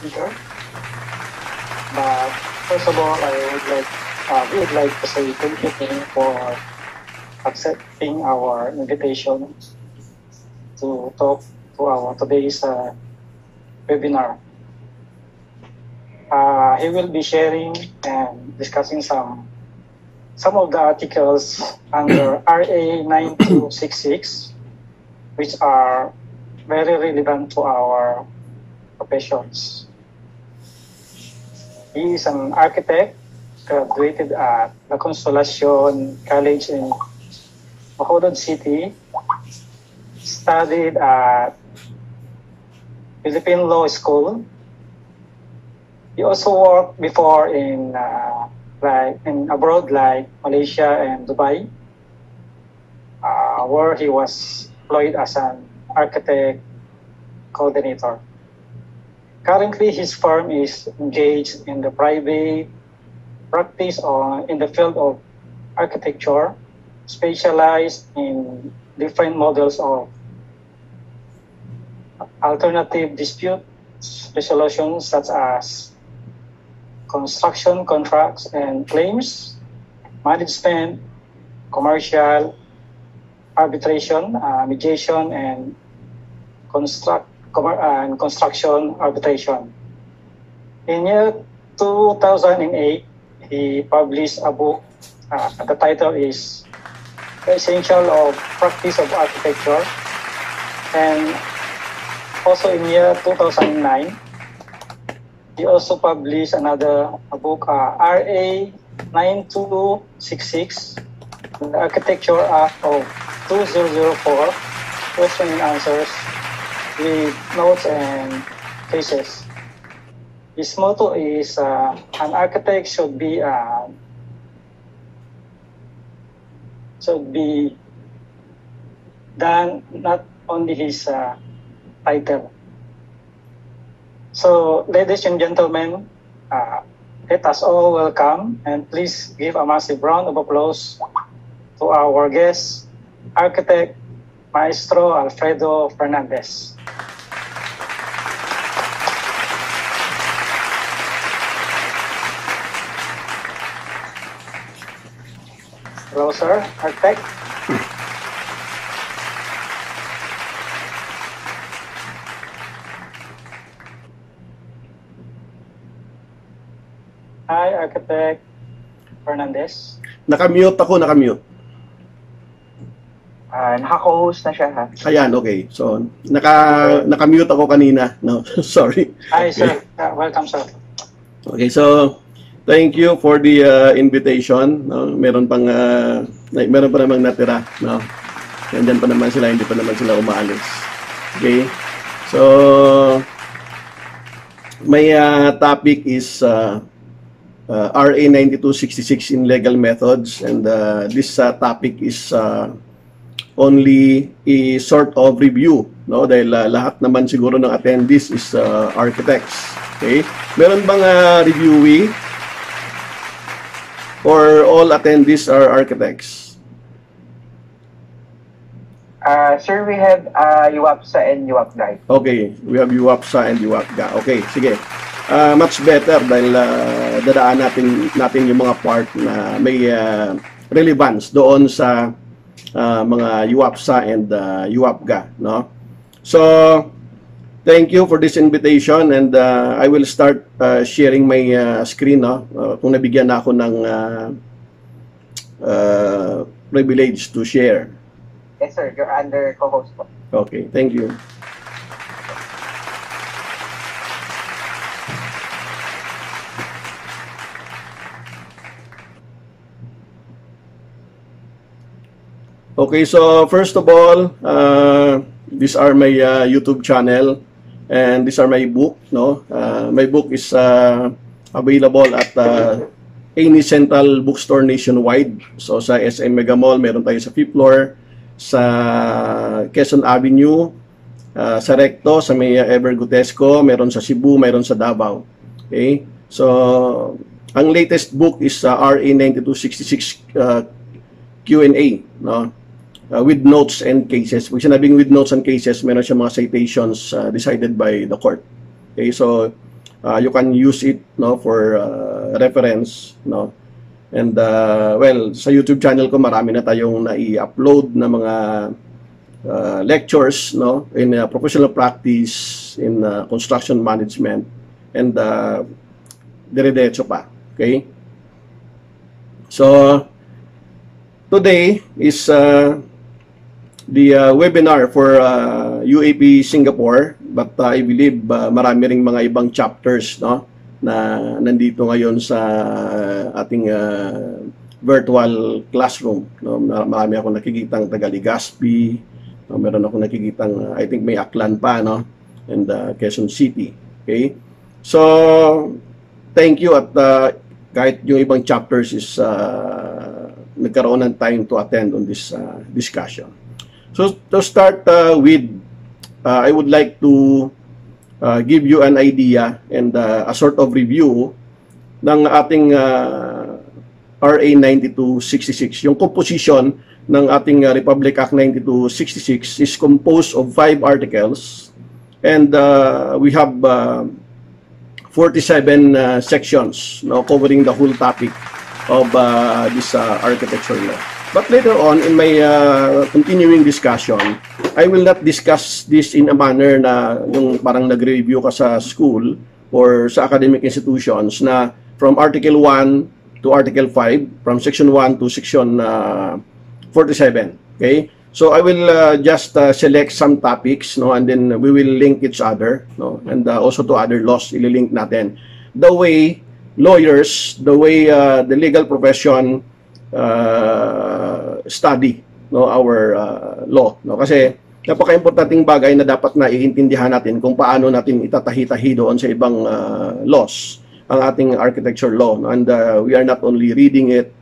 speaker. But first of all, I would like uh, we would like to say thank you to him for accepting our invitation to talk to our today's uh, webinar. Uh, he will be sharing and discussing some some of the articles under RA 9266, which are very relevant to our professions. He is an architect, graduated at La Consolacion College in Bacolod City, studied at Philippine Law School. He also worked before in uh, like in abroad, like Malaysia and Dubai, uh, where he was employed as an architect coordinator. Currently, his firm is engaged in the private practice on, in the field of architecture, specialized in different models of alternative dispute resolution such as construction contracts and claims, management, commercial, arbitration, uh, mediation, and construct and construction arbitration. In year 2008, he published a book. Uh, the title is The Essential of Practice of Architecture. And also in year 2009, he also published another book, uh, RA 9266, The Architecture Act of 2004, Question and Answers with notes and cases. His motto is uh, an architect should be uh, should be done not only his uh, title. So, ladies and gentlemen, uh, let us all welcome and please give a massive round of applause to our guest, architect Maestro Alfredo Fernandez. Hello, sir. Architect. Hi, Architect Fernandez. Nakamute ako, nakamute. Ah, naka-co-host na siya ha. Ayan, okay. So, naka, nakamute ako kanina. No, sorry. Hi, sir. Uh, welcome, sir. Okay, so, thank you for the uh, invitation. No? Meron pang, uh, meron pa namang natira. No? Nandyan pa naman sila, hindi pa naman sila umaalis. Okay? So, my uh, topic is uh, uh, RA 9266 in legal methods and uh, this uh, topic is uh, only a sort of review no dahil uh, lahat naman siguro ng attendees is uh, architects okay meron bang uh, reviewee or all attendees are architects? Ah, sir, we have uh, UAPSA and UAPGAI. okay we have UAPSA and UAPGA okay sige. Uh, much better dahil uh, dadaan natin natin yung mga part na may uh, relevance doon sa uh, mga UAPSA and uh, UAPGA no? So thank you for this invitation and uh, I will start uh, sharing my uh, screen no uh, kung nabigyan na ako ng uh, uh, privilege to share. Yes, sir. You're under co-host po. okay. Thank you. Okay, so first of all, uh, these are my uh, YouTube channel and these are my book, no? Uh, my book is uh, available at uh, any central bookstore nationwide. So sa SM Mega Mall, meron tayo sa fifth floor, sa Quezon Avenue, uh, sa Recto, sa may uh, Ever Gutesco, meron sa Cebu, meron sa Davao. Okay? So, ang latest book is uh, RA 9266 uh, Q&A, no? Uh, with notes and cases. Pag sinabing with notes and cases, meron siya mga citations uh, decided by the court. Okay, so uh, you can use it no for uh, reference no and uh, well sa YouTube channel ko marami na tayong nai-upload na mga uh, lectures no in uh, professional practice in uh, construction management and uh, dire-diretso pa okay so today is uh, the uh, webinar for uh, UAP Singapore. But uh, I believe uh, marami ring mga ibang chapters no na nandito ngayon sa ating uh, virtual classroom no. Marami ako nakikitang taga Legazpi no? meron ako nakikitang uh, I think may Aklan pa no and uh, Quezon City okay? So thank you at uh, kahit yung ibang chapters is uh, nagkaroon ng time to attend on this uh, discussion so to start uh, with uh, I would like to uh, give you an idea and uh, a sort of review ng ating uh, RA 9266. Yung composition ng ating uh, Republic Act 9266 is composed of five articles and uh, we have uh, 47 uh, sections no, covering the whole topic of uh, this uh, architecture law. But later on, in my uh, continuing discussion, I will not discuss this in a manner na yung parang nagre-review ka sa school or sa academic institutions na from Article 1 to Article 5, from Section 1 to Section uh, 47. Okay? So I will uh, just uh, select some topics no and then we will link each other no and uh, also to other laws ililink natin. The way lawyers, the way uh, the legal profession uh, study no our uh, law no kasi napaka-importanting bagay na dapat na iintindihan natin kung paano natin itatahi-tahi doon sa ibang uh, laws ang ating architecture law no? and uh, we are not only reading it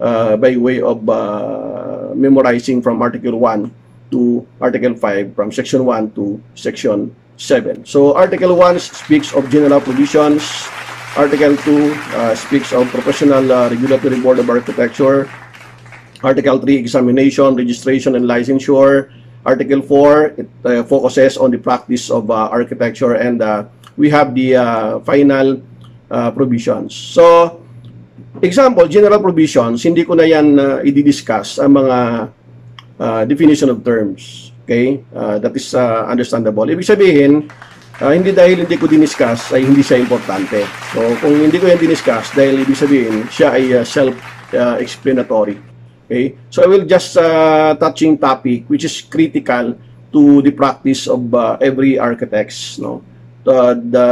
uh, by way of uh, memorizing from article 1 to article 5 from section 1 to section 7 so article 1 speaks of general provisions Article 2 uh, speaks of Professional uh, Regulatory Board of Architecture. Article 3, Examination, Registration, and Licensure. Article 4, it uh, focuses on the practice of uh, architecture. And uh, we have the uh, final uh, provisions. So, example, general provisions, hindi ko na yan uh, i-discuss ang mga uh, definition of terms. Okay? Uh, that is uh, understandable. Ibig sabihin, Uh, hindi dahil hindi ko diniscuss ay hindi siya importante. So kung hindi ko yan diniscuss dahil ibig sabihin siya ay uh, self-explanatory. Uh, okay? So I will just uh, touching topic which is critical to the practice of uh, every architects, no? The, the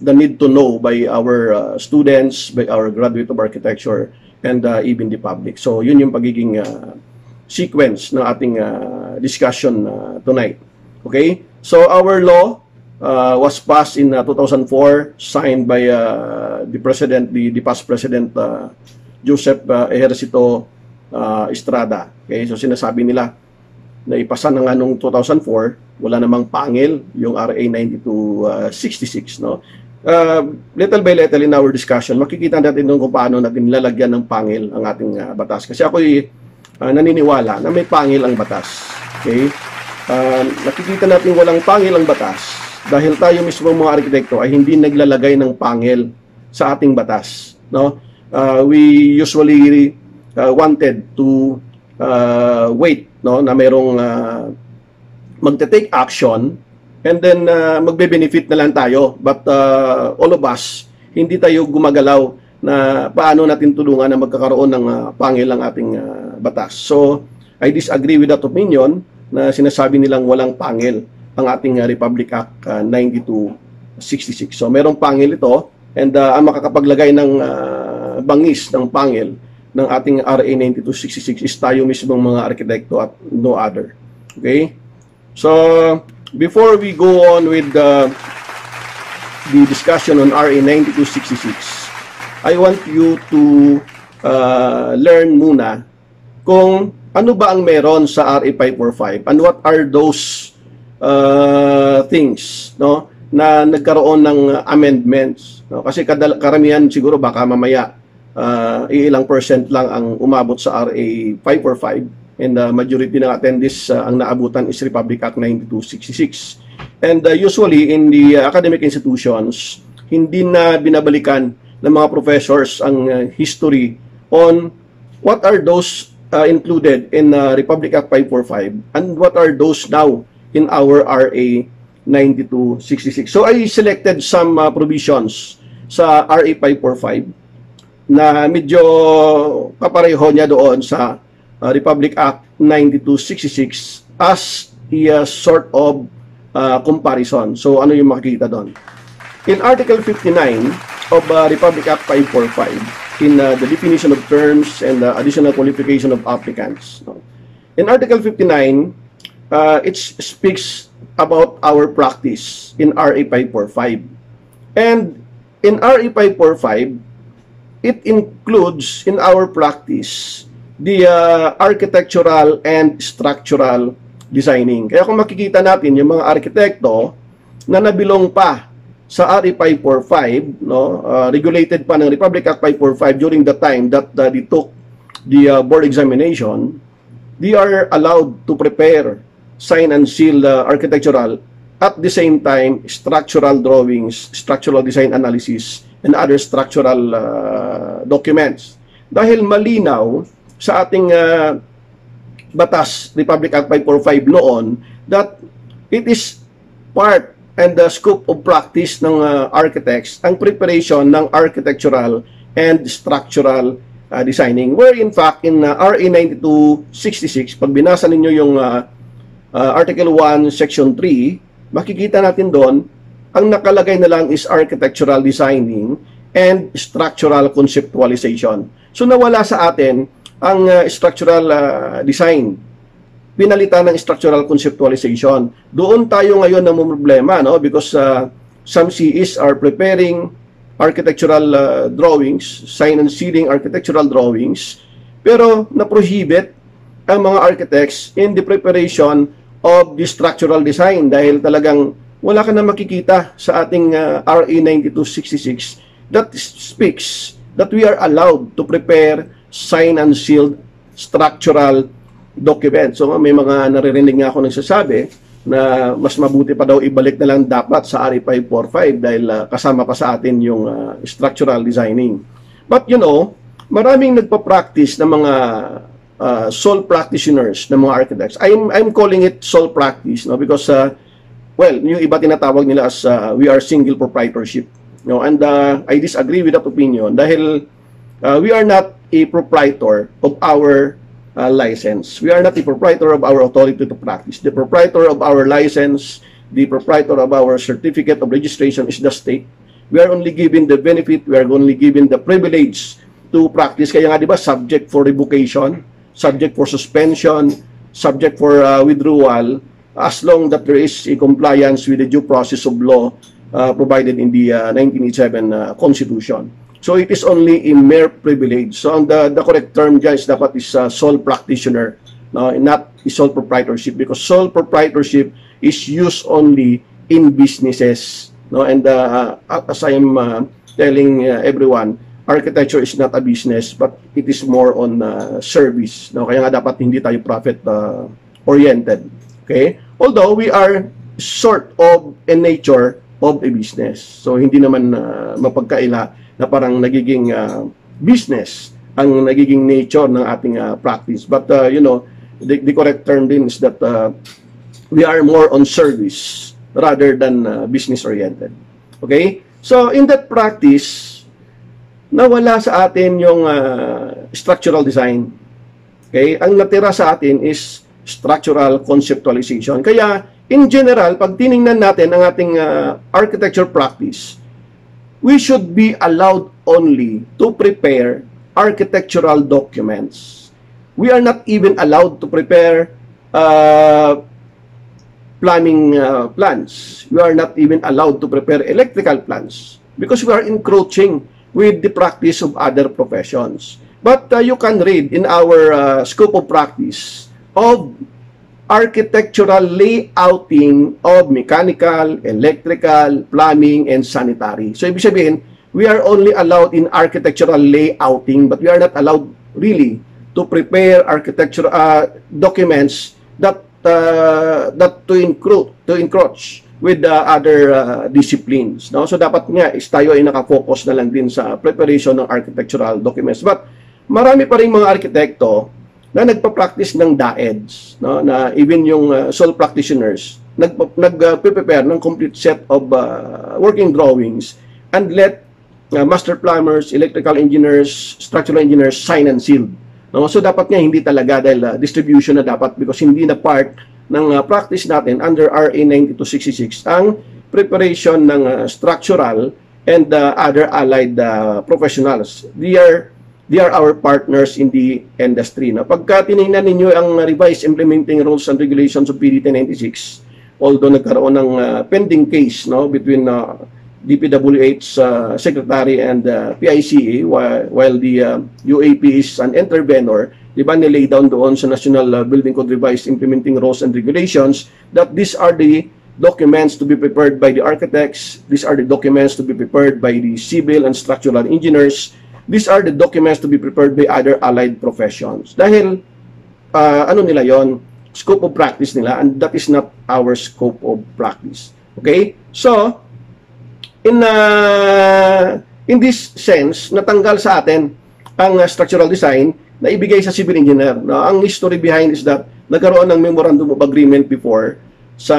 the need to know by our uh, students, by our graduate of architecture and uh, even the public. So yun yung pagiging uh, sequence ng ating uh, discussion uh, tonight. Okay? So our law uh, was passed in uh, 2004, signed by uh, the president, the, the past president uh, Joseph uh, Ejercito uh, Estrada. Okay, so sinasabi nila na ipasa na nga nung 2004, wala namang pangil yung RA 9266, no? Uh, little by little in our discussion, makikita natin kung paano natin lalagyan ng pangil ang ating uh, batas. Kasi ako uh, naniniwala na may pangil ang batas. Okay? Uh, nakikita natin walang pangil ang batas dahil tayo mismo mga arkitekto ay hindi naglalagay ng pangil sa ating batas no? Uh, we usually uh, wanted to uh, wait no? Na merong uh, magte-take action and then uh, magbe-benefit na lang tayo. But uh, all of us hindi tayo gumagalaw na paano natin tulungan na magkakaroon ng uh, pangil ang ating uh, batas. So I disagree with that opinion na sinasabi nilang walang pangil ang ating uh, Republic Act uh, 9266. So merong pangil ito and uh, ang makakapaglagay ng uh, bangis ng pangil ng ating RA 9266 is tayo mismong mga arkitekto at no other. Okay? So before we go on with the, the discussion on RA 9266, I want you to uh, learn muna kung ano ba ang meron sa RA 545 and what are those uh, things no? Na nagkaroon ng amendments no? Kasi kadal- karamihan siguro baka mamaya uh, ilang percent lang ang umabot sa RA 545 and the uh, majority ng attendees uh, ang naabutan is Republic Act 9266 and uh, usually in the uh, academic institutions hindi na binabalikan ng mga professors ang uh, history on what are those uh, included in uh, Republic Act 545 and what are those now in our RA 9266. So I selected some uh, provisions sa RA 545 na medyo kapareho niya doon sa uh, Republic Act 9266 as a uh, sort of uh, comparison. So ano yung makikita doon? In Article 59 of uh, Republic Act 545, in uh, the definition of terms and the additional qualification of applicants, in Article 59, uh, it speaks about our practice in RA 545. And in RA 545, it includes in our practice the uh, architectural and structural designing. Kaya kung makikita natin yung mga arkitekto na nabilong pa sa RA 545, no, uh, regulated pa ng Republic Act 545 during the time that uh, they took the uh, board examination, they are allowed to prepare sign and seal uh, architectural at the same time structural drawings, structural design analysis, and other structural uh, documents. Dahil malinaw sa ating uh, batas, Republic Act 545 noon, that it is part and the scope of practice ng uh, architects ang preparation ng architectural and structural uh, designing. Where in fact, in uh, RA 9266, pag binasa ninyo yung uh, uh, Article 1, Section 3, makikita natin doon, ang nakalagay na lang is architectural designing and structural conceptualization. So nawala sa atin ang uh, structural uh, design. Pinalitan ng structural conceptualization. Doon tayo ngayon na problema no because uh, some CEs are preparing architectural uh, drawings, sign and sealing architectural drawings, pero na-prohibit ang mga architects in the preparation of the structural design dahil talagang wala ka na makikita sa ating uh, RA 9266 that speaks that we are allowed to prepare signed and sealed structural document. So may mga naririnig nga ako nagsasabi na mas mabuti pa daw ibalik na lang dapat sa RE 545 dahil uh, kasama pa sa atin yung uh, structural designing. But you know, maraming nagpa-practice ng mga uh, sole practitioners ng mga architects. I'm I'm calling it sole practice no because uh, well, yung iba tinatawag nila as uh, we are single proprietorship. No, and uh, I disagree with that opinion dahil uh, we are not a proprietor of our uh, license. We are not the proprietor of our authority to practice. The proprietor of our license, the proprietor of our certificate of registration is the state. We are only given the benefit, we are only given the privilege to practice. Kaya nga, di ba, subject for revocation, subject for suspension, subject for uh, withdrawal, as long that there is a compliance with the due process of law uh, provided in the uh, 1987 uh, Constitution. So it is only a mere privilege. So ang the, the correct term dyan is dapat is uh, sole practitioner, no? not sole proprietorship because sole proprietorship is used only in businesses. No? And uh, as I am uh, telling uh, everyone, architecture is not a business but it is more on uh, service. No? Kaya nga dapat hindi tayo profit uh, oriented. Okay? Although we are sort of in nature of a business. So hindi naman uh, mapagkaila na parang nagiging uh, business ang nagiging nature ng ating uh, practice. But, uh, you know, the, the correct term din is that uh, we are more on service rather than uh, business-oriented. Okay? So, in that practice, nawala sa atin yung uh, structural design. Okay? Ang natira sa atin is structural conceptualization. Kaya, in general, pag tiningnan natin ang ating uh, architecture practice, we should be allowed only to prepare architectural documents. We are not even allowed to prepare uh, planning uh, plans. We are not even allowed to prepare electrical plans because we are encroaching with the practice of other professions. But uh, you can read in our uh, scope of practice of architectural layouting of mechanical, electrical, plumbing, and sanitary. So, ibig sabihin, we are only allowed in architectural layouting, but we are not allowed really to prepare architectural uh, documents that uh, that to encroach to encroach with the other uh, disciplines. No? So dapat nga is tayo ay nakafocus na lang din sa preparation ng architectural documents. But marami pa rin mga arkitekto na nagpa-practice ng DAEDs, no? na even yung uh, sole practitioners nag-prepare ng complete set of uh, working drawings and let uh, master plumbers, electrical engineers, structural engineers sign and seal. No? So dapat nga hindi talaga dahil uh, distribution na dapat because hindi na part ng uh, practice natin under RA 9266 ang preparation ng uh, structural and uh, other allied uh, professionals. They are they are our partners in the industry. Na pagka tiningnan ninyo ang revised implementing rules and regulations of PDT 96, although nagkaroon ng uh, pending case no between uh, DPWH uh, secretary and uh, PICA while, while the uh, UAP is an intervenor, di ba nilay down doon sa National uh, Building Code Revised Implementing Rules and Regulations that these are the documents to be prepared by the architects, these are the documents to be prepared by the civil and structural engineers, these are the documents to be prepared by other allied professions. Dahil uh, ano nila yon scope of practice nila and that is not our scope of practice. Okay? So, in uh, in this sense, natanggal sa atin ang uh, structural design na ibigay sa civil engineer. No? Ang history behind is that nagkaroon ng memorandum of agreement before sa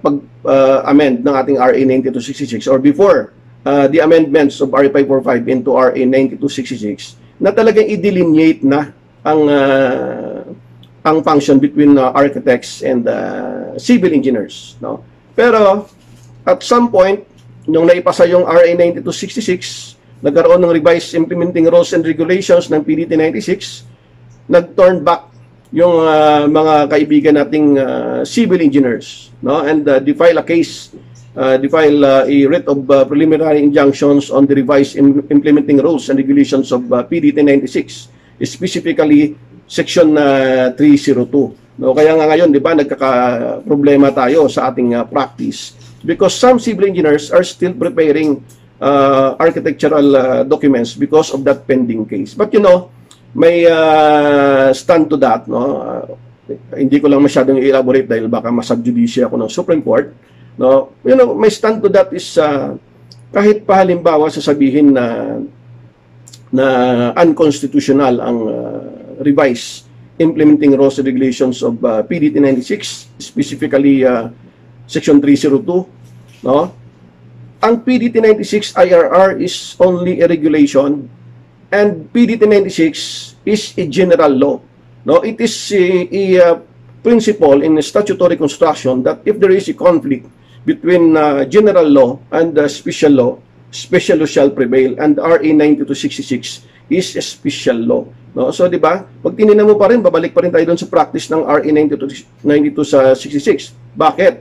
pag-amend uh, ng ating RA 9266 or before uh, the amendments of RA 545 into RA 9266 na talagang i-delineate na ang uh, ang function between uh, architects and uh, civil engineers no pero at some point nung naipasa yung RA 9266, nagkaroon ng revised implementing rules and regulations ng PDT 96, nag-turn back yung uh, mga kaibigan nating uh, civil engineers no? And uh, defile a case uh, defile uh, a writ of uh, preliminary injunctions on the revised im- implementing rules and regulations of uh, PDT 96 specifically section uh, 302 no kaya nga ngayon di ba nagkaka problema tayo sa ating uh, practice. Because some civil engineers are still preparing uh, architectural uh, documents because of that pending case. But you know, may uh, stand to that, no? Uh, hindi ko lang masyadong i-elaborate dahil baka masubjudice ako ng Supreme Court. No? You know, may stand to that is uh, kahit pa halimbawa sasabihin na na unconstitutional ang uh, revised implementing rules and regulations of uh, PDT 96, specifically uh, Section 302, no? Ang PDT 96 IRR is only a regulation and PDT 96 is a general law. No, it is a, a uh, principle in statutory construction that if there is a conflict between uh, general law and uh, special law, special law shall prevail and RA 9266 is a special law. No? So, di ba? Pag tinignan mo pa rin, babalik pa rin tayo doon sa practice ng RA 92, 92 sa 66. Bakit?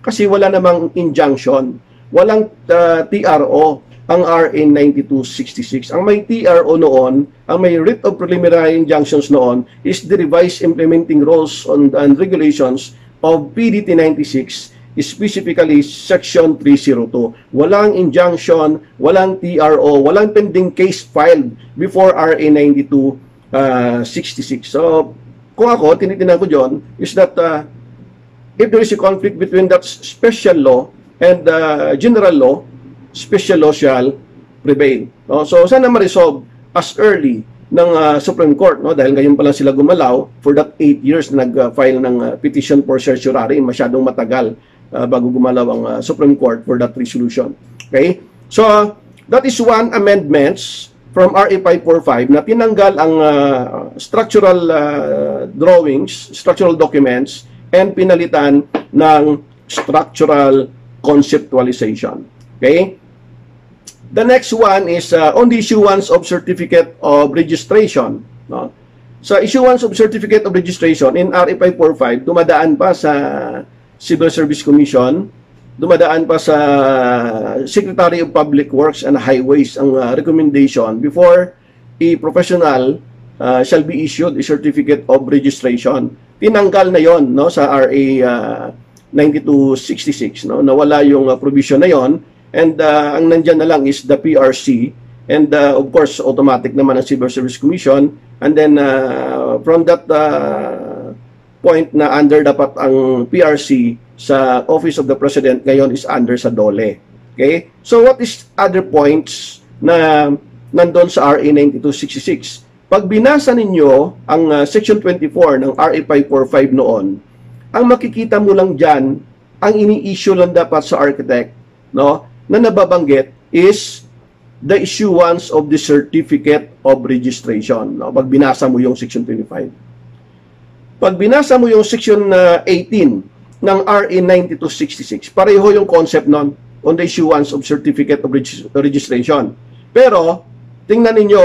Kasi wala namang injunction, walang uh, TRO ang RA 9266. Ang may TRO noon, ang may writ of preliminary injunctions noon is the revised implementing rules on, and regulations of PDT 96 specifically Section 302. Walang injunction, walang TRO, walang pending case filed before RA 92 uh, 66. So, kung ako, tinitingnan ko dyan, is that uh, if there is a conflict between that special law and uh, general law, special law shall prevail. No? So sana ma-resolve as early ng uh, Supreme Court no dahil ngayon pa lang sila gumalaw for that 8 years na nag-file ng uh, petition for certiorari masyadong matagal uh, bago gumalaw ang uh, Supreme Court for that resolution. Okay? So uh, that is one amendments from RA 545 na tinanggal ang uh, structural uh, drawings, structural documents and pinalitan ng structural conceptualization. Okay? The next one is uh, on the issuance of certificate of registration. No? Sa issuance of certificate of registration in RA 545, dumadaan pa sa Civil Service Commission, dumadaan pa sa Secretary of Public Works and Highways ang uh, recommendation before a professional uh, shall be issued a certificate of registration tinanggal na yon no sa RA uh, 9266 no nawala yung uh, provision na yon and uh, ang nandiyan na lang is the PRC and uh, of course automatic naman ang Civil Service Commission and then uh, from that uh, point na under dapat ang PRC sa Office of the President ngayon is under sa DOLE. Okay? So what is other points na nandun sa RA 9266? Pag binasa ninyo ang uh, Section 24 ng RA 545 noon, ang makikita mo lang dyan, ang ini-issue lang dapat sa architect, no, na nababanggit is the issuance of the certificate of registration. No? Pag binasa mo yung Section 25. Pag binasa mo yung Section uh, 18 ng RA 9266, pareho yung concept nun on the issuance of certificate of reg- registration. Pero, tingnan ninyo,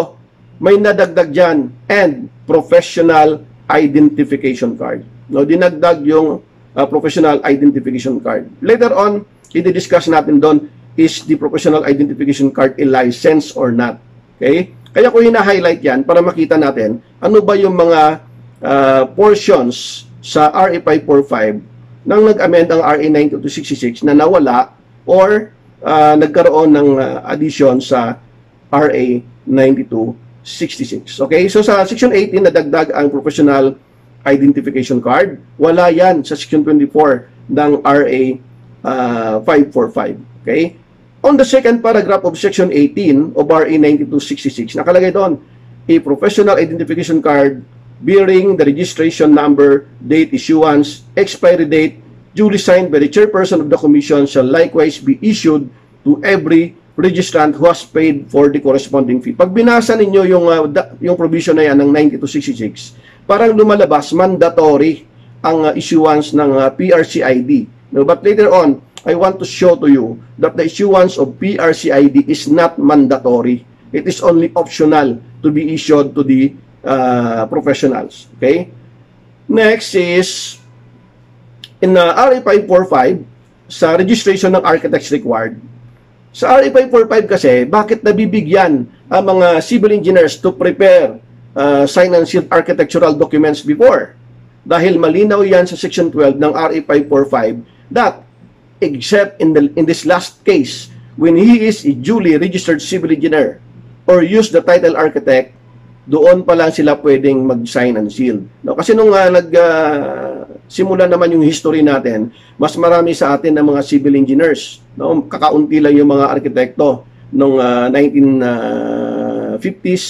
may nadagdag dyan and professional identification card. No, dinagdag yung uh, professional identification card. Later on, i-discuss natin doon is the professional identification card a license or not. Okay? Kaya ko hina-highlight yan para makita natin ano ba yung mga uh, portions sa RA 545 nang nag-amend ang RA 9266 na nawala or uh, nagkaroon ng uh, addition sa RA 9266. Okay? So sa Section 18 nadagdag ang professional identification card. Wala yan sa Section 24 ng RA uh, 545. Okay? On the second paragraph of Section 18 of RA 9266, nakalagay doon, a professional identification card bearing the registration number, date issuance, expiry date, duly signed by the chairperson of the commission shall likewise be issued to every registrant who has paid for the corresponding fee. Pag binasa ninyo yung, uh, da, yung provision na yan ng 9266, parang lumalabas mandatory ang uh, issuance ng uh, PRCID. No, but later on, I want to show to you that the issuance of PRCID is not mandatory. It is only optional to be issued to the uh, professionals. Okay? Next is in uh, RA 545 sa registration ng architects required. Sa RA 545 kasi, bakit nabibigyan ang mga civil engineers to prepare uh, sign and sealed architectural documents before? Dahil malinaw yan sa Section 12 ng RA 545 that except in, the, in this last case, when he is a duly registered civil engineer or use the title architect, doon pa lang sila pwedeng mag-sign and seal. No, kasi nung uh, nag uh, naman yung history natin, mas marami sa atin ng mga civil engineers. No, kakaunti lang yung mga arkitekto nung uh, 1950s,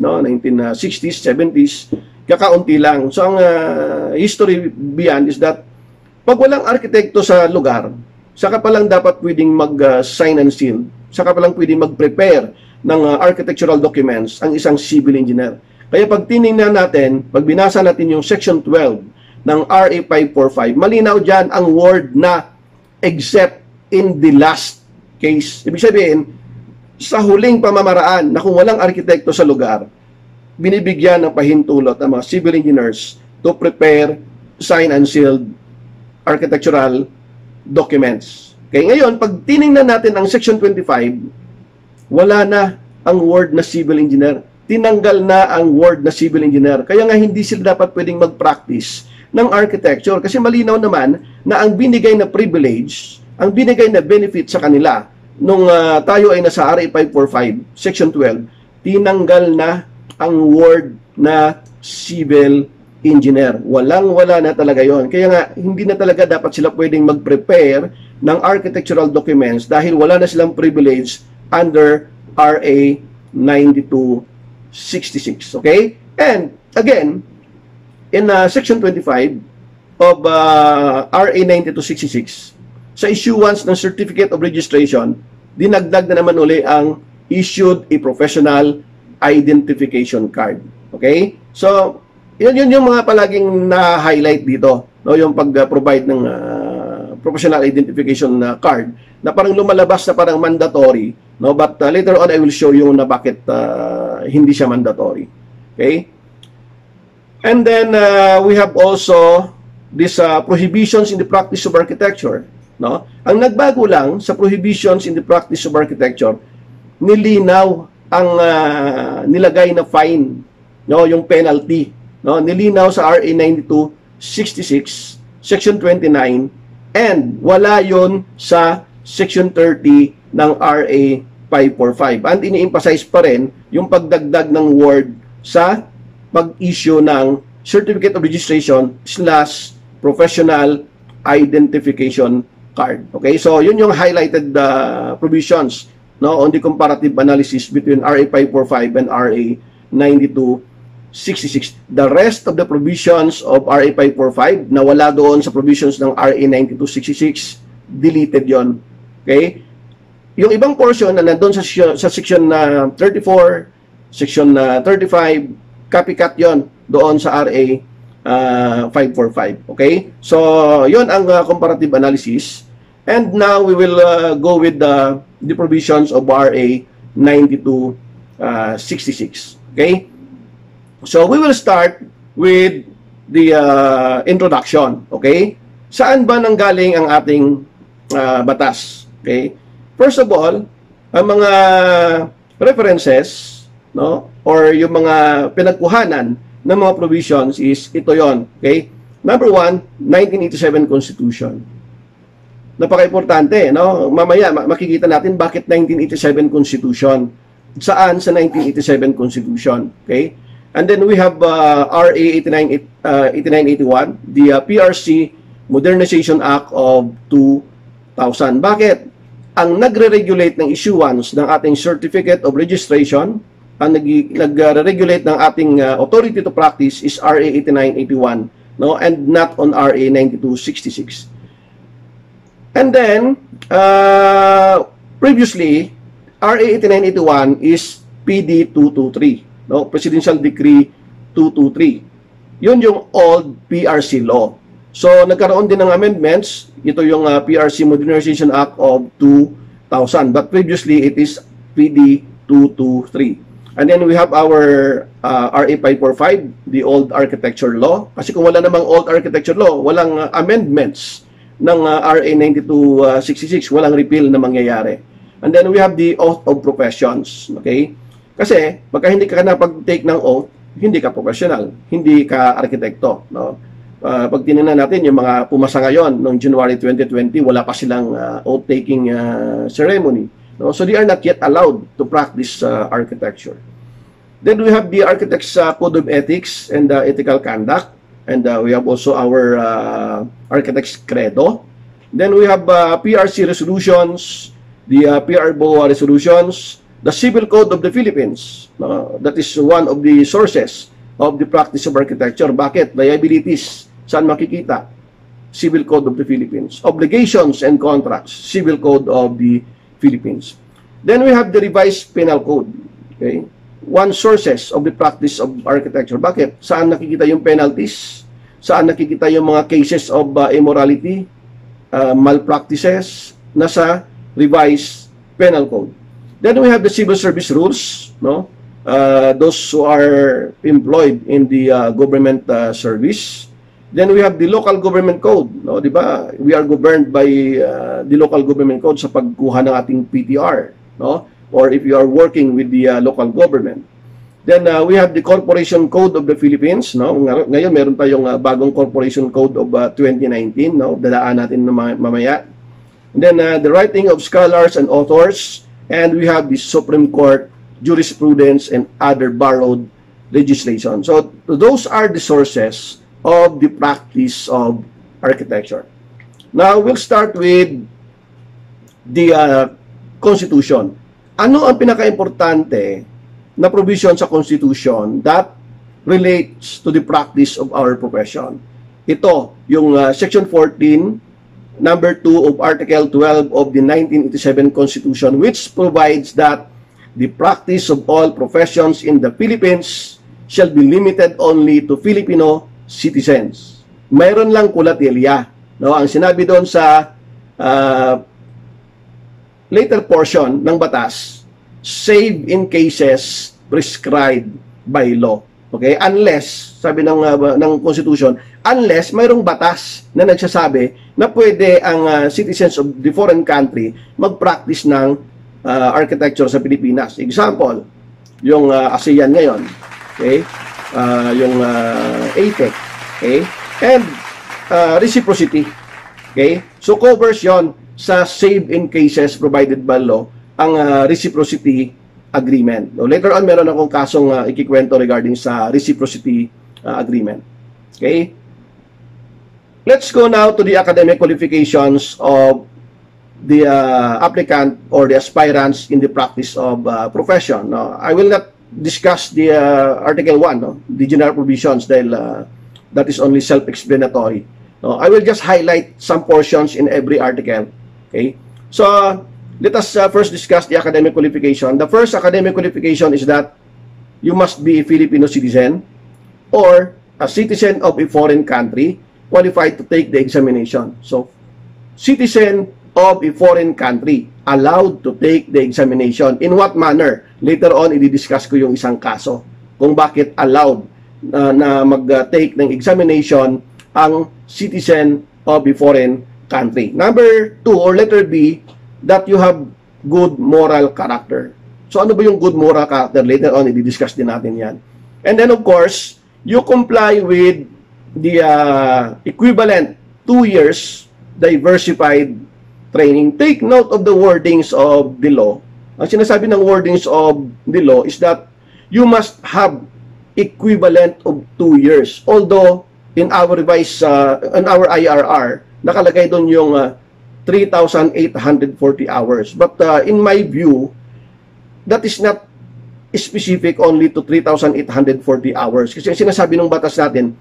no, 1960s, 70s, kakaunti lang. So ang uh, history beyond is that pag walang arkitekto sa lugar, saka pa lang dapat pwedeng mag-sign uh, and seal, saka pa lang pwedeng mag-prepare ng uh, architectural documents ang isang civil engineer. Kaya pag tiningnan natin, pag binasa natin yung section 12 ng RA 545, malinaw dyan ang word na except in the last case. Ibig sabihin, sa huling pamamaraan na kung walang arkitekto sa lugar, binibigyan ng pahintulot ang mga civil engineers to prepare, sign and sealed architectural documents. Okay, ngayon, pag tiningnan natin ang section 25, wala na ang word na civil engineer. Tinanggal na ang word na civil engineer. Kaya nga hindi sila dapat pwedeng mag-practice ng architecture kasi malinaw naman na ang binigay na privilege, ang binigay na benefit sa kanila nung uh, tayo ay nasa RA 545, Section 12, tinanggal na ang word na civil engineer. Walang-wala na talaga yon. Kaya nga, hindi na talaga dapat sila pwedeng mag-prepare ng architectural documents dahil wala na silang privilege under RA 9266. Okay? And again, in uh, Section 25 of uh, RA 9266, sa issuance ng Certificate of Registration, dinagdag na naman uli ang issued a professional identification card. Okay? So, yun, yun yung mga palaging na-highlight dito, no? yung pag-provide ng uh, professional identification uh, card na parang lumalabas na parang mandatory No, but uh, later on I will show you na bakit uh, hindi siya mandatory. Okay? And then uh, we have also these uh, prohibitions in the practice of architecture, no? Ang nagbago lang sa prohibitions in the practice of architecture, nilinaw ang uh, nilagay na fine, no, yung penalty, no? Nilinaw sa RA 9266, section 29 and wala 'yon sa section 30 ng RA 545. And ini-emphasize pa rin yung pagdagdag ng word sa pag-issue ng Certificate of Registration slash Professional identification card. Okay? So, yun yung highlighted uh, provisions no, on the comparative analysis between RA 545 and RA 9266. The rest of the provisions of RA 545 na wala doon sa provisions ng RA 9266, deleted yon. Okay? Yung ibang portion na nandun sa, sa section na 34, section na 35, copycat yon doon sa RA uh, 545. Okay? So, yon ang uh, comparative analysis. And now we will uh, go with the, the provisions of RA 9266. Okay? So we will start with the uh, introduction. Okay? Saan ba nanggaling ang ating uh, batas? Okay? First of all, ang mga references, no, or yung mga pinagkuhanan ng mga provisions is ito yon. Okay? Number one, 1987 Constitution. Napaka-importante, no? Mamaya makikita natin bakit 1987 Constitution. Saan sa 1987 Constitution, okay? And then we have uh, RA 89 uh, 8981, the uh, PRC Modernization Act of 2000. Bakit? Ang nagre-regulate ng issuance ng ating Certificate of Registration, ang nag-regulate ng ating uh, authority to practice is RA 8981, no? And not on RA 9266. And then, uh, previously, RA 8981 is PD 223, no? Presidential Decree 223. Yun yung old PRC law. So, nagkaroon din ng amendments. Ito yung uh, PRC Modernization Act of 2000. But previously, it is PD 223. And then we have our uh, RA 545, the old architecture law. Kasi kung wala namang old architecture law, walang uh, amendments ng uh, RA 9266, walang repeal na mangyayari. And then we have the oath of professions, okay? Kasi pagka hindi ka napag-take ng oath, hindi ka professional, hindi ka arkitekto, no? Uh, pag tinignan natin yung mga pumasa ngayon noong January 2020, wala pa silang uh, oath-taking uh, ceremony. No? So they are not yet allowed to practice uh, architecture. Then we have the Architects uh, Code of Ethics and uh, Ethical Conduct. And uh, we have also our uh, Architects Credo. Then we have uh, PRC resolutions, the uh, PR BOA resolutions, the Civil Code of the Philippines. Uh, that is one of the sources of the practice of architecture. Bakit? Liabilities. Saan makikita? Civil Code of the Philippines. Obligations and contracts. Civil Code of the Philippines. Then we have the revised penal code. Okay? One sources of the practice of architecture. Bakit? Saan nakikita yung penalties? Saan nakikita yung mga cases of uh, immorality, uh, malpractices, nasa revised penal code. Then we have the civil service rules, no? Uh, those who are employed in the uh, government uh, service. Then we have the local government code, no? 'Di ba? We are governed by uh, the local government code sa pagkuha ng ating PTR, no? Or if you are working with the uh, local government. Then uh, we have the Corporation Code of the Philippines, no? Ngayon meron tayong uh, bagong Corporation Code of uh, 2019, no? Dalaan natin mamaya. And then uh, the writing of scholars and authors, and we have the Supreme Court jurisprudence and other borrowed legislation. So those are the sources of the practice of architecture. Now we'll start with the uh, Constitution. Ano ang pinaka-importante na provision sa Constitution that relates to the practice of our profession. Ito, yung uh, Section 14, number 2 of Article 12 of the 1987 Constitution which provides that the practice of all professions in the Philippines shall be limited only to Filipino citizens. Mayroon lang kulatilya. No? Ang sinabi doon sa uh, later portion ng batas, save in cases prescribed by law. Okay? Unless, sabi ng, uh, ng Constitution, unless mayroong batas na nagsasabi na pwede ang uh, citizens of the foreign country mag-practice ng uh, architecture sa Pilipinas. Example, yung uh, ASEAN ngayon. Okay? Uh, yung uh, APEC. Okay? And uh, reciprocity. Okay? So covers yon sa save in cases provided by law ang uh, reciprocity agreement. So, later on, meron akong kasong uh, ikikwento regarding sa reciprocity uh, agreement. Okay? let's go now to the academic qualifications of the uh, applicant or the aspirants in the practice of uh, profession. No, I will not discuss the uh, Article 1, no, the general provisions, dahil uh, that is only self-explanatory. No, I will just highlight some portions in every article. Okay? So, let us uh, first discuss the academic qualification. The first academic qualification is that you must be a Filipino citizen or a citizen of a foreign country qualified to take the examination. So, citizen of a foreign country allowed to take the examination. In what manner? Later on, i-discuss ko yung isang kaso kung bakit allowed uh, na mag-take ng examination ang citizen of a foreign country. Number two, or letter B, that you have good moral character. So ano ba yung good moral character? Later on, i-discuss din natin yan. And then of course, you comply with the uh, equivalent two years diversified training. Take note of the wordings of the law. Ang sinasabi ng wordings of the law is that you must have equivalent of two years. Although, in our revised, uh, in our IRR, nakalagay doon yung uh, 3,840 hours. But uh, in my view, that is not specific only to 3,840 hours. Kasi sinasabi ng batas natin,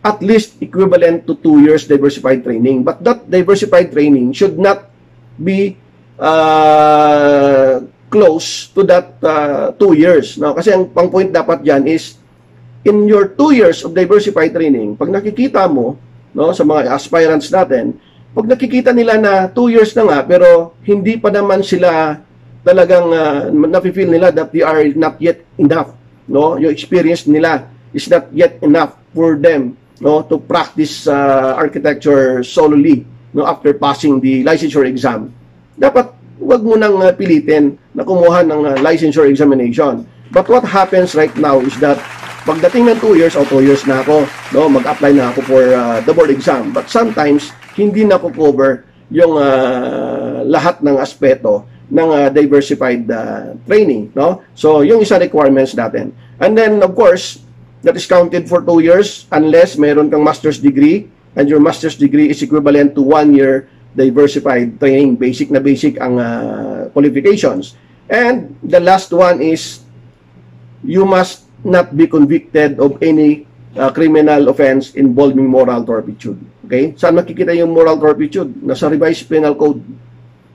at least equivalent to two years diversified training. But that diversified training should not be uh, close to that uh, two years. No? Kasi ang pang point dapat dyan is, in your two years of diversified training, pag nakikita mo no, sa mga aspirants natin, pag nakikita nila na two years na nga, pero hindi pa naman sila talagang uh, nafe-feel nila that they are not yet enough. No? Yung experience nila is not yet enough for them no to practice uh, architecture solely no after passing the licensure exam dapat wag mo nang uh, pilitin na kumuha ng uh, licensure examination but what happens right now is that pagdating ng 2 years o 2 years na ako no mag-apply na ako for uh, the board exam but sometimes hindi na cover yung uh, lahat ng aspeto ng uh, diversified uh, training no so yung isa requirements natin and then of course that is counted for 2 years unless meron kang master's degree and your master's degree is equivalent to 1 year diversified training. Basic na basic ang uh, qualifications. And the last one is you must not be convicted of any uh, criminal offense involving moral turpitude. Okay? Saan makikita yung moral turpitude? Nasa revised penal code.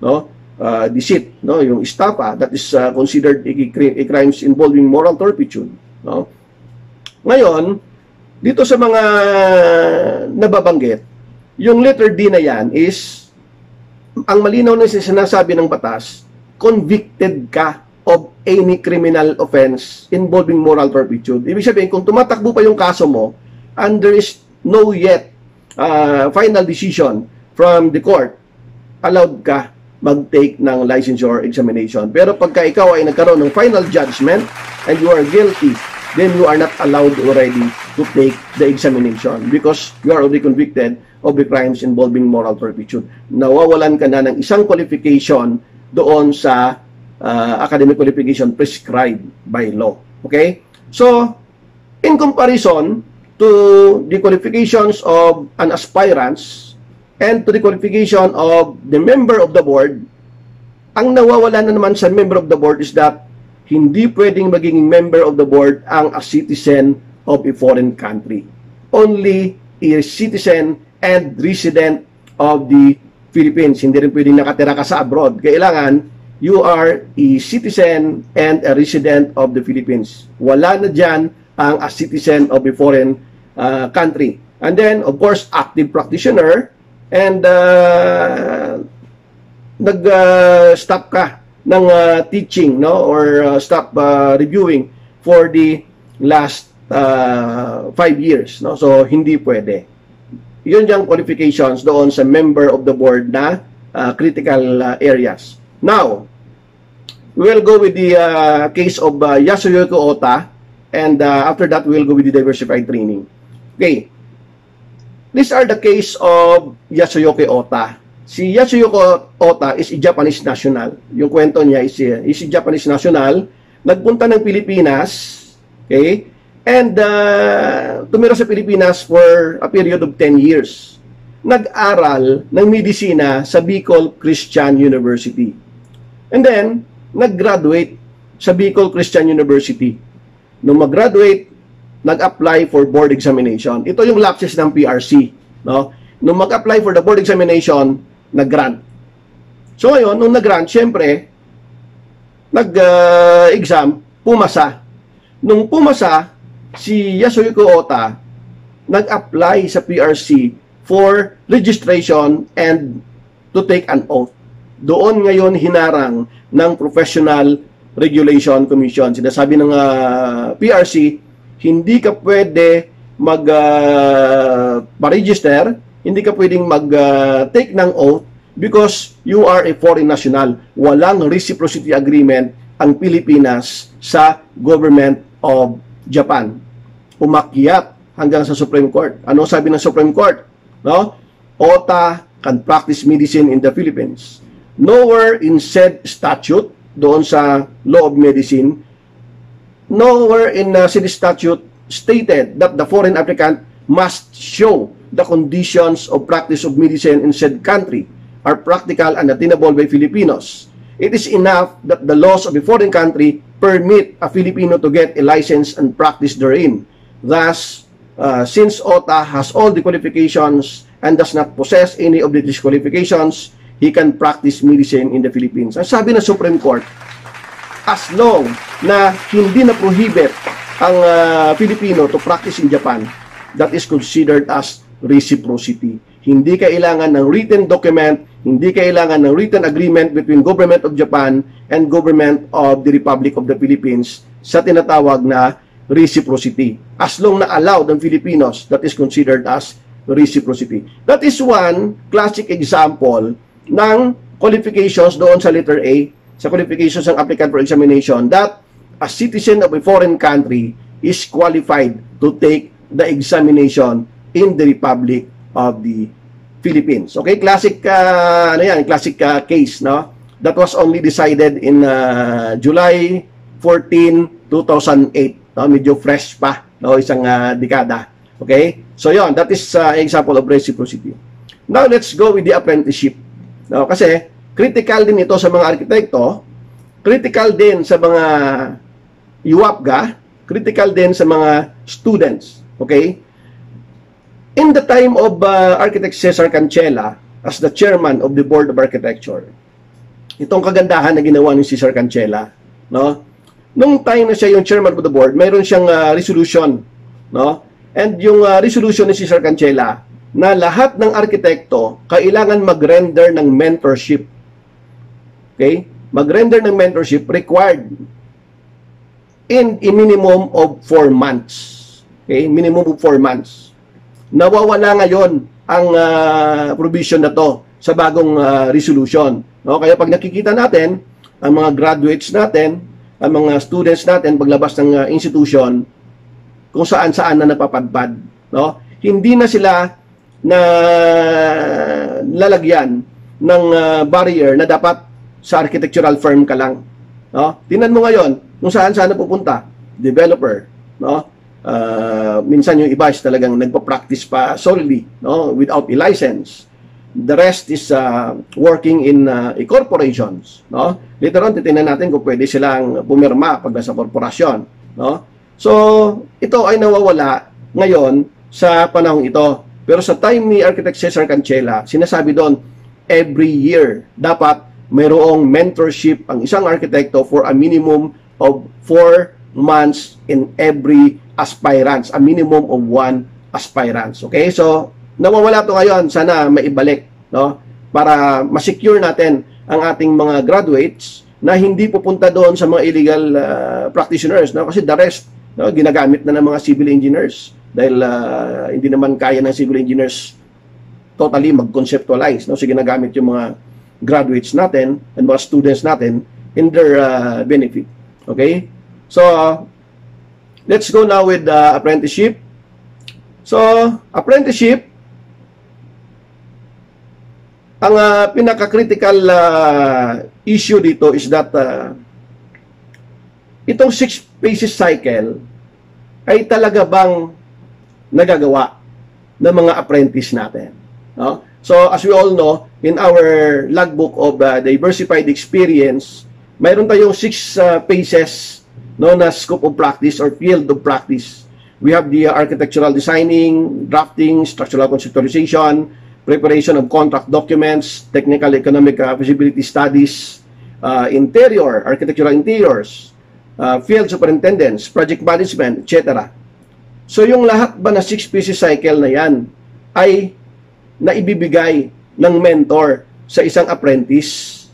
No? Uh, deceit, no? Yung estafa that is uh, considered a, a crimes involving moral turpitude, no? Ngayon, dito sa mga nababanggit, yung letter D na yan is, ang malinaw na sinasabi ng batas, convicted ka any criminal offense involving moral turpitude. Ibig sabihin, kung tumatakbo pa yung kaso mo, and there is no yet uh, final decision from the court, allowed ka mag-take ng licensure examination. Pero pagka ikaw ay nagkaroon ng final judgment and you are guilty then you are not allowed already to take the examination because you are already convicted of the crimes involving moral turpitude. Nawawalan ka na ng isang qualification doon sa uh, academic qualification prescribed by law. Okay? So, in comparison to the qualifications of an aspirants and to the qualification of the member of the board, ang nawawala na naman sa member of the board is that hindi pwedeng maging member of the board ang a citizen of a foreign country. Only a citizen and resident of the Philippines. Hindi rin pwedeng nakatira ka sa abroad. Kailangan you are a citizen and a resident of the Philippines. Wala na dyan ang a citizen of a foreign uh, country. And then, of course, active practitioner. And uh, nag-stop uh, ka ng uh, teaching no? Or uh, stop uh, reviewing for the last uh, five years no? So hindi pwede. Yun yung qualifications doon sa member of the board na uh, critical uh, areas now we will go with the uh, case of uh, Yasuyuki Ota and uh, after that we will go with the diversified training okay these are the case of Yasuyuki Ota Si Yasuyuko Ota is a Japanese national. Yung kwento niya is, is a Japanese national. Nagpunta ng Pilipinas, okay? And uh, tumira sa Pilipinas for a period of 10 years. nag-aral ng medisina sa Bicol Christian University. And then, nag-graduate sa Bicol Christian University. Nung mag-graduate, nag-apply for board examination. Ito yung lapses ng PRC. No? Nung mag-apply for the board examination, nag-grant. So ngayon, nung nag-grant, syempre, nag-exam, pumasa. Nung pumasa, si Yasuhiko Ota nag-apply sa PRC for registration and to take an oath. Doon ngayon hinarang ng Professional Regulation Commission. Sinasabi ng uh, PRC, hindi ka pwede mag-register, uh, hindi ka pwedeng mag-take uh, ng oath because you are a foreign national. Walang reciprocity agreement ang Pilipinas sa government of Japan. Umakyat hanggang sa Supreme Court. Ano sabi ng Supreme Court? No? OTA can practice medicine in the Philippines. Nowhere in said statute, doon sa law of medicine, nowhere in uh, said statute stated that the foreign applicant must show the conditions of practice of medicine in said country are practical and attainable by Filipinos. It is enough that the laws of a foreign country permit a Filipino to get a license and practice therein. Thus, uh, since OTA has all the qualifications and does not possess any of the disqualifications, he can practice medicine in the Philippines. Ang sabi ng Supreme Court, as long na hindi na prohibit ang uh, Filipino to practice in Japan, that is considered as reciprocity. Hindi kailangan ng written document, hindi kailangan ng written agreement between government of Japan and government of the Republic of the Philippines sa tinatawag na reciprocity. As long na allowed ng Filipinos, that is considered as reciprocity. That is one classic example ng qualifications doon sa letter A, sa qualifications ng applicant for examination that a citizen of a foreign country is qualified to take the examination in the Republic of the Philippines. Okay, classic uh, ano yan, classic uh, case, no? That was only decided in uh, July 14, 2008 no? medyo fresh pa, no? isang uh, dekada. Okay? So yon, that is uh, example of reciprocity. Now let's go with the apprenticeship. No? Kasi critical din ito sa mga arkitekto, critical din sa mga UAPGA, critical din sa mga students. Okay? In the time of uh, Architect Cesar Cancela as the chairman of the Board of Architecture, itong kagandahan na ginawa ni Cesar Cancela, no? nung time na siya yung chairman of the board, mayroon siyang uh, resolution, no? And yung uh, resolution ni Cesar Cancela na lahat ng arkitekto kailangan mag-render ng mentorship. Okay? Mag-render ng mentorship required in a minimum of 4 months. Okay? Minimum of 4 months. Nawawala ngayon ang uh, provision na to sa bagong uh, resolution. No? Kaya pag nakikita natin, ang mga graduates natin, ang mga students natin paglabas ng uh, institution kung saan-saan na napapadpad, no? Hindi na sila na lalagyan ng uh, barrier na dapat sa architectural firm ka lang, no? Tingnan mo ngayon kung saan-saan na pupunta, developer, no? Uh, minsan yung iba is talagang nagpa-practice pa solely, no, without a license. The rest is uh, working in uh, corporations. No? Later on, titingnan natin kung pwede silang pumirma pag nasa korporasyon. No? So, ito ay nawawala ngayon sa panahong ito. Pero sa time ni Architect Cesar Cancela, sinasabi doon, every year, dapat mayroong mentorship ang isang arkitekto for a minimum of 4 months in every aspirants, a minimum of one aspirants. Okay? So, nawawala to ngayon, sana maibalik, no? Para ma-secure natin ang ating mga graduates na hindi pupunta doon sa mga illegal uh, practitioners, no? Kasi the rest, no, ginagamit na ng mga civil engineers dahil uh, hindi naman kaya ng civil engineers totally mag-conceptualize, no? So ginagamit yung mga graduates natin and mga students natin in their uh, benefit. Okay? So, let's go now with the uh, apprenticeship. So, apprenticeship, ang uh, pinaka-critical uh, issue dito is that uh, itong six phases cycle ay talaga bang nagagawa ng mga apprentice natin. No? So, as we all know, in our logbook of uh, diversified experience, mayroon tayong six uh, phases no, na scope of practice or field of practice. We have the architectural designing, drafting, structural conceptualization, preparation of contract documents, technical economic uh, feasibility studies, uh, interior, architectural interiors, uh, field superintendents, project management, etc. So yung lahat ba na 6 pieces cycle na yan ay naibibigay ng mentor sa isang apprentice.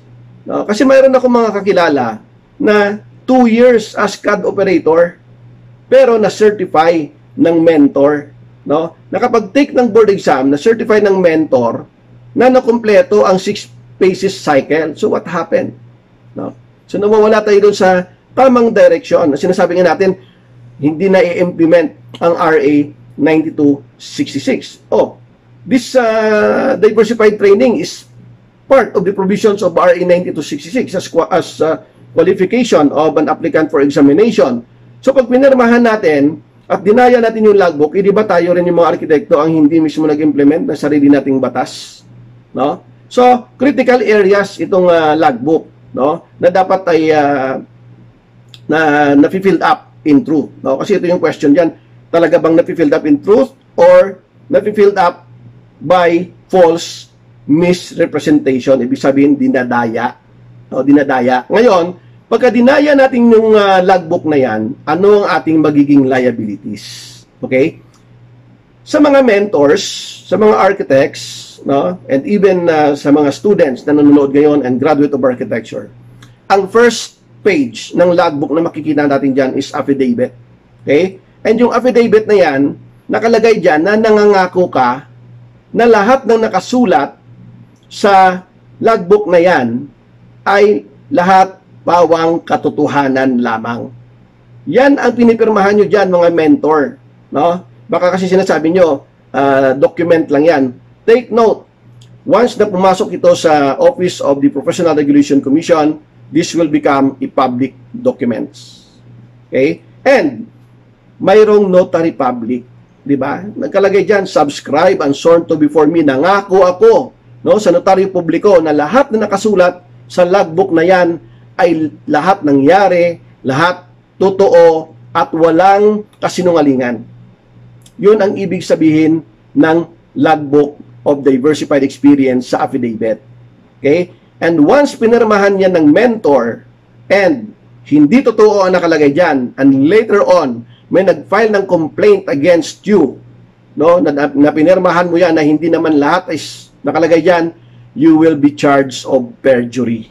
No? Kasi mayroon ako mga kakilala na 2 years as CAD operator pero na-certify ng mentor. No? Nakapag-take ng board exam, na-certify ng mentor na nakumpleto ang 6 phases cycle. So what happened? No? So nawawala tayo doon sa tamang direction. Sinasabi nga natin, hindi na i-implement ang RA 9266. Oh, this uh, diversified training is part of the provisions of RA 9266 as, as uh, qualification of an applicant for examination. So pag pinirmahan natin at dinaya natin yung logbook, hindi ba tayo rin yung mga arkitekto ang hindi mismo nag-implement ng sarili nating batas? No? So, critical areas itong uh, logbook no na dapat ay uh, na na-filled up in truth. No? Kasi ito yung question diyan talaga bang na-filled up in truth or na-filled up by false misrepresentation? Ibig sabihin dinadaya. No? Dinadaya. Ngayon pagka dinaya natin yung uh, logbook na yan ano ang ating magiging liabilities? Okay? Sa mga mentors sa mga architects no? and even uh, sa mga students na nanonood ngayon and graduate of architecture, ang first page ng logbook na makikita natin dyan is affidavit. Okay? And yung affidavit na yan, nakalagay dyan na nangangako ka na lahat ng nakasulat sa logbook na yan ay lahat pawang katotohanan lamang. Yan ang pinipirmahan nyo dyan, mga mentor. No? Baka kasi sinasabi nyo, uh, document lang yan. Take note, once na pumasok ito sa Office of the Professional Regulation Commission, this will become a public documents. Okay? And, mayroong notary public. Di ba? Nagkalagay dyan, subscribe and sworn to before me. Nangako ako no, sa notaryo publiko na lahat na nakasulat sa logbook na yan ay lahat nangyari, lahat totoo at walang kasinungalingan. Yun ang ibig sabihin ng logbook of diversified experience sa affidavit. Okay? And once pinirmahan niya ng mentor and hindi totoo ang nakalagay diyan and later on may nag-file ng complaint against you no na, na pinirmahan mo yan na hindi naman lahat is nakalagay diyan you will be charged of perjury.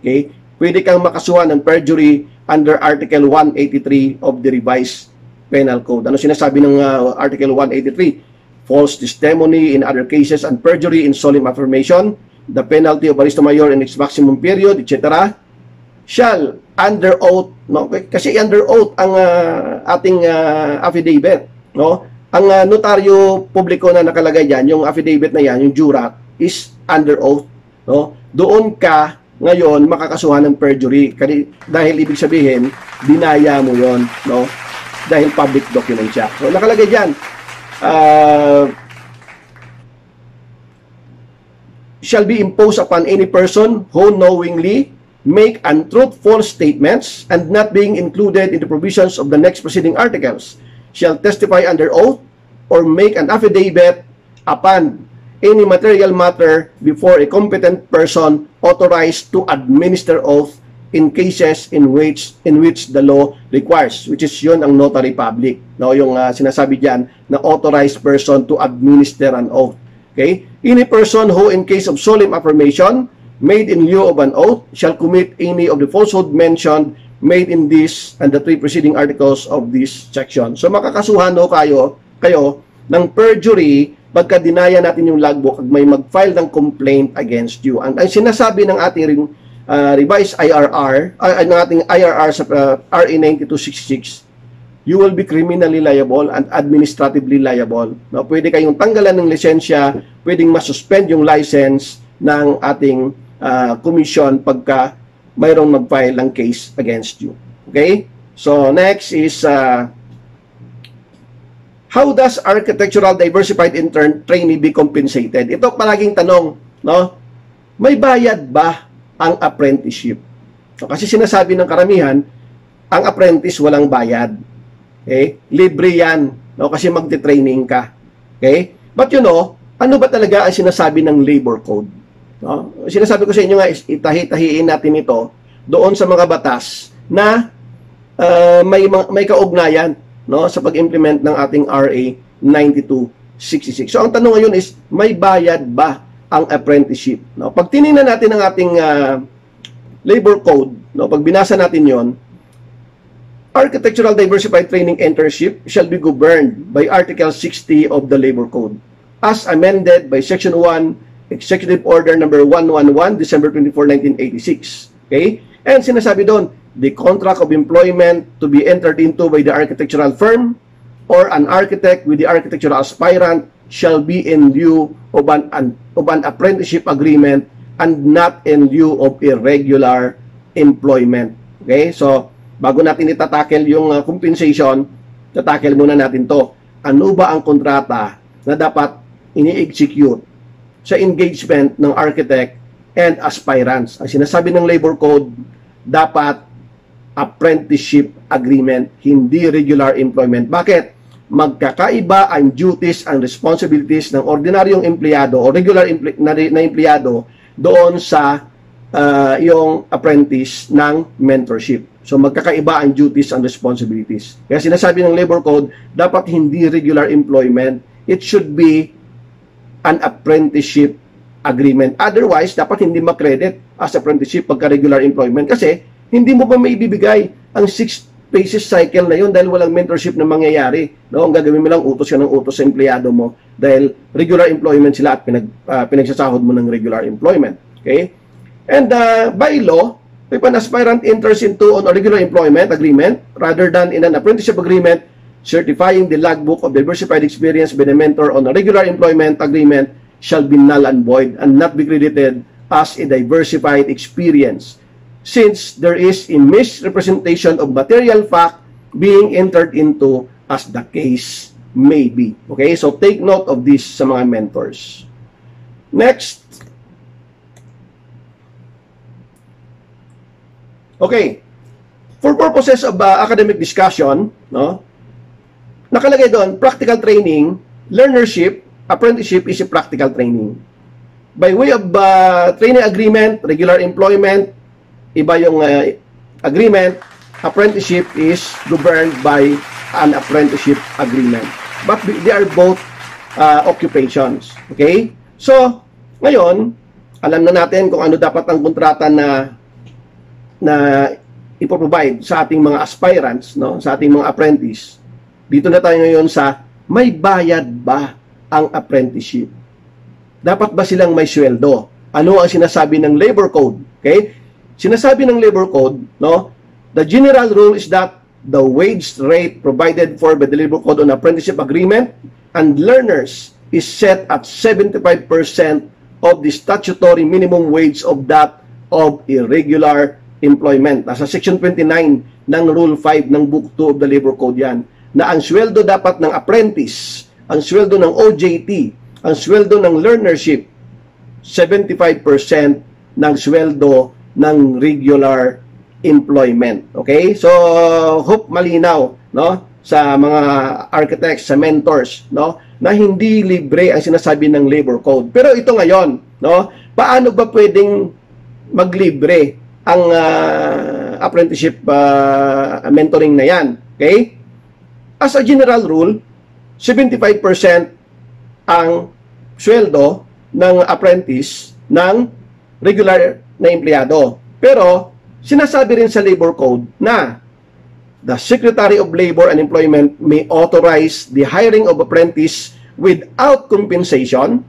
Okay? Pwede kang makasuhan ng perjury under article 183 of the revised penal code. Ano sinasabi ng uh, article 183 false testimony in other cases, and perjury in solemn affirmation, the penalty of aristo mayor in its maximum period, etc., shall under oath, no? Kasi under oath ang uh, ating uh, affidavit, no? Ang uh, notaryo publiko na nakalagay diyan, yung affidavit na yan, yung jurat, is under oath, no? Doon ka ngayon makakasuhan ng perjury kasi dahil ibig sabihin dinaya mo yon no dahil public document siya so nakalagay diyan uh, shall be imposed upon any person who knowingly make untruthful statements and not being included in the provisions of the next preceding articles shall testify under oath or make an affidavit upon any material matter before a competent person authorized to administer oath in cases in which in which the law requires which is yon ang notary public. No yung uh, sinasabi diyan na authorized person to administer an oath. Okay any person who in case of solemn affirmation made in lieu of an oath shall commit any of the falsehood mentioned made in this and the three preceding articles of this section. So makakasuhan ho kayo kayo ng perjury pagka dinaya natin yung logbook at may mag-file ng complaint against you. Ang, ang sinasabi ng ating uh, revised IRR, uh, ng ating IRR sa uh, RA 9266, you will be criminally liable and administratively liable. No, pwede kayong tanggalan ng lisensya, pwedeng masuspend yung license ng ating uh, commission pagka mayroong mag-file ng case against you. Okay? So, next is uh, how does architectural diversified intern trainee be compensated? Ito palaging tanong, no? May bayad ba ang apprenticeship? So, kasi sinasabi ng karamihan, ang apprentice walang bayad. Okay? Libre yan, no? Kasi magte-training ka. Okay? But you know, ano ba talaga ang sinasabi ng labor code? No? Sinasabi ko sa inyo nga, itahi-tahiin natin ito doon sa mga batas na uh, may may kaugnayan no sa pag-implement ng ating RA 9266. So ang tanong ngayon is may bayad ba ang apprenticeship? No, pag tiningnan natin ang ating uh, labor code, no, pag binasa natin 'yon, Architectural Diversified Training Internship shall be governed by Article 60 of the Labor Code as amended by Section 1 Executive Order number 111 December 24, 1986. Okay? And sinasabi doon, the contract of employment to be entered into by the architectural firm or an architect with the architectural aspirant shall be in lieu of an, an, of an apprenticeship agreement and not in lieu of irregular employment. Okay? So, bago natin itatakel yung uh, compensation, tatakel muna natin to. Ano ba ang kontrata na dapat ini-execute sa engagement ng architect and aspirants? Ang sinasabi ng labor code, dapat apprenticeship agreement, hindi regular employment. Bakit? Magkakaiba ang duties and responsibilities ng ordinaryong empleyado o regular na empleyado doon sa uh, yung apprentice ng mentorship. So magkakaiba ang duties and responsibilities. Kaya sinasabi ng labor code, dapat hindi regular employment. It should be an apprenticeship agreement. Otherwise, dapat hindi makredit as apprenticeship pagka regular employment kasi hindi mo pa may ibibigay ang six phases cycle na yun dahil walang mentorship na mangyayari. No? Ang gagawin mo lang, utos yan ng utos sa empleyado mo dahil regular employment sila at pinag, uh, pinagsasahod mo ng regular employment. Okay? And uh, by law, if an aspirant enters into on a regular employment agreement rather than in an apprenticeship agreement, certifying the logbook of diversified experience by the mentor on a regular employment agreement shall be null and void and not be credited as a diversified experience since there is a misrepresentation of material fact being entered into as the case may be. Okay, so take note of this sa mga mentors. Next. Okay. For purposes of uh, academic discussion, no, nakalagay doon, practical training, learnership, apprenticeship is a practical training. By way of uh, training agreement, regular employment, iba yung uh, agreement, apprenticeship is governed by an apprenticeship agreement. But they are both uh, occupations. Okay? So, ngayon, alam na natin kung ano dapat ang kontrata na na ipoprovide sa ating mga aspirants, no, sa ating mga apprentice. Dito na tayo ngayon sa may bayad ba ang apprenticeship? Dapat ba silang may sweldo? Ano ang sinasabi ng labor code? Okay? Sinasabi ng labor code, no, the general rule is that the wage rate provided for by the labor code on apprenticeship agreement and learners is set at 75% of the statutory minimum wage of that of irregular employment. Nasa section 29 ng rule 5 ng book 2 of the labor code yan na ang sweldo dapat ng apprentice, ang sweldo ng OJT, ang sweldo ng learnership 75% ng sweldo ng regular employment. Okay? So, hope malinaw, no? Sa mga architects, sa mentors, no? Na hindi libre ang sinasabi ng labor code. Pero ito ngayon, no? Paano ba pwedeng maglibre ang uh, apprenticeship uh, mentoring na yan? Okay? As a general rule, 75% ang sweldo ng apprentice ng regular na empleyado. Pero, sinasabi rin sa labor code na the Secretary of Labor and Employment may authorize the hiring of apprentice without compensation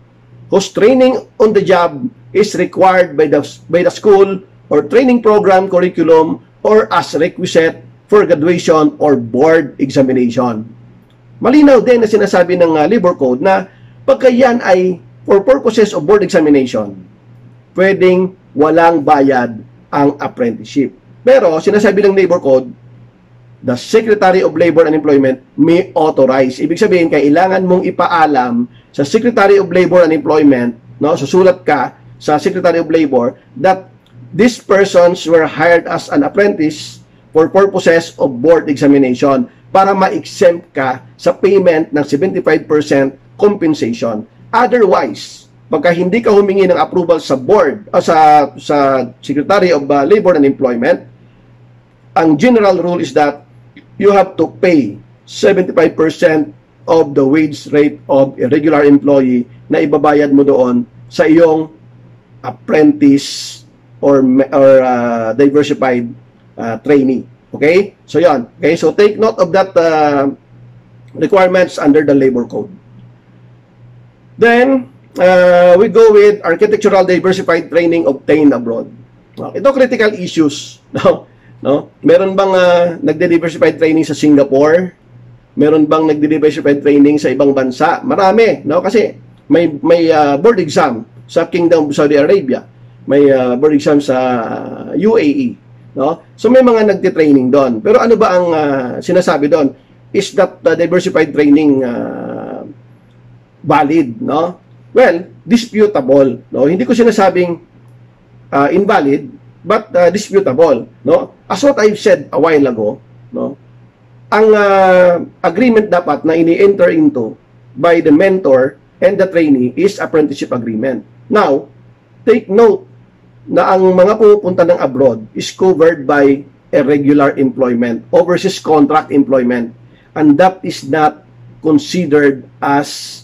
whose training on the job is required by the, by the school or training program curriculum or as requisite for graduation or board examination. Malinaw din na sinasabi ng uh, labor code na pagka yan ay for purposes of board examination, pwedeng walang bayad ang apprenticeship. Pero sinasabi ng labor code, the Secretary of Labor and Employment may authorize. Ibig sabihin, kailangan mong ipaalam sa Secretary of Labor and Employment, no, susulat ka sa Secretary of Labor that these persons were hired as an apprentice for purposes of board examination para ma-exempt ka sa payment ng 75% compensation. Otherwise, pagka hindi ka humingi ng approval sa board o sa sa Secretary of uh, Labor and Employment, ang general rule is that you have to pay 75% of the wage rate of a regular employee na ibabayad mo doon sa iyong apprentice or or uh, diversified uh, trainee. Okay? So yan. Okay? So take note of that uh, requirements under the labor code. Then, uh, we go with architectural diversified training obtained abroad. Uh, ito critical issues. No? No? Meron bang uh, nagde-diversified training sa Singapore? Meron bang nagde-diversified training sa ibang bansa? Marami, no? Kasi may may uh, board exam sa Kingdom of Saudi Arabia. May uh, board exam sa UAE, no? So may mga nagte-training doon. Pero ano ba ang uh, sinasabi doon? Is that uh, diversified training uh, valid, no? Well, disputable, no? Hindi ko sinasabing uh, invalid, but uh, disputable, no? As what I've said a while ago, no? Ang uh, agreement dapat na ini-enter into by the mentor and the trainee is apprenticeship agreement. Now, take note na ang mga pumupunta ng abroad is covered by a regular employment, overseas contract employment, and that is not considered as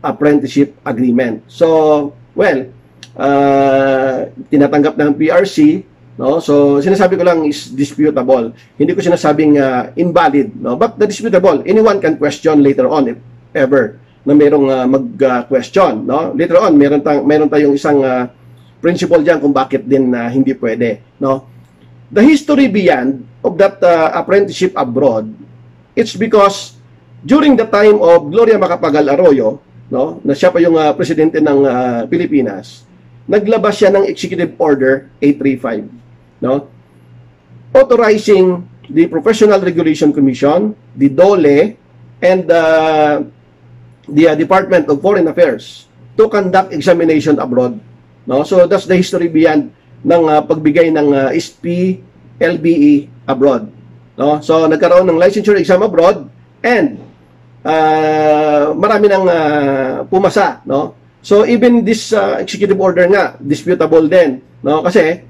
apprenticeship agreement. So, well, uh, tinatanggap ng PRC No? So, sinasabi ko lang is disputable. Hindi ko sinasabing uh, invalid, no? But the disputable, anyone can question later on if ever na mayroong uh, mag-question, no? Later on, meron tang meron tayong isang uh, principle diyan kung bakit din uh, hindi pwede, no? The history beyond of that uh, apprenticeship abroad, it's because during the time of Gloria Macapagal Arroyo, no, na siya pa yung uh, presidente ng uh, Pilipinas, naglabas siya ng Executive Order 835 no? Authorizing the Professional Regulation Commission, the DOLE, and uh, the uh, Department of Foreign Affairs to conduct examination abroad. No? So that's the history beyond ng uh, pagbigay ng uh, SP LBE abroad. No? So nagkaroon ng licensure exam abroad and uh, marami nang uh, pumasa, no? So even this uh, executive order nga disputable din, no? Kasi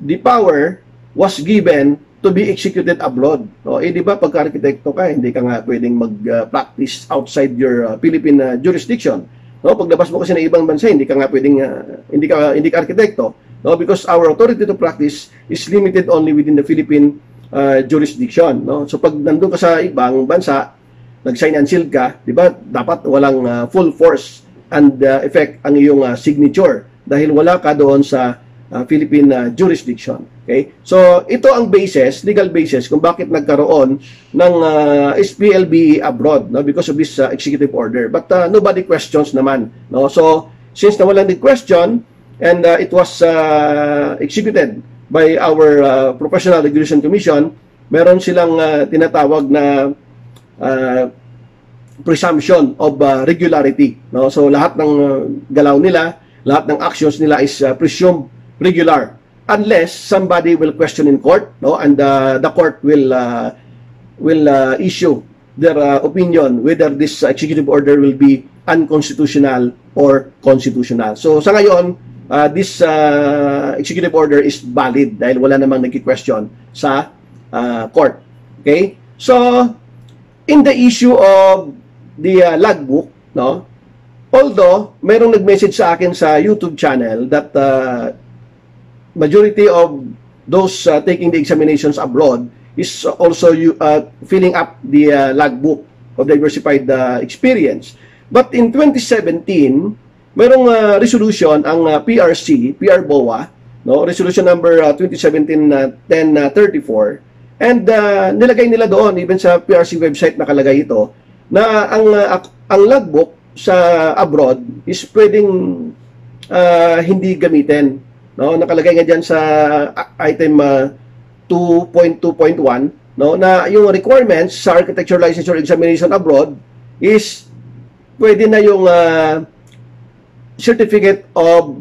the power was given to be executed abroad. No, eh di ba pagka arkitekto ka, hindi ka nga pwedeng mag-practice outside your uh, Philippine uh, jurisdiction. No, paglabas mo kasi ng ibang bansa, hindi ka nga pwedeng uh, hindi ka hindi ka arkitekto. No, because our authority to practice is limited only within the Philippine uh, jurisdiction, no? So pag nandoon ka sa ibang bansa, nag-sign and seal ka, 'di ba? Dapat walang uh, full force and uh, effect ang iyong uh, signature dahil wala ka doon sa uh, Philippine uh, jurisdiction. Okay? So, ito ang basis, legal basis kung bakit nagkaroon ng uh, SPLB abroad no because of this uh, executive order. But uh, nobody questions naman, no? So, since nawalan din question and uh, it was uh, executed by our uh, Professional Regulation Commission, meron silang uh, tinatawag na uh, presumption of uh, regularity, no? So, lahat ng galaw nila, lahat ng actions nila is uh, presumed regular unless somebody will question in court no? And uh, the court will uh, will uh, issue their uh, opinion whether this executive order will be unconstitutional or constitutional. So sa ngayon uh, this uh, executive order is valid dahil wala namang nagki-question sa uh, court. Okay? So in the issue of the uh, logbook no? Although mayroong nag-message sa akin sa YouTube channel that uh, majority of those uh, taking the examinations abroad is also uh, filling up the uh, logbook of diversified uh, experience. But in 2017, mayroong uh, resolution ang uh, PRC, PR BOA, no, resolution number uh, 2017-1034 uh, and uh, nilagay nila doon even sa PRC website nakalagay ito na ang uh, ang logbook sa abroad is pwedeng uh, hindi gamitin No, nakalagay nga diyan sa item uh, 2.2.1 no, na yung requirements sa architecture licensure examination abroad is pwede na yung uh, certificate of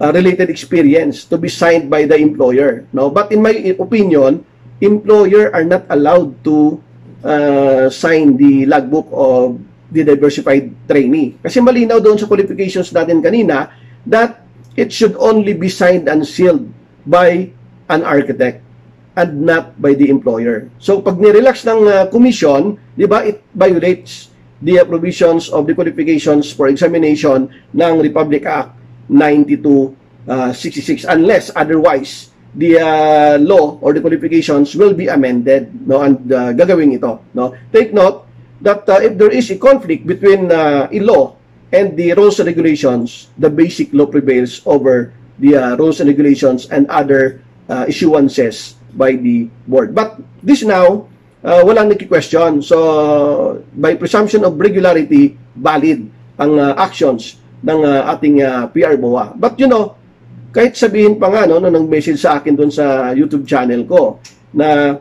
uh, related experience to be signed by the employer. No, but in my opinion, employer are not allowed to uh, sign the logbook of the diversified trainee. Kasi malinaw doon sa qualifications natin kanina that it should only be signed and sealed by an architect and not by the employer. So pag ni-relax ng uh, commission, 'di ba, it violates the uh, provisions of the qualifications for examination ng Republic Act 9266 uh, unless otherwise the uh, law or the qualifications will be amended no and uh, gagawin ito no take note that uh, if there is a conflict between uh, a law and the rules and regulations the basic law prevails over the uh, rules and regulations and other uh, issuances by the board. But this now, uh, walang nagki-question. So, by presumption of regularity, valid ang uh, actions ng uh, ating uh, PR BOA. But you know, kahit sabihin pa nga, no, no, nang message sa akin doon sa YouTube channel ko, na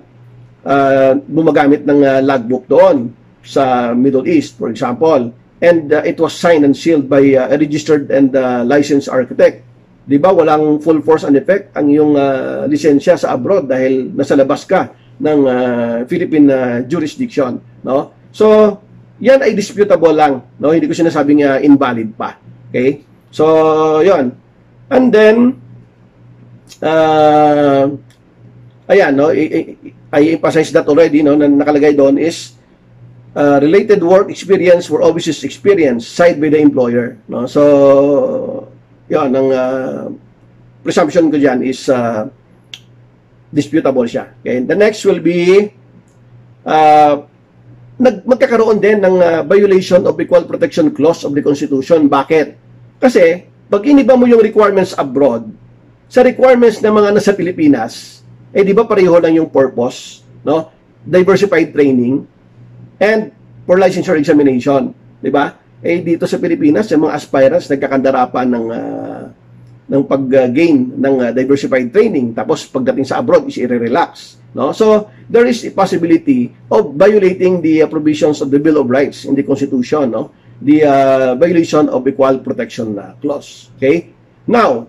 uh, gumagamit ng uh, logbook doon sa Middle East, for example, and uh, it was signed and sealed by uh, a registered and uh, licensed architect 'di ba walang full force and effect ang iyong uh, lisensya sa abroad dahil nasa labas ka ng uh, Philippine uh, jurisdiction, no? So, yan ay disputable lang, no? Hindi ko sinasabing uh, invalid pa. Okay? So, 'yon. And then uh, ayan, no? I, I, I emphasize that already, no? Na nakalagay doon is uh, related work experience for overseas experience side by the employer, no? So, yun, ang uh, presumption ko dyan is uh, disputable siya. Okay? The next will be uh, nag magkakaroon din ng uh, violation of Equal Protection Clause of the Constitution. Bakit? Kasi, pag iniba mo yung requirements abroad, sa requirements ng mga nasa Pilipinas, eh di ba pareho lang yung purpose, no? Diversified training and for licensure examination, di ba? eh dito sa Pilipinas, yung mga aspirants nagkakandara pa ng uh, ng pag-gain ng uh, diversified training. Tapos pagdating sa abroad is i-relax no? So there is a possibility of violating the uh, provisions of the bill of rights in the constitution no? The uh, violation of equal protection uh, clause okay? Now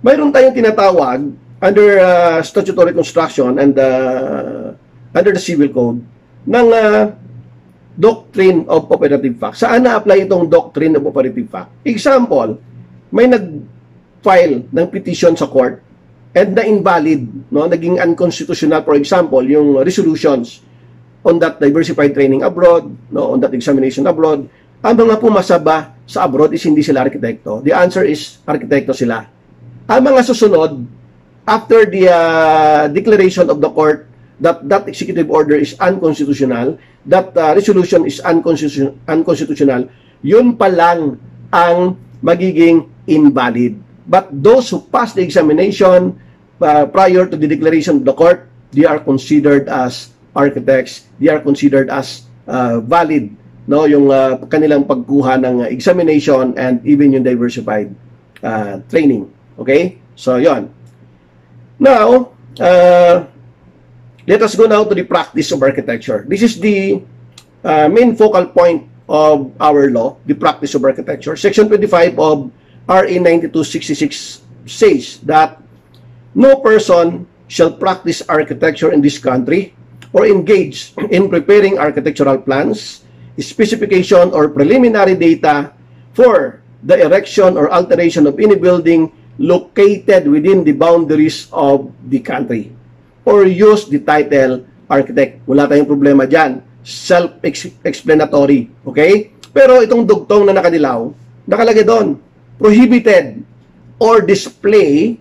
mayroon tayong tinatawag under uh, statutory construction and uh, under the civil code ng uh, doctrine of operative fact. Saan na-apply itong doctrine of operative fact? Example, may nag-file ng petition sa court and na-invalid, no? naging unconstitutional, for example, yung resolutions on that diversified training abroad, no? on that examination abroad, ang mga pumasaba sa abroad is hindi sila arkitekto. The answer is arkitekto sila. Ang mga susunod, after the uh, declaration of the court that that executive order is unconstitutional, that uh, resolution is unconstitutional, unconstitutional, yun pa lang ang magiging invalid. But those who pass the examination uh, prior to the declaration of the court, they are considered as architects, they are considered as uh, valid no yung uh, kanilang pagkuha ng examination and even yung diversified uh, training. Okay? So yon now uh, Let us go now to the practice of architecture. This is the uh, main focal point of our law, the practice of architecture. Section 25 of RA 9266 says that no person shall practice architecture in this country or engage in preparing architectural plans, specification, or preliminary data for the erection or alteration of any building located within the boundaries of the country or use the title architect. Wala tayong problema dyan. Self-explanatory. Okay? Pero itong dugtong na nakadilaw, nakalagay doon, prohibited or display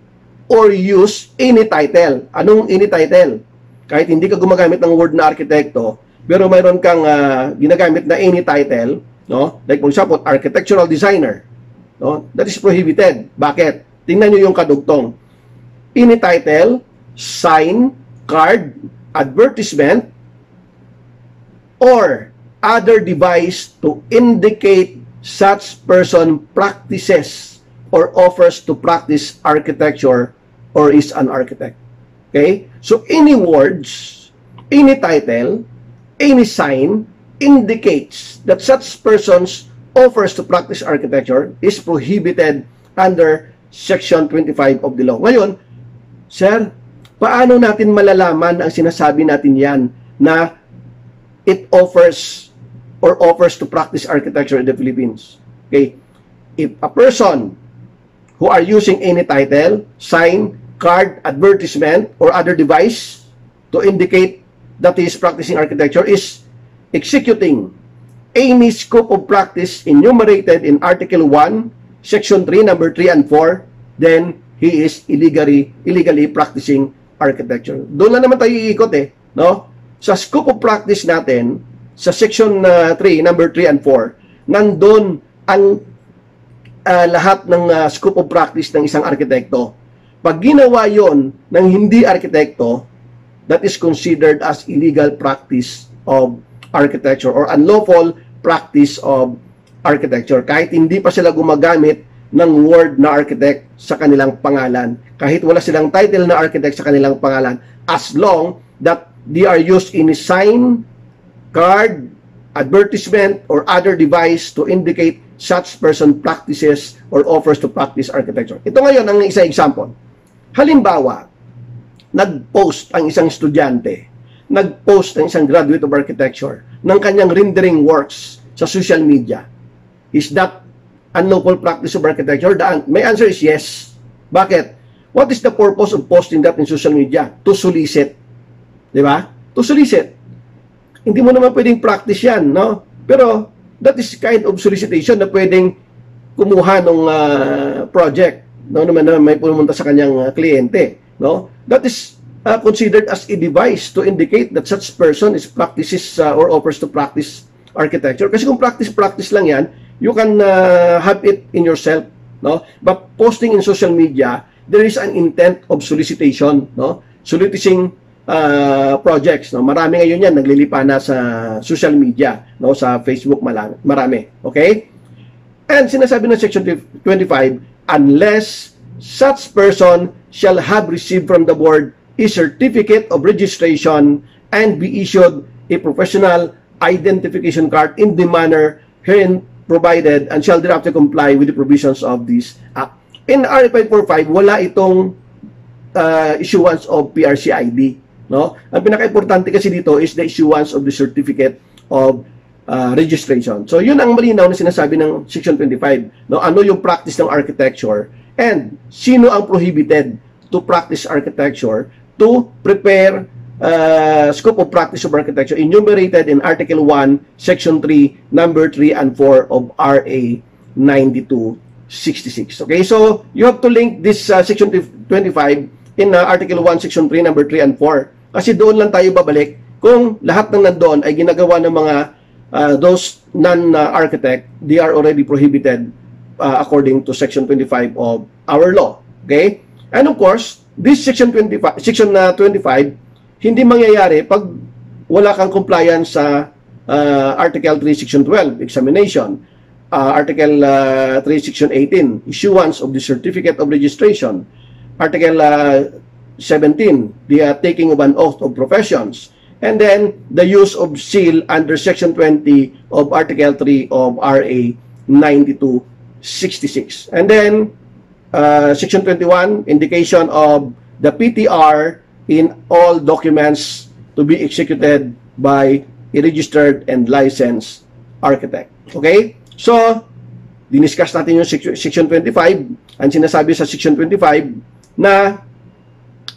or use any title. Anong any title? Kahit hindi ka gumagamit ng word na arkitekto, pero mayroon kang uh, ginagamit na any title, no? Like for example, architectural designer, no? That is prohibited. Bakit? Tingnan niyo yung kadugtong. Any title sign, card, advertisement, or other device to indicate such person practices or offers to practice architecture or is an architect. Okay? So any words any title, any sign indicates that such persons offers to practice architecture is prohibited under Section 25 of the law. Ngayon, Sir, paano natin malalaman ang sinasabi natin yan na it offers or offers to practice architecture in the Philippines? Okay, if a person who are using any title, sign, card, advertisement, or other device to indicate that he is practicing architecture is executing any scope of practice enumerated in Article 1, Section 3, number 3 and 4, then he is illegally, illegally practicing architecture. Doon lang naman tayo iikot eh. No? Sa scope of practice natin, sa Section uh, 3, number 3 and 4, nandun ang uh, lahat ng uh, scope of practice ng isang arkitekto. Pag ginawa yon ng hindi arkitekto, that is considered as illegal practice of architecture or unlawful practice of architecture. Kahit hindi pa sila gumagamit ng word na architect sa kanilang pangalan. Kahit wala silang title na architect sa kanilang pangalan. As long that they are used in a sign, card, advertisement, or other device to indicate such person practices or offers to practice architecture. Ito ngayon ang isa example. Halimbawa, nag-post ang isang estudyante nag-post ng isang graduate of architecture ng kanyang rendering works sa social media. Is that unlawful practice of architecture? The, my answer is yes. Bakit? What is the purpose of posting that in social media? To solicit. Di ba? To solicit. Hindi mo naman pwedeng practice yan, no? Pero that is kind of solicitation na pwedeng kumuha ng uh, project no naman na may pumunta sa kanyang uh, kliyente no that is uh, considered as a device to indicate that such person is practices uh, or offers to practice architecture. Kasi kung practice-practice lang yan, you can uh, have it in yourself. No? But posting in social media, there is an intent of solicitation. No? Soliciting uh, projects. No? Marami ngayon yan, naglilipa na sa social media. No? Sa Facebook, marami. Okay? And sinasabi ng Section 25, unless such person shall have received from the board a certificate of registration and be issued a professional identification card in the manner herein provided and shall thereafter comply with the provisions of this act. In RA 545, wala itong uh, issuance of PRC ID. No? Ang pinaka-importante kasi dito is the issuance of the certificate of uh, registration. So, yun ang malinaw na sinasabi ng Section 25. No? Ano yung practice ng architecture and sino ang prohibited to practice architecture to prepare uh, scope of practice of architecture enumerated in Article 1, Section 3, Number 3 and 4 of RA 9266. Okay, so you have to link this uh, Section 25 in uh, Article 1, Section 3, Number 3 and 4. Kasi doon lang tayo babalik kung lahat ng nandoon ay ginagawa ng mga uh, those non-architect, they are already prohibited uh, according to Section 25 of our law. Okay? And of course, this section 25, section uh, 25, hindi mangyayari pag wala kang compliance sa uh, Article 3, Section 12, examination. Uh, Article uh, 3, Section 18, issuance of the Certificate of Registration. Article uh, 17, the uh, taking of an oath of professions. And then, the use of seal under Section 20 of Article 3 of RA 9266. And then, uh, Section 21, indication of the PTR in all documents to be executed by a registered and licensed architect. Okay? So, diniscuss natin yung Section 25. Ang sinasabi sa Section 25 na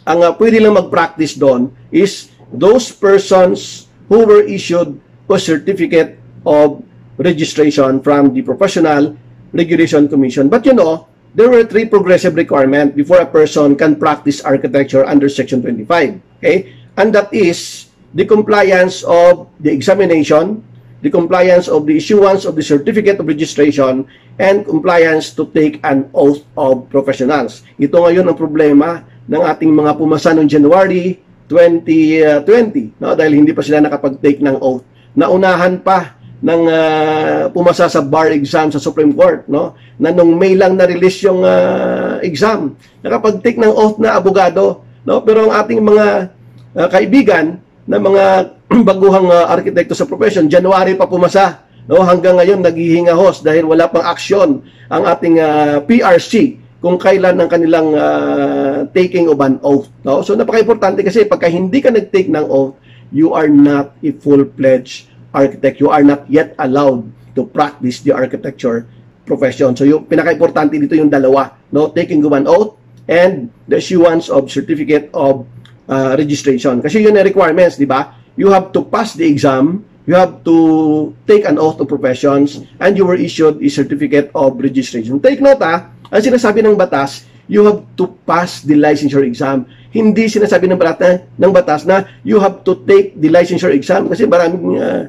ang uh, pwede lang mag-practice doon is those persons who were issued a certificate of registration from the Professional Regulation Commission. But you know, there were three progressive requirements before a person can practice architecture under Section 25. Okay? And that is the compliance of the examination, the compliance of the issuance of the certificate of registration, and compliance to take an oath of professionals. Ito ngayon ang problema ng ating mga pumasa noong January 2020 no? dahil hindi pa sila nakapag-take ng oath. Naunahan pa ng uh, pumasa sa bar exam sa Supreme Court no na nung May lang na release yung uh, exam nakapag-take ng oath na abogado no pero ang ating mga uh, kaibigan ng mga baguhang uh, arkitekto sa profession, January pa pumasa. No, hanggang ngayon naghihingahos dahil wala pang aksyon ang ating uh, PRC kung kailan ang kanilang uh, taking of an oath. No? So napaka-importante kasi pagka hindi ka nag-take ng oath, you are not a full-fledged architect. You are not yet allowed to practice the architecture profession. So yung pinaka-importante dito yung dalawa, no? Taking an oath and the issuance of certificate of uh, registration. Kasi yun ang requirements, di ba? You have to pass the exam, you have to take an oath of professions, and you were issued a certificate of registration. Take note ha, ang sinasabi ng batas, you have to pass the licensure exam. Hindi sinasabi ng batas, ng batas na you have to take the licensure exam kasi maraming uh,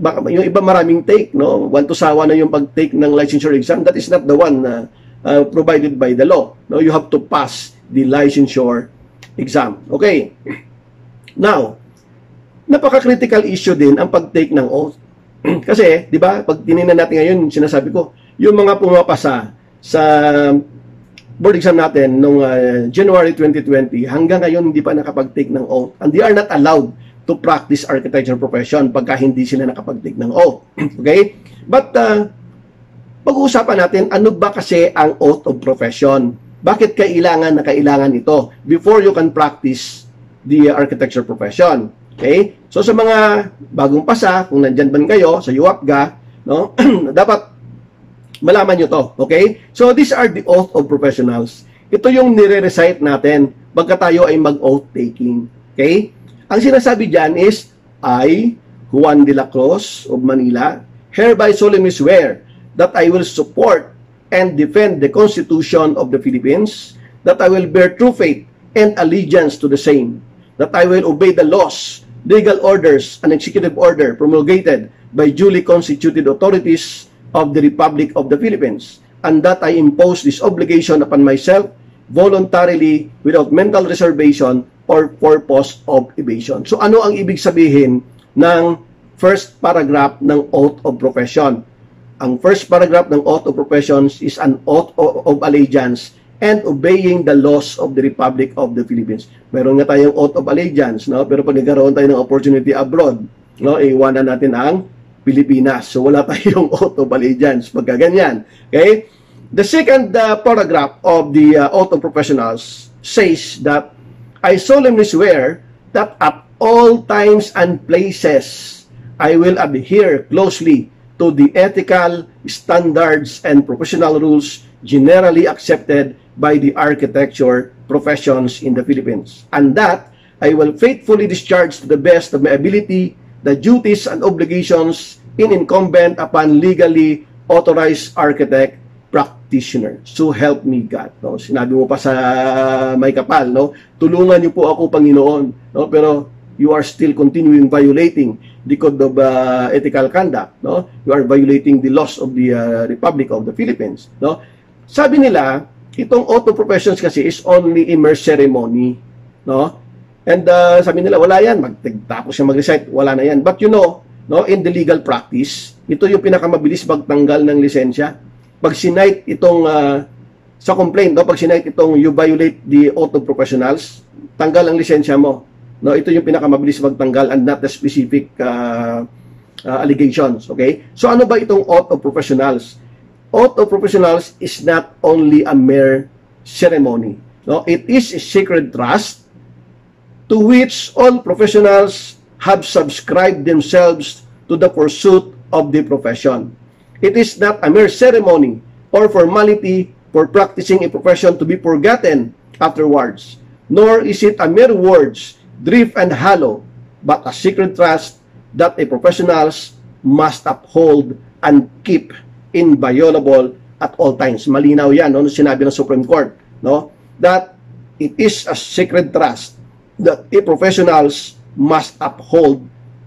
baka yung iba maraming take, no? One to sawa na yung pag-take ng licensure exam. That is not the one na uh, provided by the law. No, you have to pass the licensure exam. Okay. Now, napaka-critical issue din ang pag-take ng oath. Kasi, 'di ba, pag tiningnan natin ngayon, sinasabi ko, yung mga pumapasa sa board exam natin noong uh, January 2020 hanggang ngayon hindi pa nakapag-take ng oath and they are not allowed to practice architecture profession pagka hindi sila nakapag-take ng oath. okay? But, uh, pag-uusapan natin, ano ba kasi ang oath of profession? Bakit kailangan na kailangan ito before you can practice the architecture profession? Okay? So, sa mga bagong pasa, kung nandyan ban kayo, sa UAPGA, no? dapat malaman nyo to. Okay? So, these are the oath of professionals. Ito yung nire-recite natin pagka tayo ay mag-oath taking. Okay? Ang sinasabi diyan is, I, Juan de la Cruz of Manila, hereby solemnly swear that I will support and defend the Constitution of the Philippines, that I will bear true faith and allegiance to the same, that I will obey the laws, legal orders, and executive order promulgated by duly constituted authorities of the Republic of the Philippines, and that I impose this obligation upon myself voluntarily without mental reservation or purpose of evasion. So ano ang ibig sabihin ng first paragraph ng oath of profession? Ang first paragraph ng oath of professions is an oath of allegiance and obeying the laws of the Republic of the Philippines. Meron nga tayong oath of allegiance, no? pero pag nagkaroon tayo ng opportunity abroad, no? iwanan natin ang Pilipinas. So wala tayong oath of allegiance pagka ganyan. Okay? The second uh, paragraph of the uh, oath of professionals says that I solemnly swear that at all times and places I will adhere closely to the ethical standards and professional rules generally accepted by the architecture professions in the Philippines, and that I will faithfully discharge to the best of my ability the duties and obligations in incumbent upon legally authorized architect practitioner. So help me God. No? Sinabi mo pa sa may kapal, no? Tulungan niyo po ako, Panginoon. No? Pero you are still continuing violating the code of uh, ethical conduct. No? You are violating the laws of the uh, Republic of the Philippines. No? Sabi nila, itong auto professions kasi is only a mere ceremony. No? And uh, sabi nila, wala yan. Magtapos siya mag-recite, wala na yan. But you know, no, in the legal practice, ito yung pinakamabilis magtanggal ng lisensya pag sinight itong uh, sa complaint, no, pag sinight itong you violate the of professionals, tanggal ang lisensya mo. No, ito yung pinakamabilis magtanggal and not the specific uh, uh, allegations, okay? So ano ba itong of professionals? Of professionals is not only a mere ceremony. No, it is a sacred trust to which all professionals have subscribed themselves to the pursuit of the profession. It is not a mere ceremony or formality for practicing a profession to be forgotten afterwards, nor is it a mere words, drift and hollow, but a secret trust that a professionals must uphold and keep inviolable at all times. Malinaw yan, no? sinabi ng Supreme Court, no? that it is a secret trust that a professionals must uphold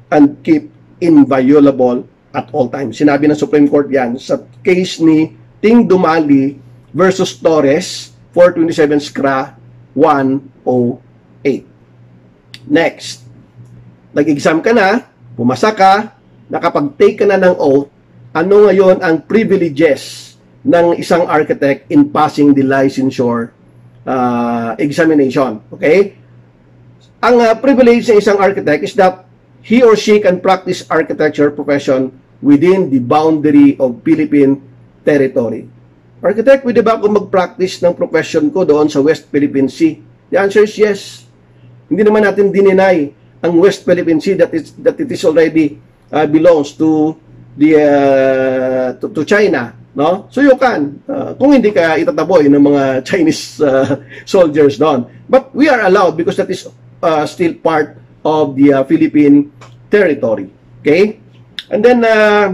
and keep inviolable at all times. Sinabi ng Supreme Court yan sa case ni Ting Dumali versus Torres 427 SCRA 108. Next, nag-exam ka na, pumasa ka, nakapag-take ka na ng oath, ano ngayon ang privileges ng isang architect in passing the licensure uh, examination. Okay? ang uh, privilege ng isang architect is that he or she can practice architecture profession within the boundary of Philippine territory. Architect, pwede ba ako mag-practice ng profession ko doon sa West Philippine Sea? The answer is yes. Hindi naman natin dininay ang West Philippine Sea that, is, that it is already uh, belongs to the uh, to, to China no so you can uh, kung hindi ka itataboy ng mga Chinese uh, soldiers doon but we are allowed because that is uh, still part of the uh, Philippine territory okay and then uh,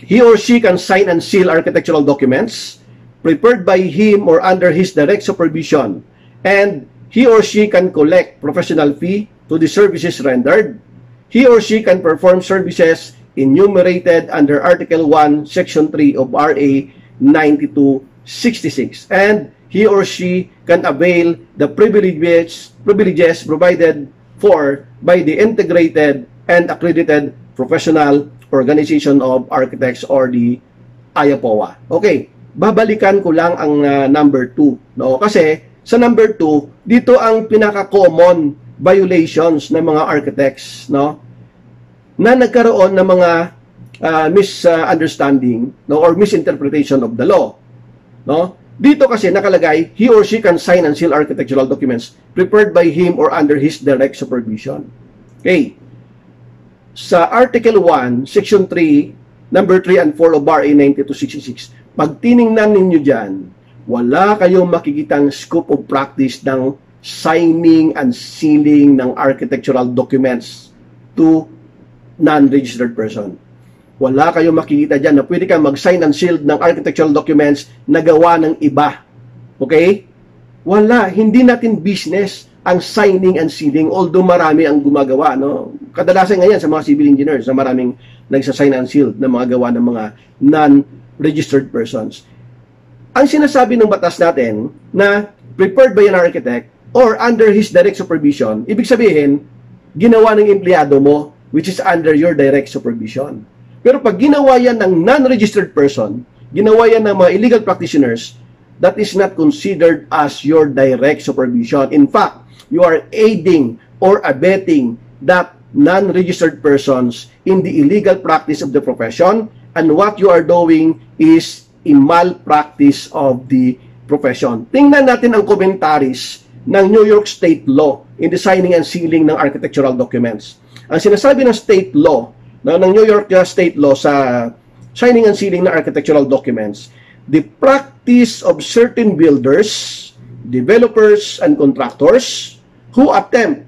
he or she can sign and seal architectural documents prepared by him or under his direct supervision and he or she can collect professional fee to the services rendered he or she can perform services enumerated under Article 1, Section 3 of RA 9266. And he or she can avail the privileges, privileges provided for by the integrated and accredited professional organization of architects or the IAPOA. Okay, babalikan ko lang ang uh, number 2. No? Kasi sa number 2, dito ang pinaka-common violations ng mga architects. No? na nagkaroon ng mga uh, misunderstanding no, or misinterpretation of the law. No? Dito kasi nakalagay, he or she can sign and seal architectural documents prepared by him or under his direct supervision. Okay. Sa Article 1, Section 3, number 3 and 4 of RA 9266, pag tiningnan ninyo dyan, wala kayong makikitang scope of practice ng signing and sealing ng architectural documents to non-registered person. Wala kayong makikita dyan na pwede kang mag-sign and seal ng architectural documents na gawa ng iba. Okay? Wala. Hindi natin business ang signing and sealing although marami ang gumagawa. No? Kadalasan ngayon sa mga civil engineers na maraming nagsa-sign and seal na mga gawa ng mga non-registered persons. Ang sinasabi ng batas natin na prepared by an architect or under his direct supervision, ibig sabihin, ginawa ng empleyado mo which is under your direct supervision. Pero pag ginawa yan ng non-registered person, ginawa yan ng mga illegal practitioners, that is not considered as your direct supervision. In fact, you are aiding or abetting that non-registered persons in the illegal practice of the profession and what you are doing is a malpractice of the profession. Tingnan natin ang commentaries ng New York State law in the signing and sealing ng architectural documents. Ang sinasabi ng state law, no, ng New York uh, state law sa signing and sealing ng architectural documents, the practice of certain builders, developers, and contractors who attempt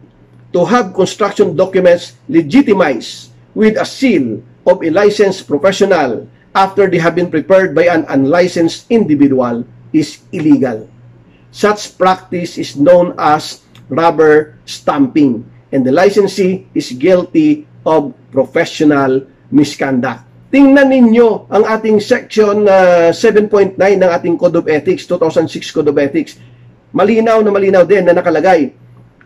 to have construction documents legitimized with a seal of a licensed professional after they have been prepared by an unlicensed individual is illegal. Such practice is known as rubber stamping and the licensee is guilty of professional misconduct. Tingnan ninyo ang ating section uh, 7.9 ng ating Code of Ethics, 2006 Code of Ethics. Malinaw na malinaw din na nakalagay,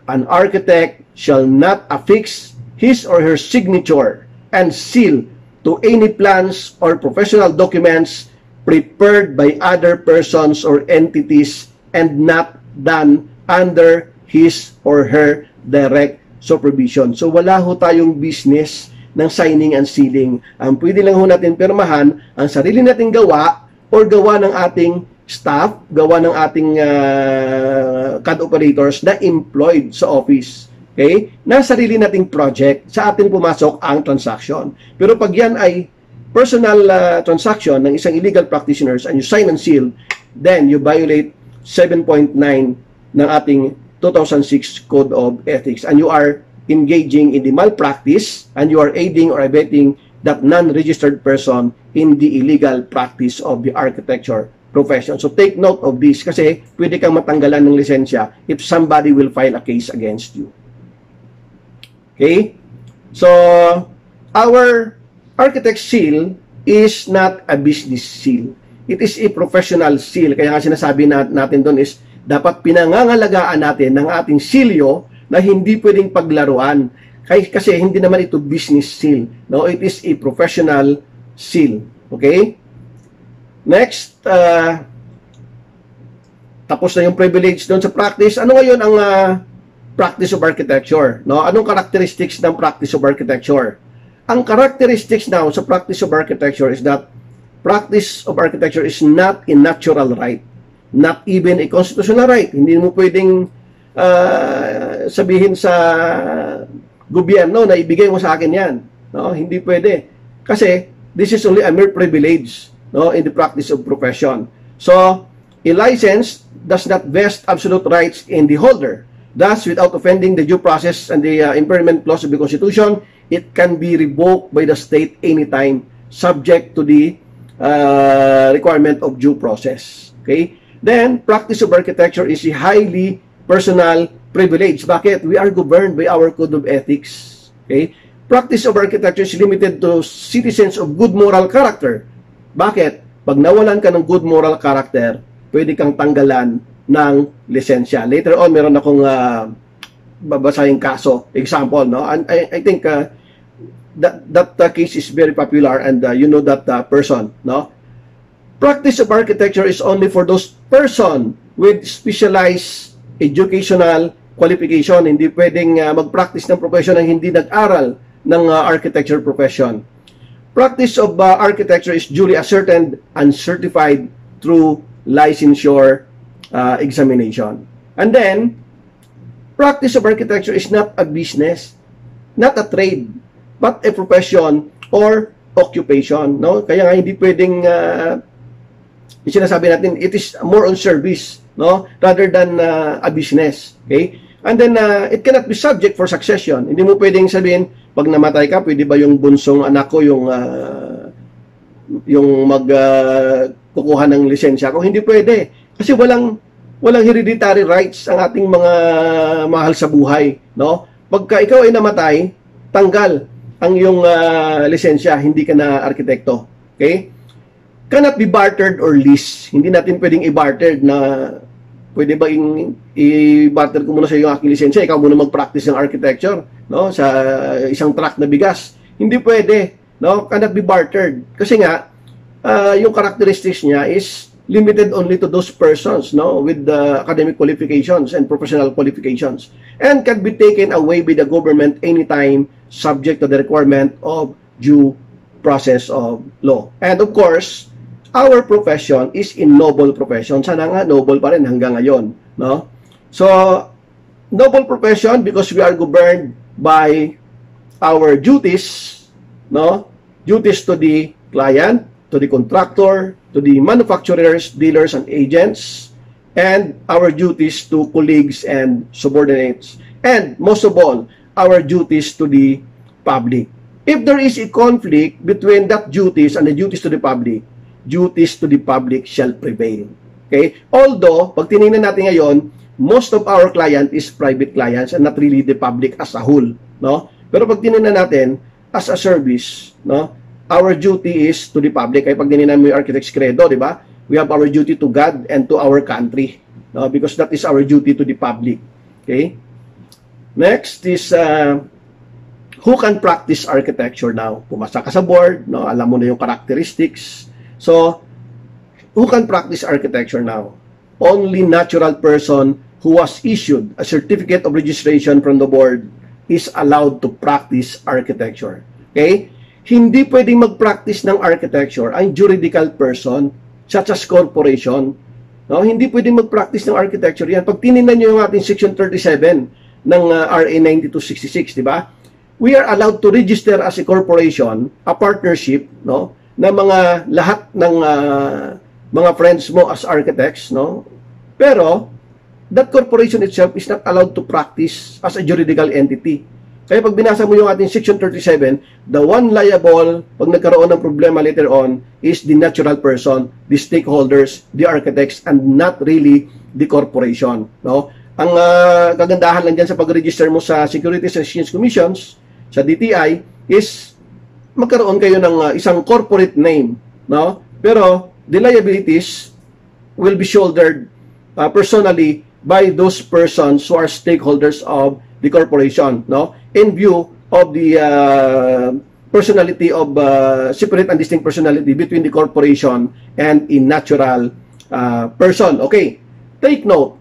an architect shall not affix his or her signature and seal to any plans or professional documents prepared by other persons or entities and not done under his or her direct supervision. So wala ho tayong business ng signing and sealing. Ang pwede lang ho natin permahan ang sarili nating gawa or gawa ng ating staff, gawa ng ating uh, CAD operators na employed sa office. Okay? Na sarili nating project, sa atin pumasok ang transaction. Pero pag yan ay personal uh, transaction ng isang illegal practitioners and you sign and seal, then you violate 7.9 ng ating 2006 Code of Ethics and you are engaging in the malpractice and you are aiding or abetting that non-registered person in the illegal practice of the architecture profession. So take note of this kasi pwede kang matanggalan ng lisensya if somebody will file a case against you. Okay? So, our architect seal is not a business seal. It is a professional seal. Kaya nga sinasabi natin doon is dapat pinangangalagaan natin ng ating silyo na hindi pwedeng paglaruan. Kasi hindi naman ito business seal. No, it is a professional seal. Okay? Next, uh, tapos na yung privilege doon sa practice. Ano ngayon ang uh, practice of architecture. No? Anong characteristics ng practice of architecture? Ang characteristics now sa practice of architecture is that practice of architecture is not a natural right. Not even a constitutional right. Hindi mo pwedeng uh, sabihin sa gobyerno na ibigay mo sa akin yan. No? Hindi pwede. Kasi this is only a mere privilege no, in the practice of profession. So, a license does not vest absolute rights in the holder. Thus, without offending the due process and the uh, impairment clause of the Constitution, it can be revoked by the state anytime, subject to the uh, requirement of due process. Okay? Then, practice of architecture is a highly personal privilege. Bakit? We are governed by our code of ethics. Okay? Practice of architecture is limited to citizens of good moral character. Bakit? Pag nawalan ka ng good moral character, pwede kang tanggalan ng lisensya. Later on, meron akong uh, babasahin kaso, example, no? And I, I think uh, that that uh, case is very popular and uh, you know that uh, person, no? Practice of architecture is only for those person with specialized educational qualification. Hindi pwedeng uh, mag-practice ng profession ng hindi nag-aral ng uh, architecture profession. Practice of uh, architecture is duly ascertained and certified through licensure uh, examination. And then, practice of architecture is not a business, not a trade, but a profession or occupation. No? Kaya nga hindi pwedeng uh, sinasabi natin, it is more on service no rather than uh, a business. Okay? And then, uh, it cannot be subject for succession. Hindi mo pwedeng sabihin, pag namatay ka, pwede ba yung bunsong anak ko yung uh, yung mag uh, kukuha ng lisensya ko? Hindi pwede. Kasi walang walang hereditary rights ang ating mga mahal sa buhay, no? Pagka ikaw ay namatay, tanggal ang iyong uh, lisensya, hindi ka na arkitekto. Okay? Cannot be bartered or leased. Hindi natin pwedeng i-barter na pwede ba i-barter ko muna sa iyo ang aking lisensya, ikaw muna mag-practice ng architecture, no? Sa isang truck na bigas. Hindi pwede, no? Cannot be bartered. Kasi nga, uh, yung characteristics niya is limited only to those persons no with the academic qualifications and professional qualifications and can be taken away by the government anytime subject to the requirement of due process of law and of course our profession is in noble profession. Sana nga noble pa rin hanggang ngayon no? So noble profession because we are governed by our duties no? Duties to the client to the contractor to the manufacturers, dealers, and agents, and our duties to colleagues and subordinates, and most of all, our duties to the public. If there is a conflict between that duties and the duties to the public, duties to the public shall prevail. Okay? Although, pag tinignan natin ngayon, most of our client is private clients and not really the public as a whole, no? Pero pag tinignan natin as a service, no? our duty is to the public. Kaya pag dininan mo yung Architect's Credo, di ba? We have our duty to God and to our country. No? Because that is our duty to the public. Okay? Next is, uh, who can practice architecture now? Pumasa ka sa board, no? alam mo na yung characteristics. So, who can practice architecture now? Only natural person who was issued a certificate of registration from the board is allowed to practice architecture. Okay? hindi pwedeng mag-practice ng architecture ang juridical person such as corporation. No, hindi pwedeng mag-practice ng architecture yan. Pag tinignan niyo yung ating section 37 ng uh, RA 9266, di ba? We are allowed to register as a corporation, a partnership, no, na mga lahat ng uh, mga friends mo as architects, no? Pero that corporation itself is not allowed to practice as a juridical entity. Kaya pag binasa mo yung ating section 37, the one liable, pag nagkaroon ng problema later on, is the natural person, the stakeholders, the architects, and not really the corporation. No? Ang uh, kagandahan lang dyan sa pag-register mo sa Securities and Exchange Commissions, sa DTI, is magkaroon kayo ng uh, isang corporate name. No? Pero the liabilities will be shouldered uh, personally by those persons who are stakeholders of the corporation. No? in view of the uh, personality of uh, separate and distinct personality between the corporation and a natural uh, person. Okay, take note.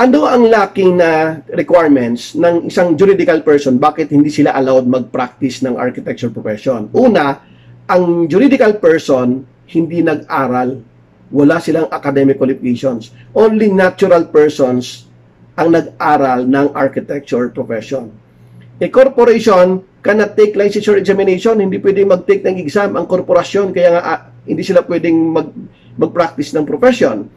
Ano ang lacking na requirements ng isang juridical person bakit hindi sila allowed mag-practice ng architecture profession? Una, ang juridical person hindi nag-aral. Wala silang academic qualifications. Only natural persons ang nag-aral ng architecture profession. A corporation cannot take licensure examination, hindi pwedeng mag-take ng exam ang korporasyon, kaya nga ah, hindi sila pwedeng mag, mag-practice ng profession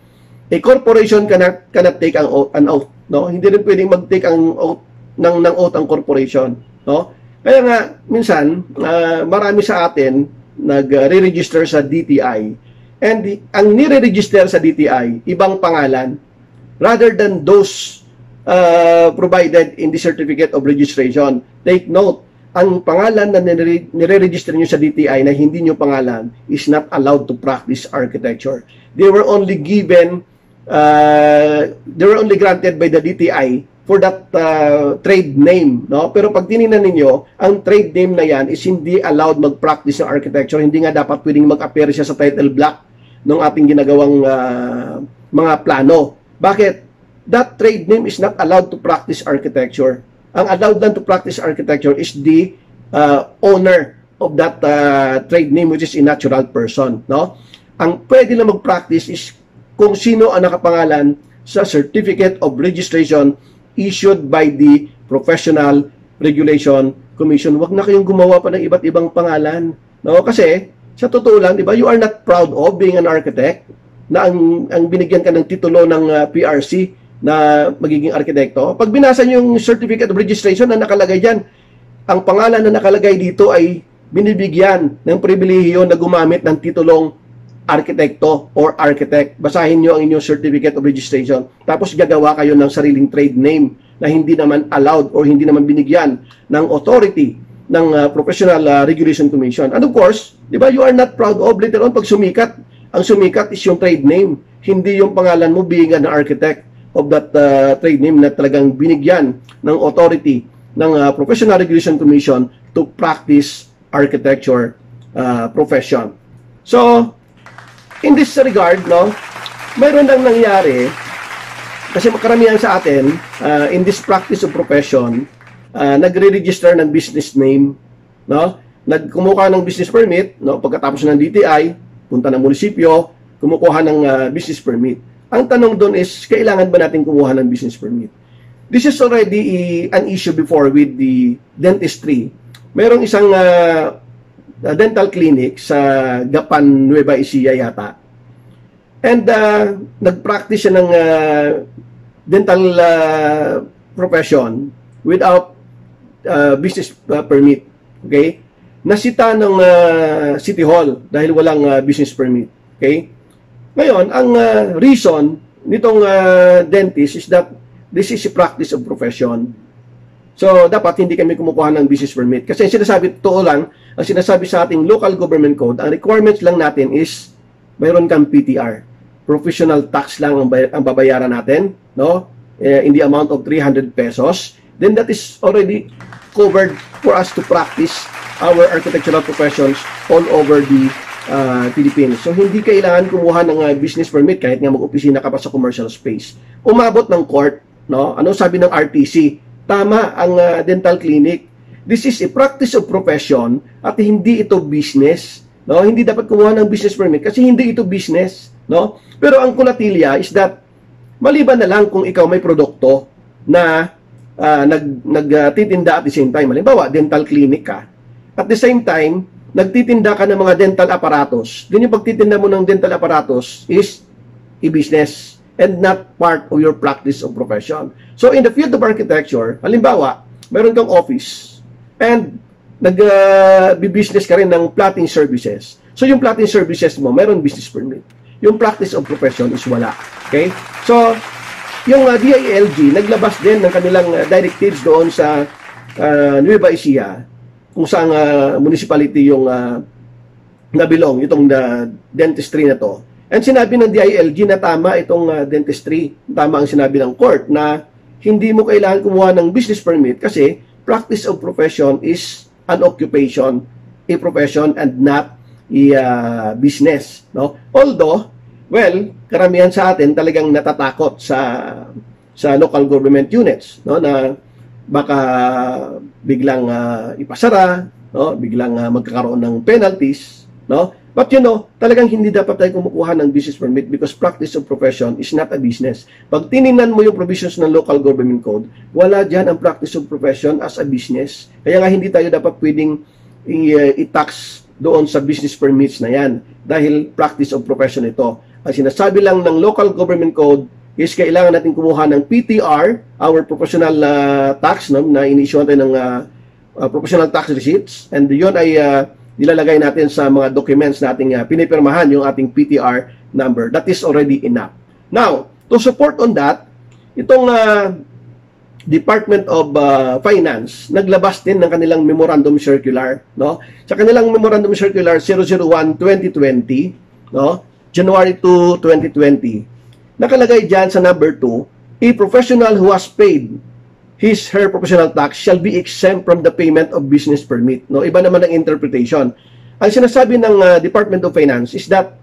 a corporation cannot cannot take an oath, an oath no? Hindi rin pwedeng mag-take ang oath ng ng oath ang corporation no? Kaya nga minsan uh, marami sa atin nagre-register sa DTI and ang nire-register sa DTI ibang pangalan rather than those uh, provided in the certificate of registration. Take note ang pangalan na nire-register nyo sa DTI na hindi nyo pangalan is not allowed to practice architecture. They were only given uh, they were only granted by the DTI for that uh, trade name, no? Pero pag tiningnan ninyo, ang trade name na yan is hindi allowed mag-practice ng architecture. Hindi nga dapat pwedeng mag-appear siya sa title block ng ating ginagawang uh, mga plano. Bakit? That trade name is not allowed to practice architecture. Ang allowed lang to practice architecture is the uh, owner of that uh, trade name which is a natural person, no? Ang pwede lang mag-practice is kung sino ang nakapangalan sa Certificate of Registration issued by the Professional Regulation Commission. Huwag na kayong gumawa pa ng iba't ibang pangalan. No? Kasi, sa totoo lang, di ba, you are not proud of being an architect na ang, ang binigyan ka ng titulo ng uh, PRC na magiging arkitekto. Pag binasa niyo yung Certificate of Registration na nakalagay dyan, ang pangalan na nakalagay dito ay binibigyan ng pribilehiyo na gumamit ng titulong arkitekto or architect. Basahin nyo ang inyong certificate of registration. Tapos gagawa kayo ng sariling trade name na hindi naman allowed or hindi naman binigyan ng authority ng uh, Professional uh, Regulation Commission. And of course, di ba, you are not proud of later on pag sumikat. Ang sumikat is yung trade name, hindi yung pangalan mo being an architect of that uh, trade name na talagang binigyan ng authority ng uh, Professional Regulation Commission to practice architecture uh, profession. So, in this regard, no, mayroon lang nangyari kasi karamihan sa atin uh, in this practice of profession, uh, nagre-register ng business name, no? Nagkumuha ng business permit, no? Pagkatapos ng DTI, punta ng munisipyo, kumukuha ng uh, business permit. Ang tanong doon is, kailangan ba natin kumuha ng business permit? This is already an issue before with the dentistry. Merong isang uh, uh, dental clinic sa Gapan, Nueva Ecija yata. And uh, nag-practice siya ng uh, dental uh, profession without uh, business uh, permit. Okay? Nasita ng uh, City Hall dahil walang uh, business permit. Okay? Ngayon, ang uh, reason nitong uh, dentist is that this is a practice of profession. So, dapat hindi kami kumukuha ng business permit. Kasi sinasabi, totoo lang, ang sinasabi sa ating local government code, ang requirements lang natin is mayroon kang PTR. Professional tax lang ang, bay- ang babayaran natin, no? Uh, in the amount of 300 pesos. Then that is already covered for us to practice our architectural professions all over the uh, Philippines. So hindi kailangan kumuha ng uh, business permit kahit nga mag-opisina ka pa sa commercial space. Umabot ng court, no? Ano sabi ng RTC? Tama ang uh, dental clinic This is a practice of profession at hindi ito business. No, hindi dapat kumuha ng business permit kasi hindi ito business, no? Pero ang kulatilya is that maliban na lang kung ikaw may produkto na uh, nag nagtitinda uh, at the same time. Halimbawa, dental clinic ka. At the same time, nagtitinda ka ng mga dental apparatus. Din yung pagtitinda mo ng dental apparatus is a business and not part of your practice of profession. So in the field of architecture, halimbawa, meron kang office And nag-business uh, ka rin ng plotting services. So yung plotting services mo, meron business permit. Yung practice of profession is wala. Okay? So, yung uh, DILG, naglabas din ng kanilang uh, directives doon sa uh, Nueva Ecija, kung saan uh, municipality yung uh, nabilong, itong uh, dentistry na to. And sinabi ng DILG na tama itong uh, dentistry. Tama ang sinabi ng court na hindi mo kailangan kumuha ng business permit kasi practice of profession is an occupation, a profession and not a uh, business, no? Although, well, karamihan sa atin talagang natatakot sa sa local government units no na baka biglang ah, ipasara no biglang ah, magkakaroon ng penalties no but you know talagang hindi dapat tayo kumukuha ng business permit because practice of profession is not a business. Pag tiningnan mo yung provisions ng local government code wala diyan ang practice of profession as a business. Kaya nga hindi tayo dapat pwedeng uh, i-tax doon sa business permits na yan dahil practice of profession ito. Ang sinasabi lang ng local government code is kailangan natin kumuha ng PTR, our professional uh, tax, no, na inisyuhan tayo ng uh, uh, professional tax receipts. And yun ay uh, nilalagay natin sa mga documents nating uh, pinipirmahan yung ating PTR number. That is already enough. Now, to support on that, itong uh, Department of uh, Finance naglabas din ng kanilang memorandum circular no sa kanilang memorandum circular 001-2020 no January 2, 2020 nakalagay diyan sa number 2 a professional who has paid his her professional tax shall be exempt from the payment of business permit no iba naman ang interpretation ang sinasabi ng uh, Department of Finance is that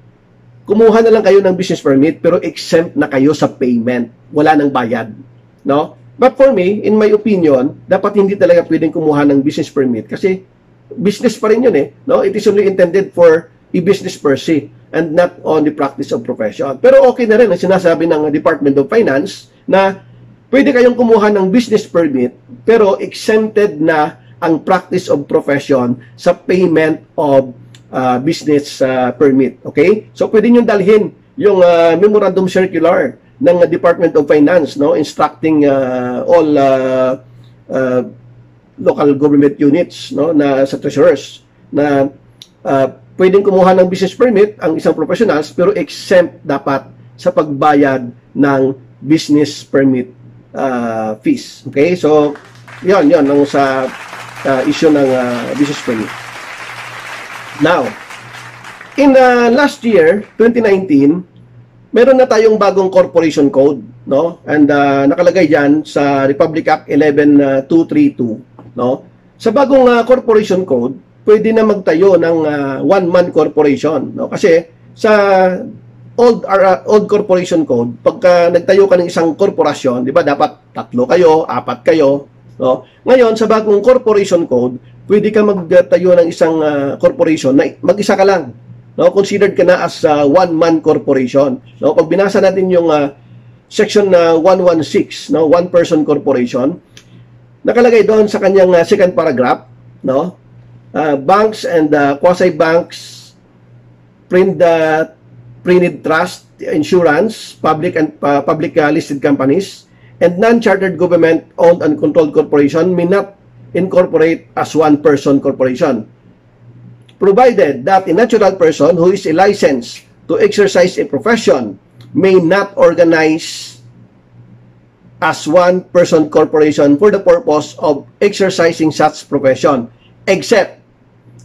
kumuha na lang kayo ng business permit pero exempt na kayo sa payment wala nang bayad no But for me, in my opinion, dapat hindi talaga pwedeng kumuha ng business permit kasi business pa rin yun eh. No? It is only intended for a business per se and not on the practice of profession. Pero okay na rin ang sinasabi ng Department of Finance na pwede kayong kumuha ng business permit pero exempted na ang practice of profession sa payment of uh, business uh, permit. Okay? So pwede nyo dalhin yung uh, memorandum circular ng Department of Finance no instructing uh, all uh, uh, local government units no na sa treasurers na uh, pwedeng kumuha ng business permit ang isang professionals pero exempt dapat sa pagbayad ng business permit uh, fees. Okay? So, yon yon ang sa uh, issue ng uh, business permit. Now, in uh, last year, 2019, meron na tayong bagong corporation code, no? And uh, nakalagay diyan sa Republic Act 11232, no? Sa bagong uh, corporation code, pwede na magtayo ng uh, one-man corporation, no? Kasi sa old uh, old corporation code, pagka nagtayo ka ng isang korporasyon, 'di ba, dapat tatlo kayo, apat kayo, no? Ngayon sa bagong corporation code, pwede ka magtayo ng isang uh, corporation na mag-isa ka lang, no? Considered ka na as uh, one man corporation no? Pag binasa natin yung uh, section na uh, 116 no? One person corporation nakalagay doon sa kanyang uh, second paragraph no? Uh, banks and uh, quasi banks print uh, printed trust insurance public and uh, public uh, listed companies and non-chartered government owned and controlled corporation may not incorporate as one person corporation. Provided that a natural person who is licensed to exercise a profession may not organize as one person corporation for the purpose of exercising such profession except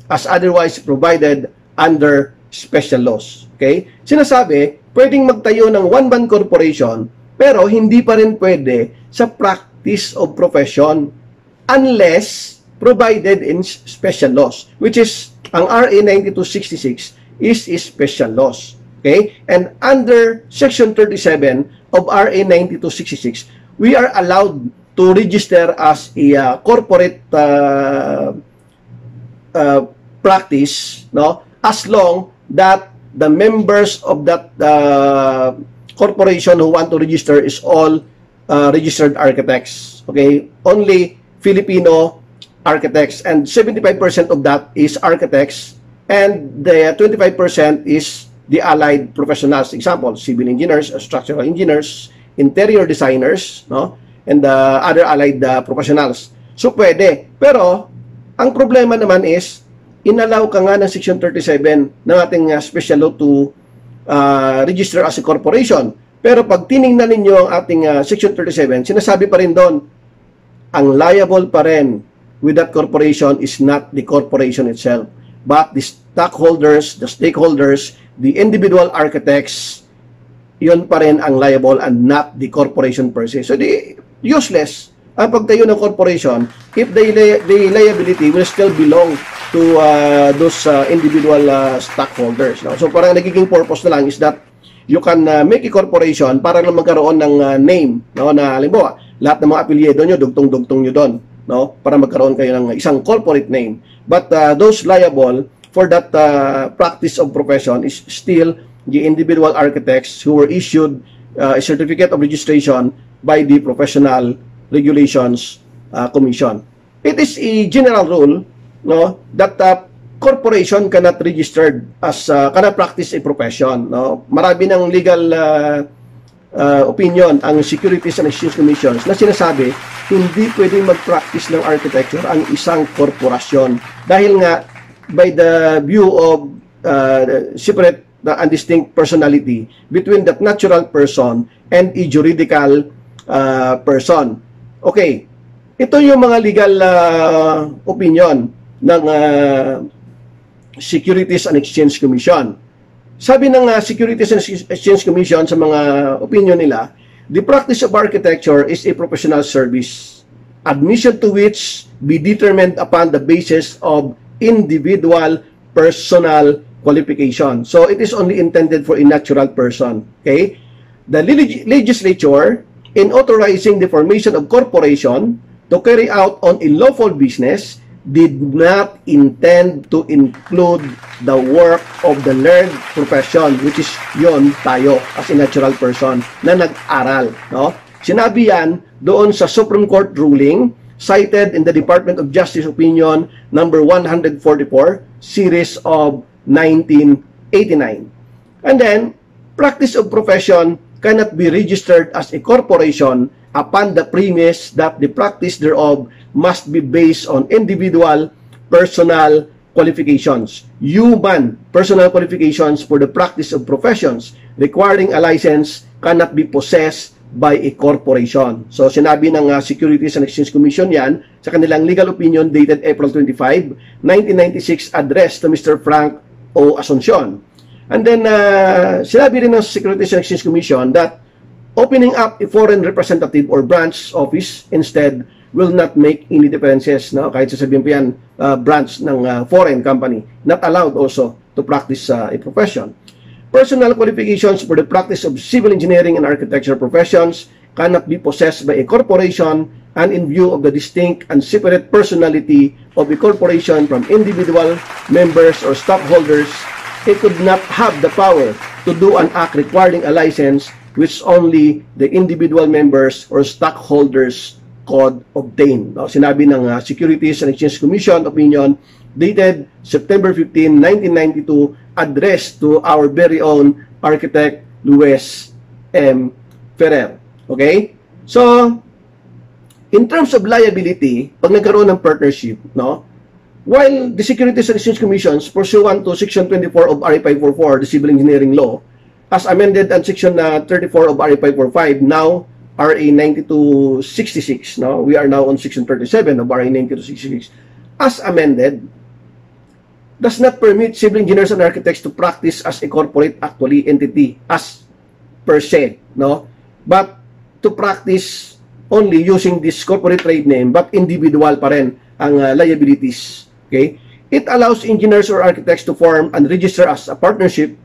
as otherwise provided under special laws. Okay? Sinasabi, pwedeng magtayo ng one-man corporation pero hindi pa rin pwede sa practice of profession unless provided in special laws which is ang RA 9266 is special laws. Okay? And under Section 37 of RA 9266, we are allowed to register as a uh, corporate uh, uh, practice no as long that the members of that uh, corporation who want to register is all uh, registered architects okay? Only Filipino architects and 75% of that is architects and the 25% is the allied professionals. Example civil engineers structural engineers interior designers no? And the other allied uh, professionals. So pwede. Pero ang problema naman is inallow ka nga ng section 37 ng ating uh, special law to uh, register as a corporation pero pag tiningnan ninyo ang ating uh, section 37 sinasabi pa rin doon ang liable pa rin with that corporation is not the corporation itself, but the stockholders, the stakeholders, the individual architects, yun pa rin ang liable and not the corporation per se. So, the useless ang pagtayo ng corporation if the, the liability will still belong to uh, those uh, individual uh, stockholders. No? So, parang nagiging purpose na lang is that you can uh, make a corporation para lang magkaroon ng uh, name, no, na halimbawa, lahat ng mga apelyido nyo, dugtong-dugtong nyo doon, no, para magkaroon kayo ng isang corporate name. But uh, those liable for that uh, practice of profession is still the individual architects who were issued uh, a certificate of registration by the Professional Regulations uh, Commission. It is a general rule no that uh, corporation cannot registered as uh, cannot practice a profession no. Marami ng legal uh, uh, opinion ang Securities and Exchange Commissions na sinasabi hindi pwedeng mag-practice ng architecture ang isang korporasyon. Dahil nga by the view of uh, separate and distinct personality between that natural person and a juridical uh, person. Okay, ito yung mga legal uh, opinion ng uh, Securities and Exchange Commission. Sabi ng uh, Securities and Exchange Commission sa mga opinion nila, the practice of architecture is a professional service, admission to which be determined upon the basis of individual personal qualification. So it is only intended for a natural person. Okay? The legislature, in authorizing the formation of corporation to carry out on a lawful business, did not intend to include the work of the learned profession which is yon tayo as a natural person na nag-aral no? Sinabi yan doon sa Supreme Court ruling cited in the Department of Justice opinion number 144 series of 1989 and then practice of profession cannot be registered as a corporation upon the premise that the practice thereof must be based on individual personal qualifications, human personal qualifications for the practice of professions requiring a license cannot be possessed by a corporation. So sinabi ng uh, Securities and Exchange Commission yan sa kanilang legal opinion dated April 25, 1996 addressed to Mr. Frank O. Asuncion. And then uh, sinabi rin ng Securities and Exchange Commission that opening up a foreign representative or branch office instead will not make any differences no? Kahit sasabihin pa yan uh, branch ng uh, foreign company not allowed also to practice uh, a profession. Personal qualifications for the practice of civil engineering and architecture professions cannot be possessed by a corporation and in view of the distinct and separate personality of a corporation from individual members or stockholders it could not have the power to do an act requiring a license which only the individual members or stockholders could obtain. No, sinabi ng uh, Securities and Exchange Commission opinion dated September 15, 1992, addressed to our very own architect Luis M. Ferrer. Okay? So, in terms of liability, pag nagkaroon ng partnership, no, while the Securities and Exchange Commissions pursuant to Section 24 of RA 544, the Civil Engineering Law, as amended on section uh, 34 of RA 545, now RA 9266. No? We are now on section 37 of RA 9266. As amended, does not permit civil engineers and architects to practice as a corporate actually entity as per se, no? But to practice only using this corporate trade name but individual pa rin ang uh, liabilities. Okay? It allows engineers or architects to form and register as a partnership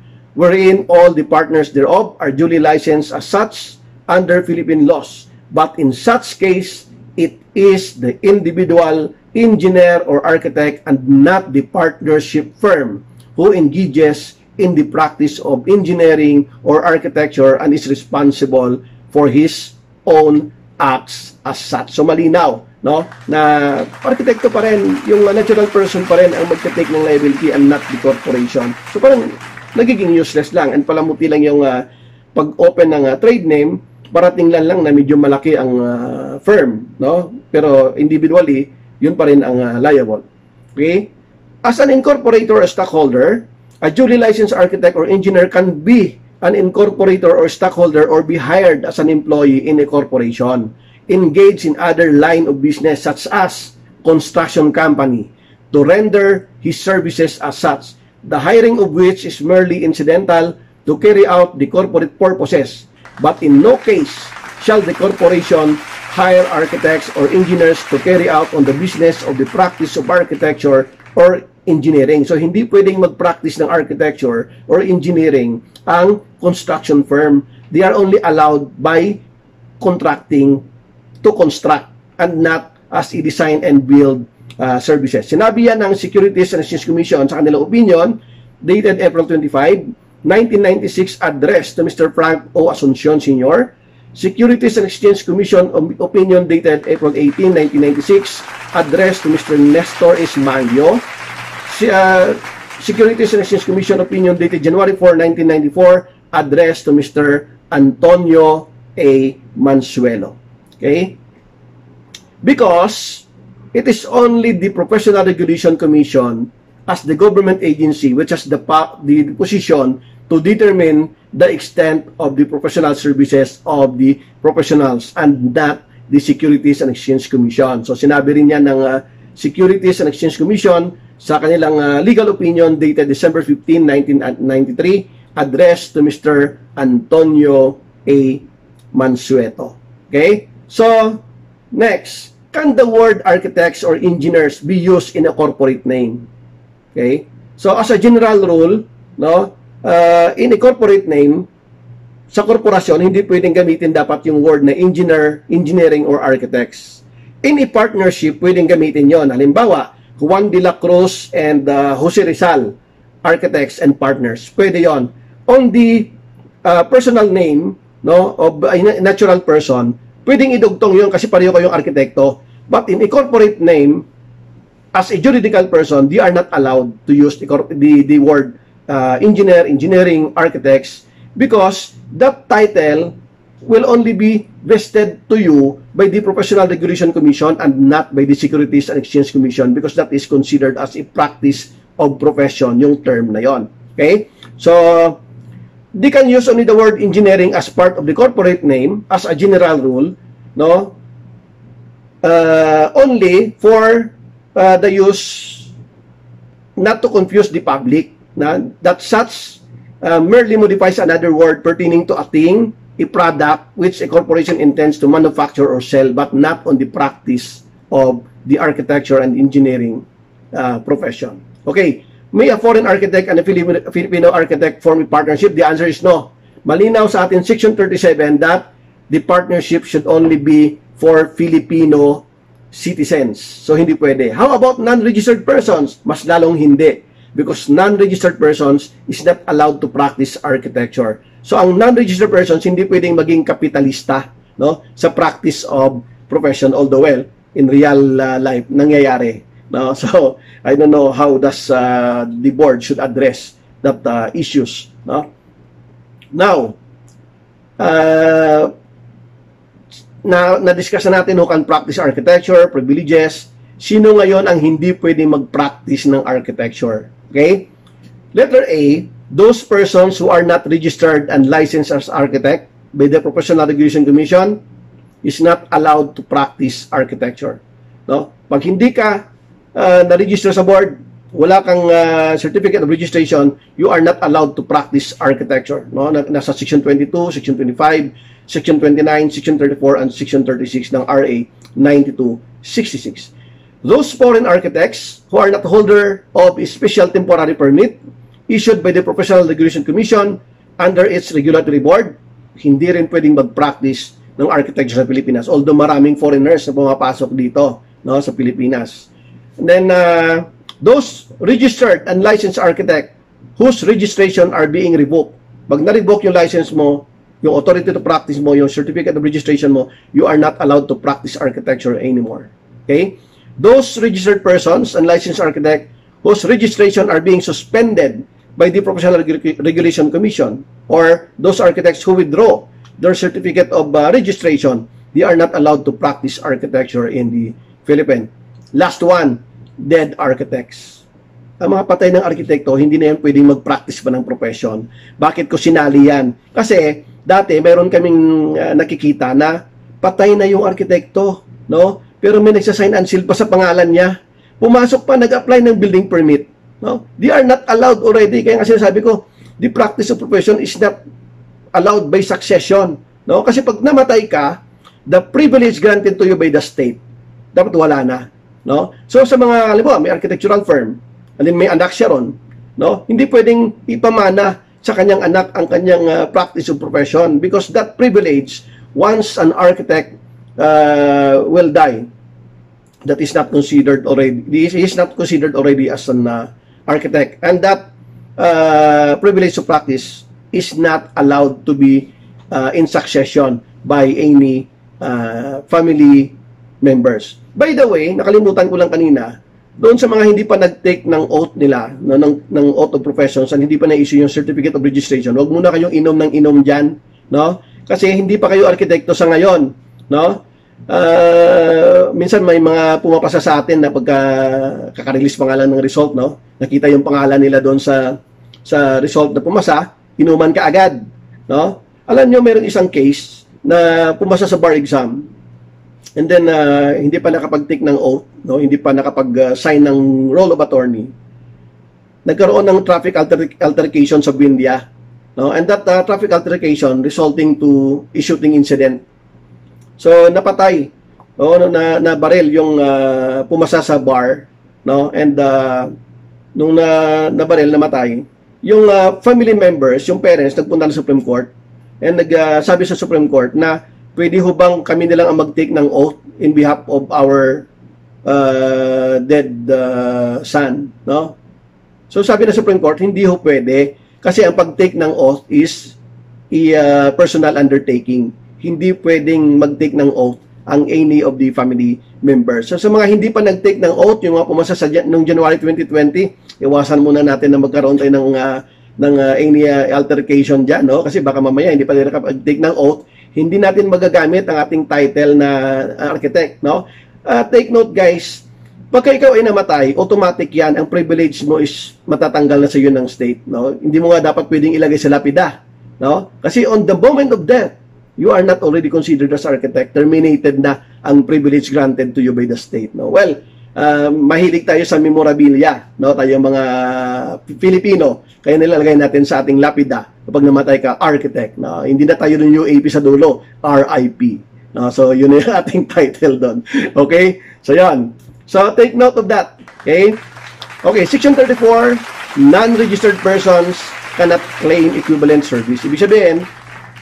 wherein all the partners thereof are duly licensed as such under Philippine laws. But in such case, it is the individual engineer or architect and not the partnership firm who engages in the practice of engineering or architecture and is responsible for his own acts as such. So malinaw, no? Na arkitekto pa rin, yung natural person pa rin ang magte-take ng liability and not the corporation. So parang nagiging useless lang. And palamuti lang yung uh, pag-open ng uh, trade name parating lang lang na medyo malaki ang uh, firm no? Pero individually yun pa rin ang uh, liable. Okay? As an incorporator or stockholder a duly licensed architect or engineer can be an incorporator or stockholder or be hired as an employee in a corporation engaged in other line of business such as construction company to render his services as such the hiring of which is merely incidental to carry out the corporate purposes, but in no case shall the corporation hire architects or engineers to carry out on the business of the practice of architecture or engineering. So hindi pwedeng mag-practice ng architecture or engineering ang construction firm. They are only allowed by contracting to construct and not as a design and build uh, services. Sinabi yan ng Securities and Exchange Commission sa kanilang opinion dated April 25, 1996 address to Mr. Frank O. Asuncion Sr., Securities and Exchange Commission opinion dated April 18, 1996 address to Mr. Nestor. Manglio, uh, Securities and Exchange Commission opinion dated January 4, 1994 address to Mr. Antonio A. Mansuelo. Okay? Because it is only the Professional Regulation Commission as the government agency which has the, the position to determine the extent of the professional services of the professionals and not the Securities and Exchange Commission. So sinabi rin yan ng uh, Securities and Exchange Commission sa kanilang uh, legal opinion dated December 15, 1993 addressed to Mr. Antonio A. Mansueto. Okay? So, next, can the word architects or engineers be used in a corporate name? Okay? So, as a general rule, no, uh, in a corporate name, sa korporasyon, hindi pwedeng gamitin dapat yung word na engineer, engineering, or architects. In a partnership, pwedeng gamitin yon. Halimbawa, Juan de la Cruz and uh, Jose Rizal, architects and partners. Pwede yon. On the uh, personal name no, of a natural person, pwedeng idugtong yon kasi pareho kayong arkitekto. But in a corporate name, as a juridical person, they are not allowed to use the, the, the word uh, engineer, engineering, architects, because that title will only be vested to you by the Professional Regulation Commission and not by the Securities and Exchange Commission because that is considered as a practice of profession, yung term na yon. Okay? So, they can use only the word engineering as part of the corporate name as a general rule, no? Uh, only for uh, the use not to confuse the public na that such uh, merely modifies another word pertaining to a thing, a product which a corporation intends to manufacture or sell but not on the practice of the architecture and engineering uh, profession. Okay, may a foreign architect and a Filipino architect form a partnership? The answer is no. Malinaw sa atin section 37 that the partnership should only be for Filipino citizens. So hindi pwede. How about non-registered persons? Mas lalong hindi because non-registered persons is not allowed to practice architecture. So ang non-registered persons hindi pwedeng maging kapitalista no sa practice of profession although well in real uh, life nangyayari no so I don't know how does uh, the board should address that uh, issues no now uh, na na-discuss na natin who can practice architecture privileges sino ngayon ang hindi pwedeng mag-practice ng architecture Okay? Letter A, those persons who are not registered and licensed as architect by the Professional Regulation Commission is not allowed to practice architecture. No? Pag hindi ka uh, na-register sa board, wala kang uh, certificate of registration, you are not allowed to practice architecture. No? Nasa section 22, section 25, section 29, section 34, and section 36 ng RA 9266. Those foreign architects who are not holder of a special temporary permit issued by the Professional Regulation Commission under its regulatory board, hindi rin pwedeng mag-practice ng architecture sa Pilipinas. Although maraming foreigners na pumapasok dito no, sa Pilipinas. Then, uh, those registered and licensed architect whose registration are being revoked. Pag na-revoke yung license mo, yung authority to practice mo, yung certificate of registration mo, you are not allowed to practice architecture anymore. Okay? those registered persons and licensed architect whose registration are being suspended by the Professional Regulation Commission or those architects who withdraw their certificate of uh, registration, they are not allowed to practice architecture in the Philippines. Last one, dead architects. Ang mga patay ng arkitekto, hindi na yan pwedeng mag-practice pa ng profession. Bakit ko sinali yan? Kasi dati meron kaming uh, nakikita na patay na yung arkitekto, no? pero may nagsasign and seal pa sa pangalan niya. Pumasok pa, nag-apply ng building permit. No? They are not allowed already. Kaya kasi sabi ko, the practice of profession is not allowed by succession. No? Kasi pag namatay ka, the privilege granted to you by the state, dapat wala na. No? So sa mga, halimbawa, may architectural firm, and then may anak siya ron, no? Hindi pwedeng ipamana sa kanyang anak ang kanyang uh, practice of profession because that privilege once an architect uh, will die that is not considered already he is not considered already as an uh, architect and that uh, privilege of practice is not allowed to be uh, in succession by any uh, family members. By the way, nakalimutan ko lang kanina, doon sa mga hindi pa nag-take ng oath nila, no, ng, ng oath of professions, and hindi pa na-issue yung certificate of registration, huwag muna kayong inom ng inom dyan, no? Kasi hindi pa kayo arkitekto sa ngayon, no? Uh, minsan may mga pumapasa sa atin na pagka kakarelease pa nga lang ng result, no? Nakita yung pangalan nila doon sa sa result na pumasa, inuman ka agad, no? Alam nyo, mayroong isang case na pumasa sa bar exam, and then uh, hindi pa nakapag-take ng oath, no? hindi pa nakapag-sign ng roll of attorney, nagkaroon ng traffic alter- altercation sa Buendia. No? And that uh, traffic altercation resulting to a shooting incident. So, napatay. O, no, na, na baril yung uh, pumasa sa bar. No? And uh, nung na, na baril, namatay, yung uh, family members, yung parents, nagpunta sa Supreme Court and nagsabi uh, sa Supreme Court na pwede ho bang kami nilang ang mag-take ng oath in behalf of our uh, dead uh, son, no? So sabi ng Supreme Court, hindi ho pwede kasi ang pag-take ng oath is a uh, personal undertaking. Hindi pwedeng mag-take ng oath ang any of the family members. So sa mga hindi pa nag-take ng oath, yung mga pumasa sa noong January 2020, iwasan muna natin na magkaroon tayo ng uh, ng uh, any uh, altercation diyan, no? Kasi baka mamaya hindi pa nila nakapag-take ng oath, hindi natin magagamit ang ating title na architect, no? Uh, take note guys, pagka ikaw ay namatay, automatic yan, ang privilege mo is matatanggal na sa iyo ng state, no? Hindi mo nga dapat pwedeng ilagay sa lapida, no? Kasi on the moment of death, you are not already considered as architect, terminated na ang privilege granted to you by the state, no? Well, uh, mahilig tayo sa memorabilia, no? Tayo mga Filipino, kaya nilalagay natin sa ating lapida kapag namatay ka, architect. No? Hindi na tayo ng UAP sa dulo, RIP. No? So, yun yung ating title doon. Okay? So, yan. So, take note of that. Okay? Okay, Section 34, non-registered persons cannot claim equivalent service. Ibig sabihin,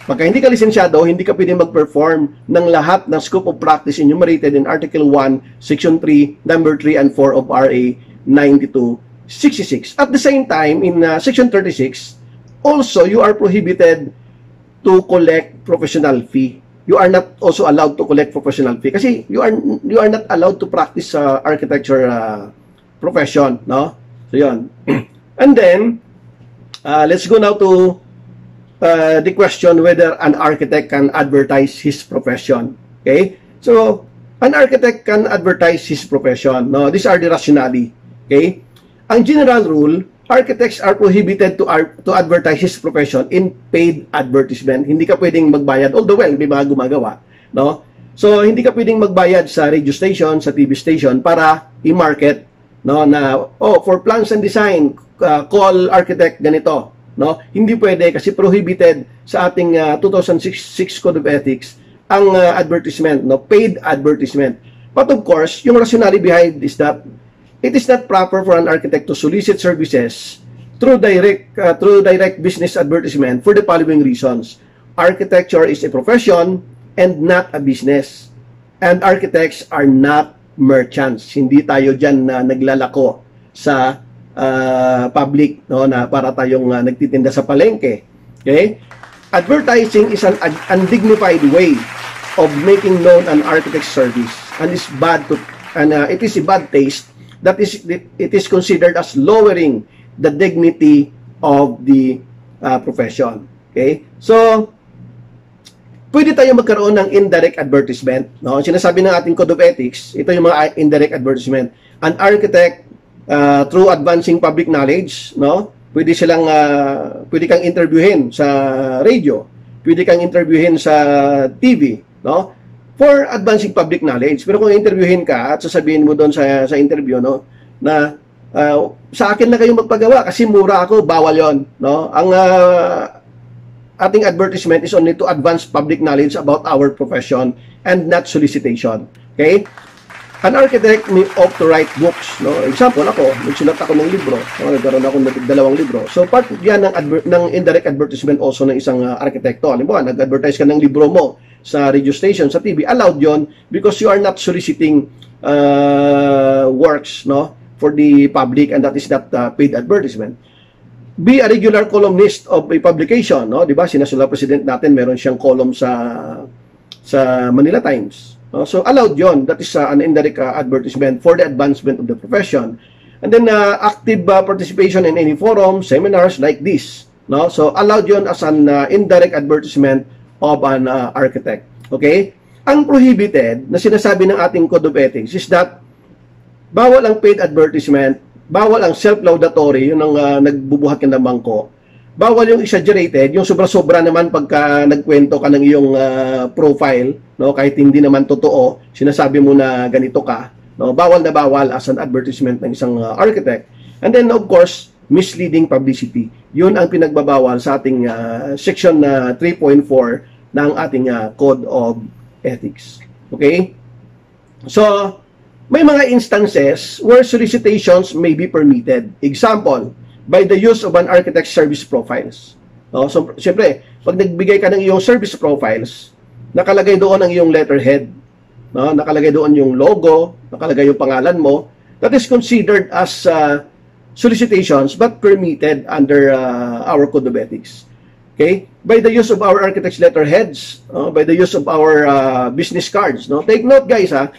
Pagka hindi ka lisensyado, hindi ka pwedeng mag-perform ng lahat ng scope of practice enumerated in Article 1, Section 3, Number 3 and 4 of RA 9266. At the same time, in uh, Section 36, also you are prohibited to collect professional fee. You are not also allowed to collect professional fee kasi you are you are not allowed to practice uh, architecture uh, profession, no? So 'yon. And then uh, let's go now to uh, the question whether an architect can advertise his profession. Okay? So, an architect can advertise his profession. No, these are the rationale. Okay? Ang general rule, architects are prohibited to to advertise his profession in paid advertisement. Hindi ka pwedeng magbayad, although well, may mga gumagawa, no? So, hindi ka pwedeng magbayad sa radio station, sa TV station para i-market, no, na, oh, for plans and design, uh, call architect ganito, no? Hindi pwede kasi prohibited sa ating uh, 2006 Code of Ethics ang uh, advertisement, no? Paid advertisement. But of course, yung rationale behind is that it is not proper for an architect to solicit services through direct uh, through direct business advertisement for the following reasons. Architecture is a profession and not a business. And architects are not merchants. Hindi tayo diyan na naglalako sa uh, public no na para tayong uh, nagtitinda sa palengke. Okay? Advertising is an undignified way of making known an architect's service and is bad to and uh, it is a bad taste that is it is considered as lowering the dignity of the uh, profession. Okay? So, pwede tayo magkaroon ng indirect advertisement. No? Sinasabi ng ating Code of Ethics, ito yung mga indirect advertisement. An architect, uh, through advancing public knowledge, no? pwede silang, uh, pwede kang interviewin sa radio, pwede kang interviewin sa TV, no? for advancing public knowledge. Pero kung interviewin ka at sasabihin mo doon sa, sa interview, no, na uh, sa akin na kayo magpagawa kasi mura ako, bawal yon no? Ang uh, ating advertisement is only to advance public knowledge about our profession and not solicitation. Okay? An architect may opt to write books. No? Example, ako, nagsulat ako ng libro. No? Nagkaroon ako ng dalawang libro. So, part yan ng, adver- ng indirect advertisement also ng isang uh, arkitekto. Halimbawa, nag-advertise ka ng libro mo sa radio station, sa TV, allowed yon because you are not soliciting uh, works no for the public and that is not uh, paid advertisement. Be a regular columnist of a publication, no? 'Di ba? Sinasula president natin, meron siyang column sa sa Manila Times. No? So allowed 'yon. That is uh, an indirect uh, advertisement for the advancement of the profession. And then uh, active uh, participation in any forum, seminars like this, no? So allowed 'yon as an uh, indirect advertisement of an uh, architect. Okay? Ang prohibited na sinasabi ng ating Code of Ethics is that bawal ang paid advertisement, bawal ang self-laudatory, yun ang uh, nagbubuhat ng bangko. Bawal yung exaggerated, yung sobra-sobra naman pagka nagkwento ka ng iyong uh, profile, no, kahit hindi naman totoo, sinasabi mo na ganito ka, no, bawal na bawal as an advertisement ng isang uh, architect. And then of course, misleading publicity. Yun ang pinagbabawal sa ating uh, section uh, 3.4 ng ating uh, Code of Ethics. Okay? So, may mga instances where solicitations may be permitted. Example, by the use of an architect's service profiles. No? So, siyempre, pag nagbigay ka ng iyong service profiles, nakalagay doon ang iyong letterhead. No? Nakalagay doon yung logo, nakalagay yung pangalan mo. That is considered as uh, solicitations but permitted under uh, our Code of Ethics. Okay? By the use of our architect's letterheads, uh, by the use of our uh, business cards. No? Take note guys, ha?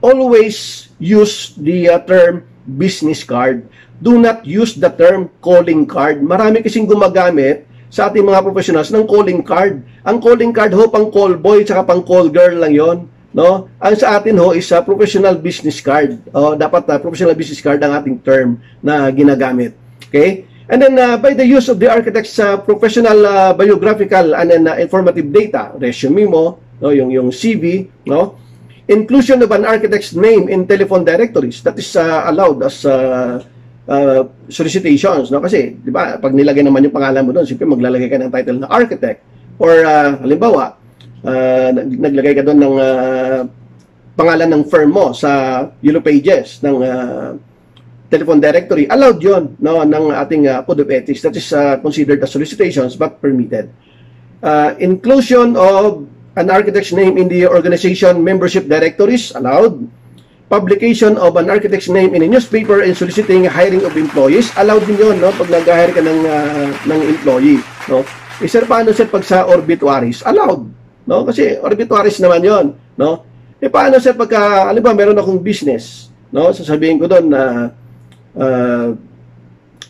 always use the uh, term business card. Do not use the term calling card. Marami kasing gumagamit sa ating mga professionals ng calling card. Ang calling card ho, pang call boy, tsaka pang call girl lang yon no? Ang sa atin ho is a professional business card. Oh, dapat uh, professional business card ang ating term na ginagamit. Okay? And then uh, by the use of the architect's uh, professional uh, biographical and then, uh, informative data, resume mo, no, yung yung CV, no? Inclusion of an architect's name in telephone directories that is uh, allowed as uh, uh, solicitations, no? Kasi, di ba, pag nilagay naman yung pangalan mo doon, siyempre maglalagay ka ng title na architect or uh, halimbawa, uh, naglagay ka doon ng uh, pangalan ng firm mo sa Yellow Pages ng uh, telephone directory, allowed yon no, ng ating uh, Code of Ethics. That is uh, considered as solicitations but permitted. Uh, inclusion of an architect's name in the organization membership directories, allowed. Publication of an architect's name in a newspaper and soliciting hiring of employees, allowed din yun, no, pag nag-hire ka ng, uh, ng employee. No? Eh, sir, paano sir pag sa obituaries? Allowed. No? Kasi obituaries naman yon no? Eh, paano sir pagka, alam ba, meron akong business, no? Sasabihin ko doon na uh, uh,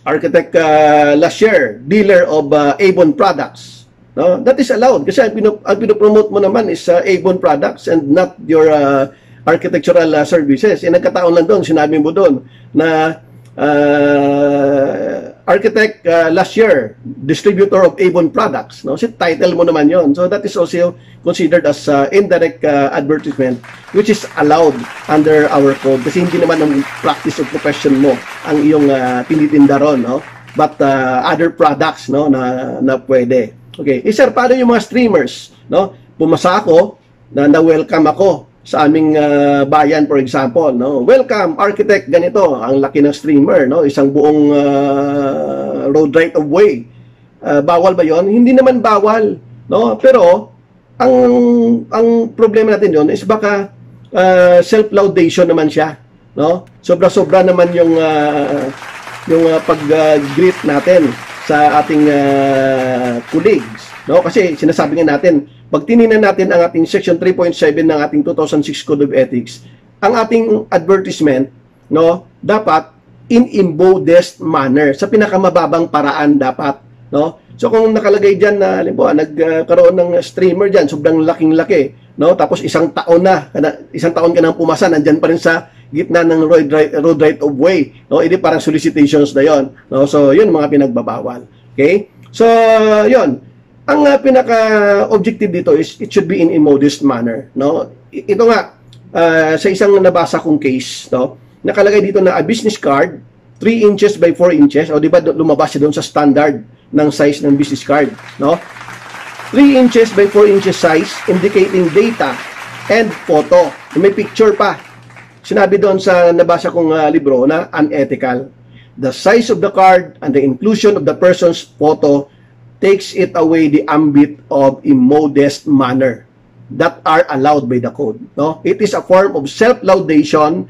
architect uh, last year, dealer of uh, Avon products. No? That is allowed kasi ang, pinu- ang pinopromote mo naman is uh, Avon products and not your uh, architectural uh, services. E nagkataon lang doon, sinabi mo doon na uh, architect uh, last year, distributor of Avon products. No? Kasi title mo naman yon. So that is also considered as uh, indirect uh, advertisement which is allowed under our code kasi hindi naman ang practice of profession mo ang iyong uh, tinitinda ron, no? But uh, other products, no, na, na pwede. Okay. Eh, sir, paano yung mga streamers, no? Pumasa ako, na na-welcome ako sa aming uh, bayan for example no? Welcome architect ganito ang laki ng streamer no? Isang buong uh, road right of way. Uh, bawal ba yon hindi naman bawal no? Pero ang ang problema natin yon is baka uh, self laudation naman siya no? Sobra-sobra naman yung uh, yung uh, pag-greet natin sa ating uh, colleagues no kasi sinasabi nga natin pag tinignan natin ang ating section 3.7 ng ating 2006 Code of Ethics, ang ating advertisement, no, dapat in imbodest manner, sa pinakamababang paraan dapat, no? So kung nakalagay diyan na halimbawa nagkaroon ng streamer diyan, sobrang laking-laki, no? Tapos isang taon na, isang taon ka nang pumasa, nandiyan pa rin sa gitna ng road right, road right of way, no? Hindi parang solicitations na 'yon, no? So 'yun mga pinagbabawal. Okay? So 'yun. Ang uh, pinaka-objective dito is it should be in a modest manner, no? Ito nga uh, sa isang nabasa kong case, no? Nakalagay dito na a business card 3 inches by 4 inches, o di ba lumabas siya doon sa standard ng size ng business card, no? 3 inches by 4 inches size indicating data and photo. May picture pa. sinabi doon sa nabasa kong uh, libro na unethical. The size of the card and the inclusion of the person's photo takes it away the ambit of immodest manner that are allowed by the code. No? It is a form of self-laudation,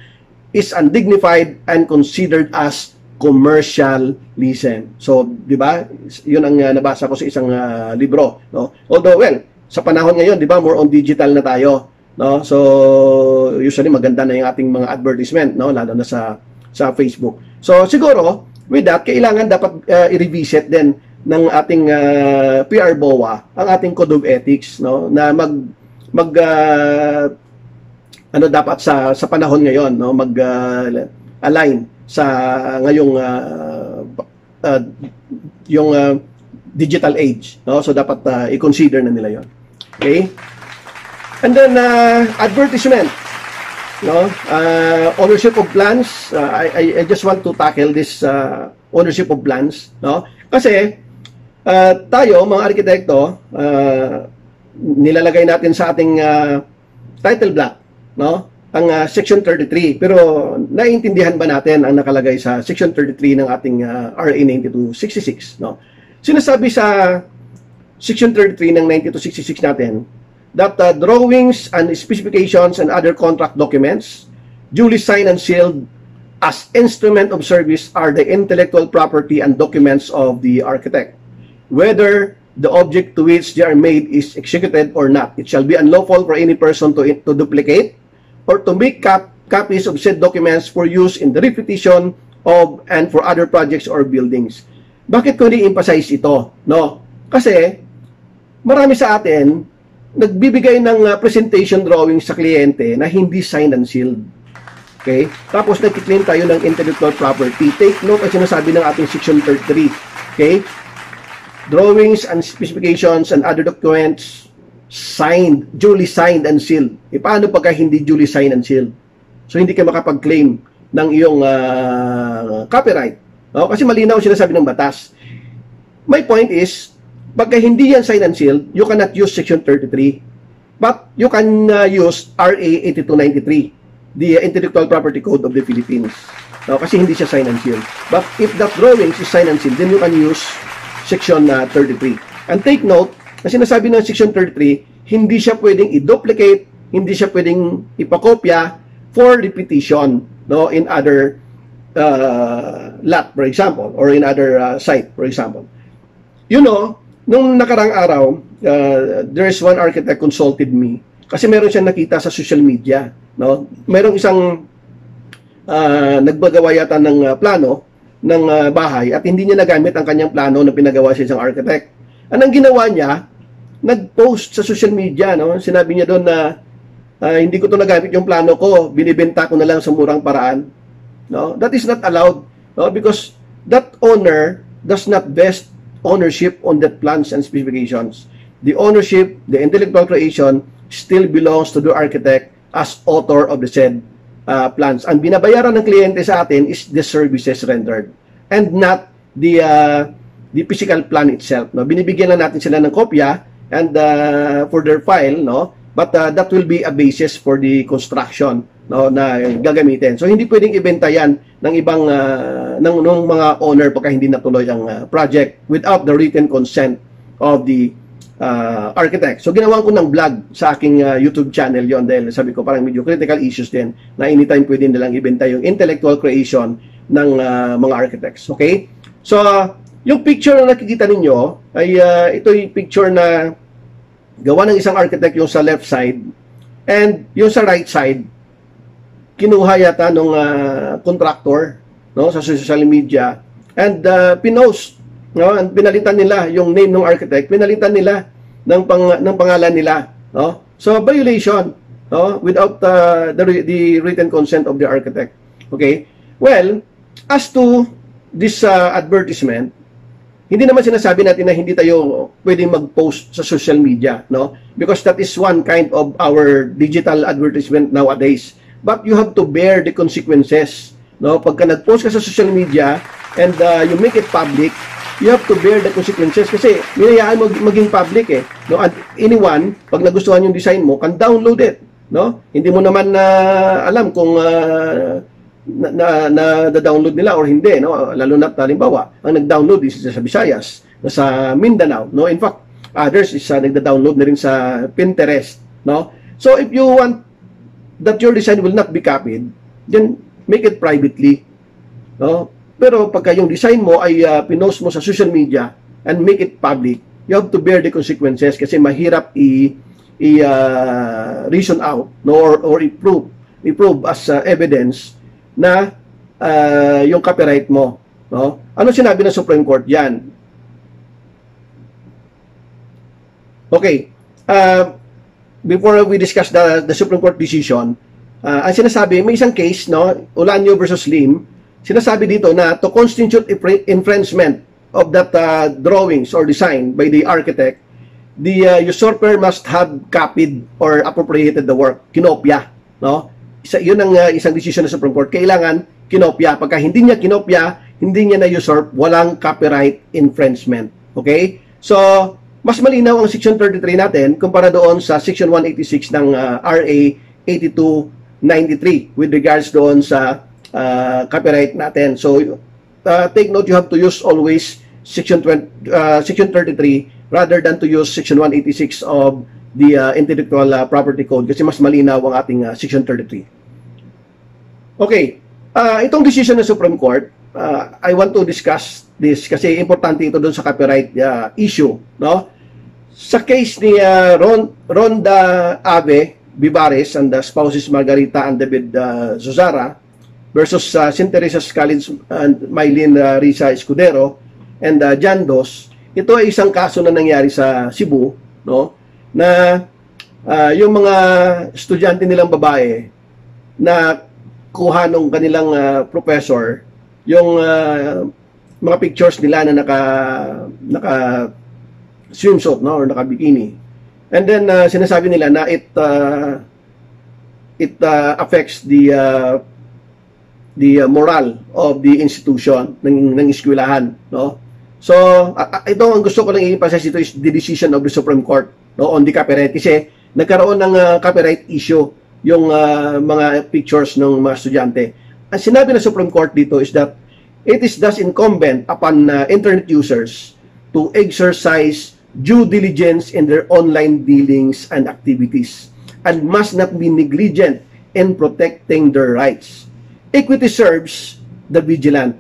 is undignified, and considered as commercialism. So, di ba? Yun ang uh, nabasa ko sa isang uh, libro. No? Although, well, sa panahon ngayon, di ba, more on digital na tayo. No? So, usually maganda na yung ating mga advertisement, no? lalo na sa sa Facebook. So siguro, with that, kailangan dapat uh, i-revisit din ng ating uh, PR BOA ang ating code of ethics no? Na mag mag uh, ano dapat sa sa panahon ngayon no? Mag uh, align sa ngayong uh, uh, yung uh, digital age no? So dapat uh, i-consider na nila yon okay? And then uh, advertisement no? Uh, ownership of plans. Uh, I, I just want to tackle this uh, ownership of plans no? Kasi uh, tayo mga arkitekto uh, nilalagay natin sa ating uh, title block no? Ang uh, section 33 pero naiintindihan ba natin ang nakalagay sa section 33 ng ating uh, RA 9266 no? Sinasabi sa section 33 ng 9266 natin that uh, drawings and specifications and other contract documents duly signed and sealed as instrument of service are the intellectual property and documents of the architect. Whether the object to which they are made is executed or not, it shall be unlawful for any person to, to duplicate or to make cap copies of said documents for use in the repetition of and for other projects or buildings. Bakit ko ni-emphasize ito? No? Kasi marami sa atin nagbibigay ng uh, presentation drawing sa kliyente na hindi signed and sealed. Okay? Tapos nagkiklaim tayo ng intellectual property. Take note ang sinasabi ng ating section 33. Okay? Drawings and specifications and other documents signed, duly signed and sealed. E paano pagka hindi duly signed and sealed? So hindi ka makapag-claim ng iyong uh, copyright. No? Kasi malinaw sinasabi ng batas. My point is, Pagka hindi yan sign and sealed, you cannot use Section 33. But you can uh, use RA 8293, the uh, Intellectual Property Code of the Philippines. No, kasi hindi siya sign and sealed. But if that drawing is sign and sealed, then you can use Section uh, 33. And take note, na sinasabi ng Section 33, hindi siya pwedeng i-duplicate, hindi siya pwedeng ipakopya for repetition no, in other uh, lot, for example, or in other uh, site, for example. You know, Nung nakarang araw, uh, there is one architect consulted me kasi meron siyang nakita sa social media, no? Merong isang uh, nagbagawa yata ng uh, plano ng uh, bahay at hindi niya nagamit ang kanyang plano na pinagawa sa isang architect. Anong ginawa niya? Nag-post sa social media, no? Sinabi niya doon na uh, hindi ko to nagamit yung plano ko, binibenta ko na lang sa murang paraan. No? That is not allowed, no? Because that owner does not best ownership on that plans and specifications. The ownership, the intellectual creation, still belongs to the architect as author of the said uh, plans. Ang binabayaran ng kliyente sa atin is the services rendered and not the uh, the physical plan itself. No? Binibigyan lang natin sila ng kopya and uh, for their file, no? But uh, that will be a basis for the construction no na gagamitin. So hindi pwedeng ibenta yan ng ibang uh, ng, ng mga owner pagka hindi natuloy ang uh, project without the written consent of the uh, architect. So ginawan ko ng vlog sa aking uh, YouTube channel yon dahil sabi ko parang medyo critical issues din na anytime pwede nilang ibenta yung intellectual creation ng uh, mga architects. Okay? So yung picture na nakikita ninyo ay uh, ito yung picture na gawa ng isang architect yung sa left side and yung sa right side kinuha yata nung uh, contractor no sa social media and uh, pinost no pinalitan nila yung name ng architect pinalitan nila ng pang ng pangalan nila no? So violation no? Without uh, the the written consent of the architect. Okay? Well as to this uh, advertisement hindi naman sinasabi natin na hindi tayo pwedeng mag-post sa social media no? Because that is one kind of our digital advertisement nowadays. But you have to bear the consequences. No, pagka nag-post ka sa social media and uh, you make it public, you have to bear the consequences kasi ninayaan mo maging public eh. No, and anyone, pag nagustuhan yung design mo, can download it. no? Hindi mo naman na alam kung uh, na, na, na, download nila or hindi no lalo na halimbawa ang nag-download is sa Visayas sa Mindanao no in fact others is uh, nagda-download na rin sa Pinterest no so if you want that your design will not be copied then make it privately no pero pagka yung design mo ay uh, pinost mo sa social media and make it public you have to bear the consequences kasi mahirap i i uh, reason out no or, or i-prove as uh, evidence na uh, yung copyright mo. No? Ano sinabi ng Supreme Court? Yan. Okay. Uh, before we discuss the, the Supreme Court decision, uh, ang sinasabi, may isang case, no, Ulanyo versus Lim, sinasabi dito na to constitute infringement of that uh, drawings or design by the architect, the uh, usurper must have copied or appropriated the work, kinopya, no? isa, yun ang uh, isang decision ng Supreme Court. Kailangan kinopya. Pagka hindi niya kinopya, hindi niya na-usurp, walang copyright infringement. Okay? So, mas malinaw ang Section 33 natin kumpara doon sa Section 186 ng uh, RA 8293 with regards doon sa uh, copyright natin. So, uh, take note, you have to use always Section 20, uh, Section 33 rather than to use Section 186 of the uh, Intellectual uh, Property Code kasi mas malinaw ang ating uh, Section 33. Okay, uh, itong decision ng Supreme Court, uh, I want to discuss this kasi importante ito doon sa copyright uh, issue, no? Sa case ni uh, Ron, Ronda Ave Vivares and the spouses Margarita and David uh, Zuzara versus uh, St. Teresa's College and Mylene uh, Risa Escudero and uh, John Dos, ito ay isang kaso na nangyari sa Cebu, no? na uh, yung mga estudyante nilang babae na kuha nung kanilang uh, professor yung uh, mga pictures nila na naka naka swimsuit no or naka bikini and then uh, sinasabi nila na it uh, it uh, affects the uh, the uh, moral of the institution ng ng eskwelahan no so uh, ito ang gusto ko lang i-emphasize ito is the decision of the Supreme Court no, on the copyright kasi nagkaroon ng uh, copyright issue yung uh, mga pictures ng mga estudyante. Ang sinabi ng Supreme Court dito is that it is thus incumbent upon uh, internet users to exercise due diligence in their online dealings and activities and must not be negligent in protecting their rights. Equity serves the vigilant,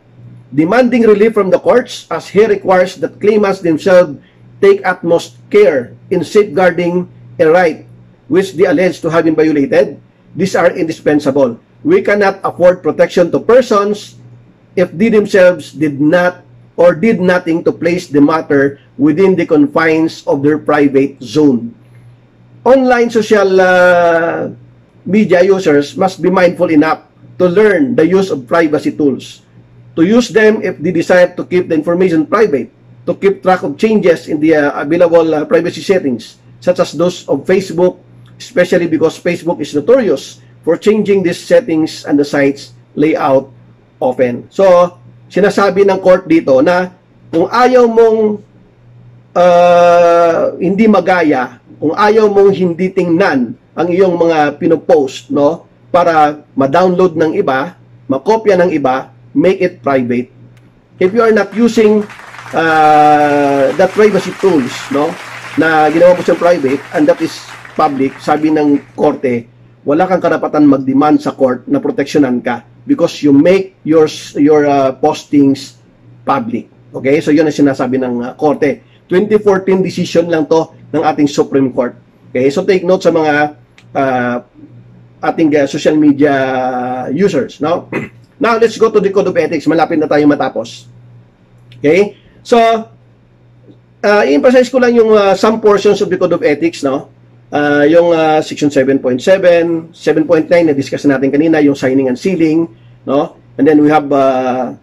demanding relief from the courts as he requires that claimants themselves take utmost care in safeguarding a right which they allege to have been violated, these are indispensable. We cannot afford protection to persons if they themselves did not or did nothing to place the matter within the confines of their private zone. Online social uh, media users must be mindful enough to learn the use of privacy tools, to use them if they desire to keep the information private, to keep track of changes in the uh, available uh, privacy settings, such as those of Facebook, especially because Facebook is notorious for changing these settings and the site's layout often. So, sinasabi ng court dito na kung ayaw mong uh, hindi magaya, kung ayaw mong hindi tingnan ang iyong mga pinopost, no, para ma-download ng iba, makopya ng iba, make it private. If you are not using uh, that privacy tools, no, na ginawa mo siyang private and that is public, sabi ng korte, wala kang karapatan mag-demand sa court na proteksyonan ka because you make your your uh, postings public. Okay? So yun ang sinasabi ng uh, korte. 2014 decision lang to ng ating Supreme Court. Okay? So take note sa mga uh, ating uh, social media users, no? Now, let's go to the Code of Ethics. Malapit na tayo matapos. Okay? So, uh, i-emphasize ko lang yung uh, some portions of the Code of Ethics, no? Uh, yung uh, section 7.7, 7.9 na discuss natin kanina, yung signing and sealing, no? And then we have uh,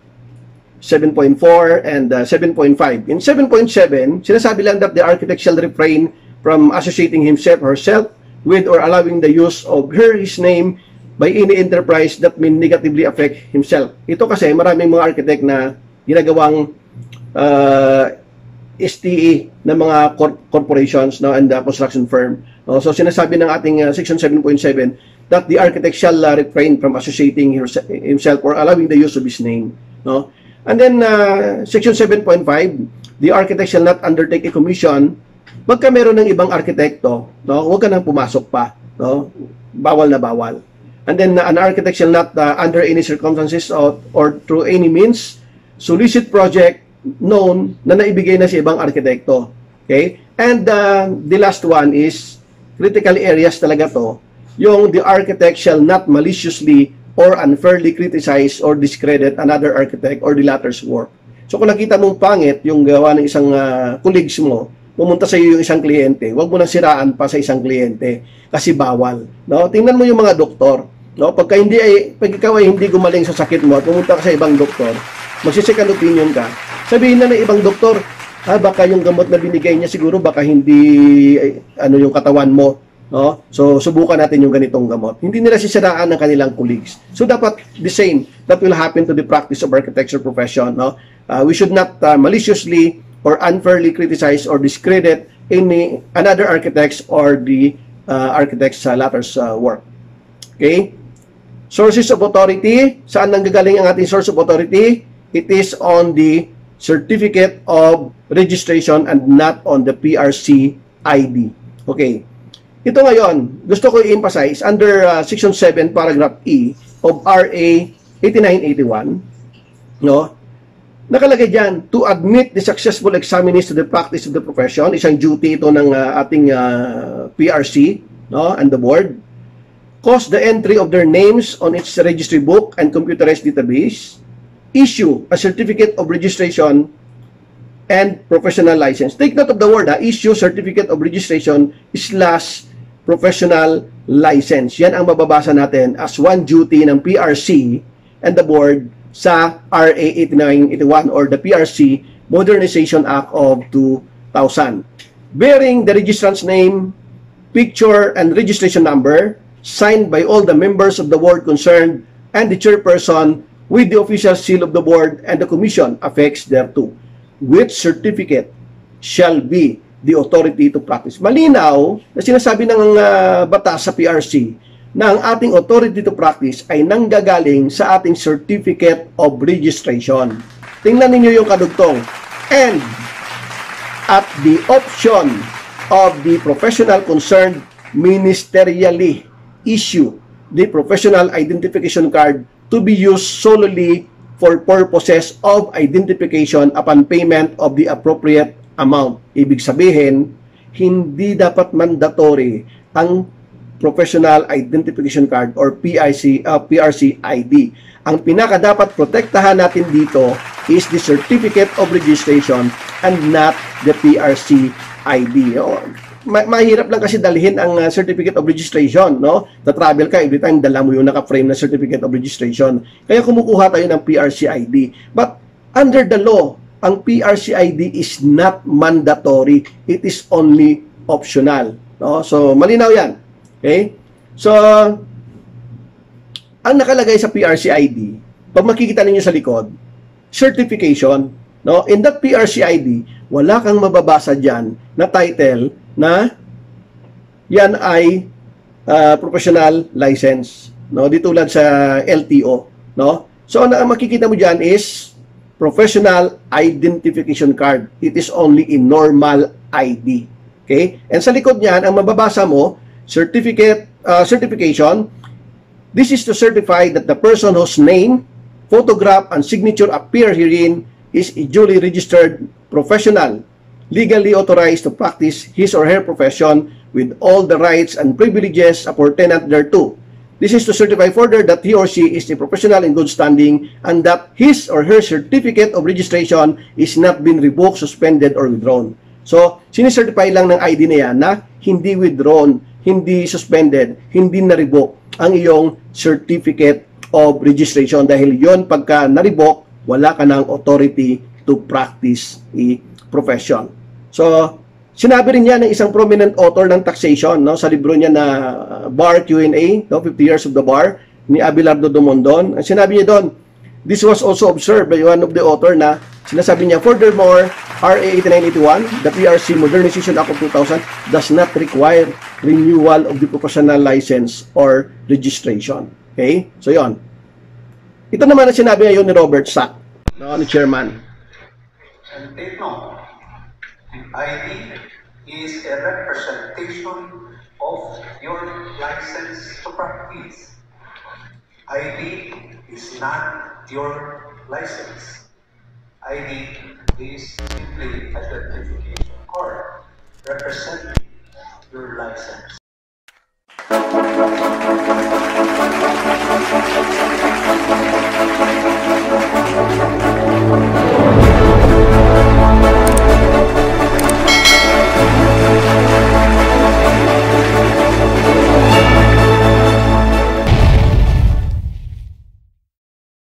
7.4 and uh, 7.5. In 7.7, sinasabi lang that the architect shall refrain from associating himself or herself with or allowing the use of her, his name, by any enterprise that may negatively affect himself. Ito kasi maraming mga architect na ginagawang uh, STE ng mga cor- corporations no, and the construction firm. No? So sinasabi ng ating uh, section 7.7 that the architect shall uh, refrain from associating himself or allowing the use of his name. No? And then uh, section 7.5, the architect shall not undertake a commission Pagka meron ng ibang arkitekto, no, huwag ka nang pumasok pa, no? Bawal na bawal. And then an architect shall not uh, under any circumstances or, or through any means solicit project known na naibigay na sa ibang arkitekto. Okay? And uh, the last one is critical areas talaga to. Yung the architect shall not maliciously or unfairly criticize or discredit another architect or the latter's work. So kung nakita mong pangit yung gawa ng isang uh, colleagues mo, pumunta sa iyo yung isang kliyente, huwag mo nang siraan pa sa isang kliyente kasi bawal. No? Tingnan mo yung mga doktor. No? Pagka hindi ay, pag ikaw ay hindi gumaling sa sakit mo at pumunta ka sa ibang doktor, magsisecond opinion ka, sabihin na ng ibang doktor, ah, baka yung gamot na binigay niya siguro baka hindi ay, ano yung katawan mo no so subukan natin yung ganitong gamot hindi nila sisiraan ng kanilang colleagues so dapat the same that will happen to the practice of architecture profession no uh, we should not uh, maliciously or unfairly criticize or discredit any another architects or the uh, architect's uh, latter's uh, work. Okay? Sources of authority, saan nanggagaling ang ating source of authority? It is on the certificate of registration and not on the PRC ID. Okay. Ito ngayon, gusto ko i-emphasize under uh, section 7 paragraph E of RA 8981, no? Nakalagay dyan, to admit the successful examinees to the practice of the profession, isang duty ito ng uh, ating uh, PRC no, and the board, cause the entry of their names on its registry book and computerized database, issue a certificate of registration and professional license. Take note of the word, ha? issue certificate of registration slash professional license. Yan ang mababasa natin as one duty ng PRC and the board sa RA 8981 or the PRC Modernization Act of 2000. Bearing the registrant's name, picture, and registration number, signed by all the members of the board concerned and the chairperson with the official seal of the board and the commission affects thereto, which certificate shall be the authority to practice. Malinaw na sinasabi ng uh, batas sa PRC na ang ating authority to practice ay nanggagaling sa ating certificate of registration. Tingnan ninyo yung kadugtong. And at the option of the professional concerned ministerially issue the professional identification card to be used solely for purposes of identification upon payment of the appropriate amount. Ibig sabihin, hindi dapat mandatory ang Professional Identification Card or PIC, uh, PRC ID. Ang pinaka dapat protektahan natin dito is the Certificate of Registration and not the PRC ID. Oh, ma- mahirap lang kasi dalhin ang uh, Certificate of Registration, no? Na travel ka every time dala mo yung naka-frame na Certificate of Registration. Kaya kumukuha tayo ng PRC ID. But under the law, ang PRC ID is not mandatory. It is only optional. No? So, malinaw yan. Okay? So, ang nakalagay sa PRC ID, pag makikita ninyo sa likod, certification. No? In that PRC ID, wala kang mababasa dyan na title na yan ay uh, professional license. No? Di tulad sa LTO. No? So, ang makikita mo dyan is professional identification card. It is only in normal ID. Okay? And sa likod niyan, ang mababasa mo, certificate uh, certification this is to certify that the person whose name photograph and signature appear herein is a duly registered professional legally authorized to practice his or her profession with all the rights and privileges appertinent thereto this is to certify further that he or she is a professional in good standing and that his or her certificate of registration is not been revoked, suspended, or withdrawn. So, sinicertify lang ng ID na yan na hindi withdrawn, hindi suspended, hindi na-revoke ang iyong certificate of registration dahil yon pagka na-revoke, wala ka ng authority to practice a profession. So, sinabi rin niya ng isang prominent author ng taxation no, sa libro niya na uh, Bar Q&A, no, 50 Years of the Bar, ni Abelardo Dumondon. Sinabi niya doon, this was also observed by one of the author na Sinasabi niya, furthermore, RA 8981, the PRC Modernization Act of 2000 does not require renewal of the professional license or registration. Okay? So, yon. Ito naman ang sinabi ngayon ni Robert Sack, no, ni Chairman. And take ID is a representation of your license to practice. ID is not your license. I ID this simply identification card representing your license.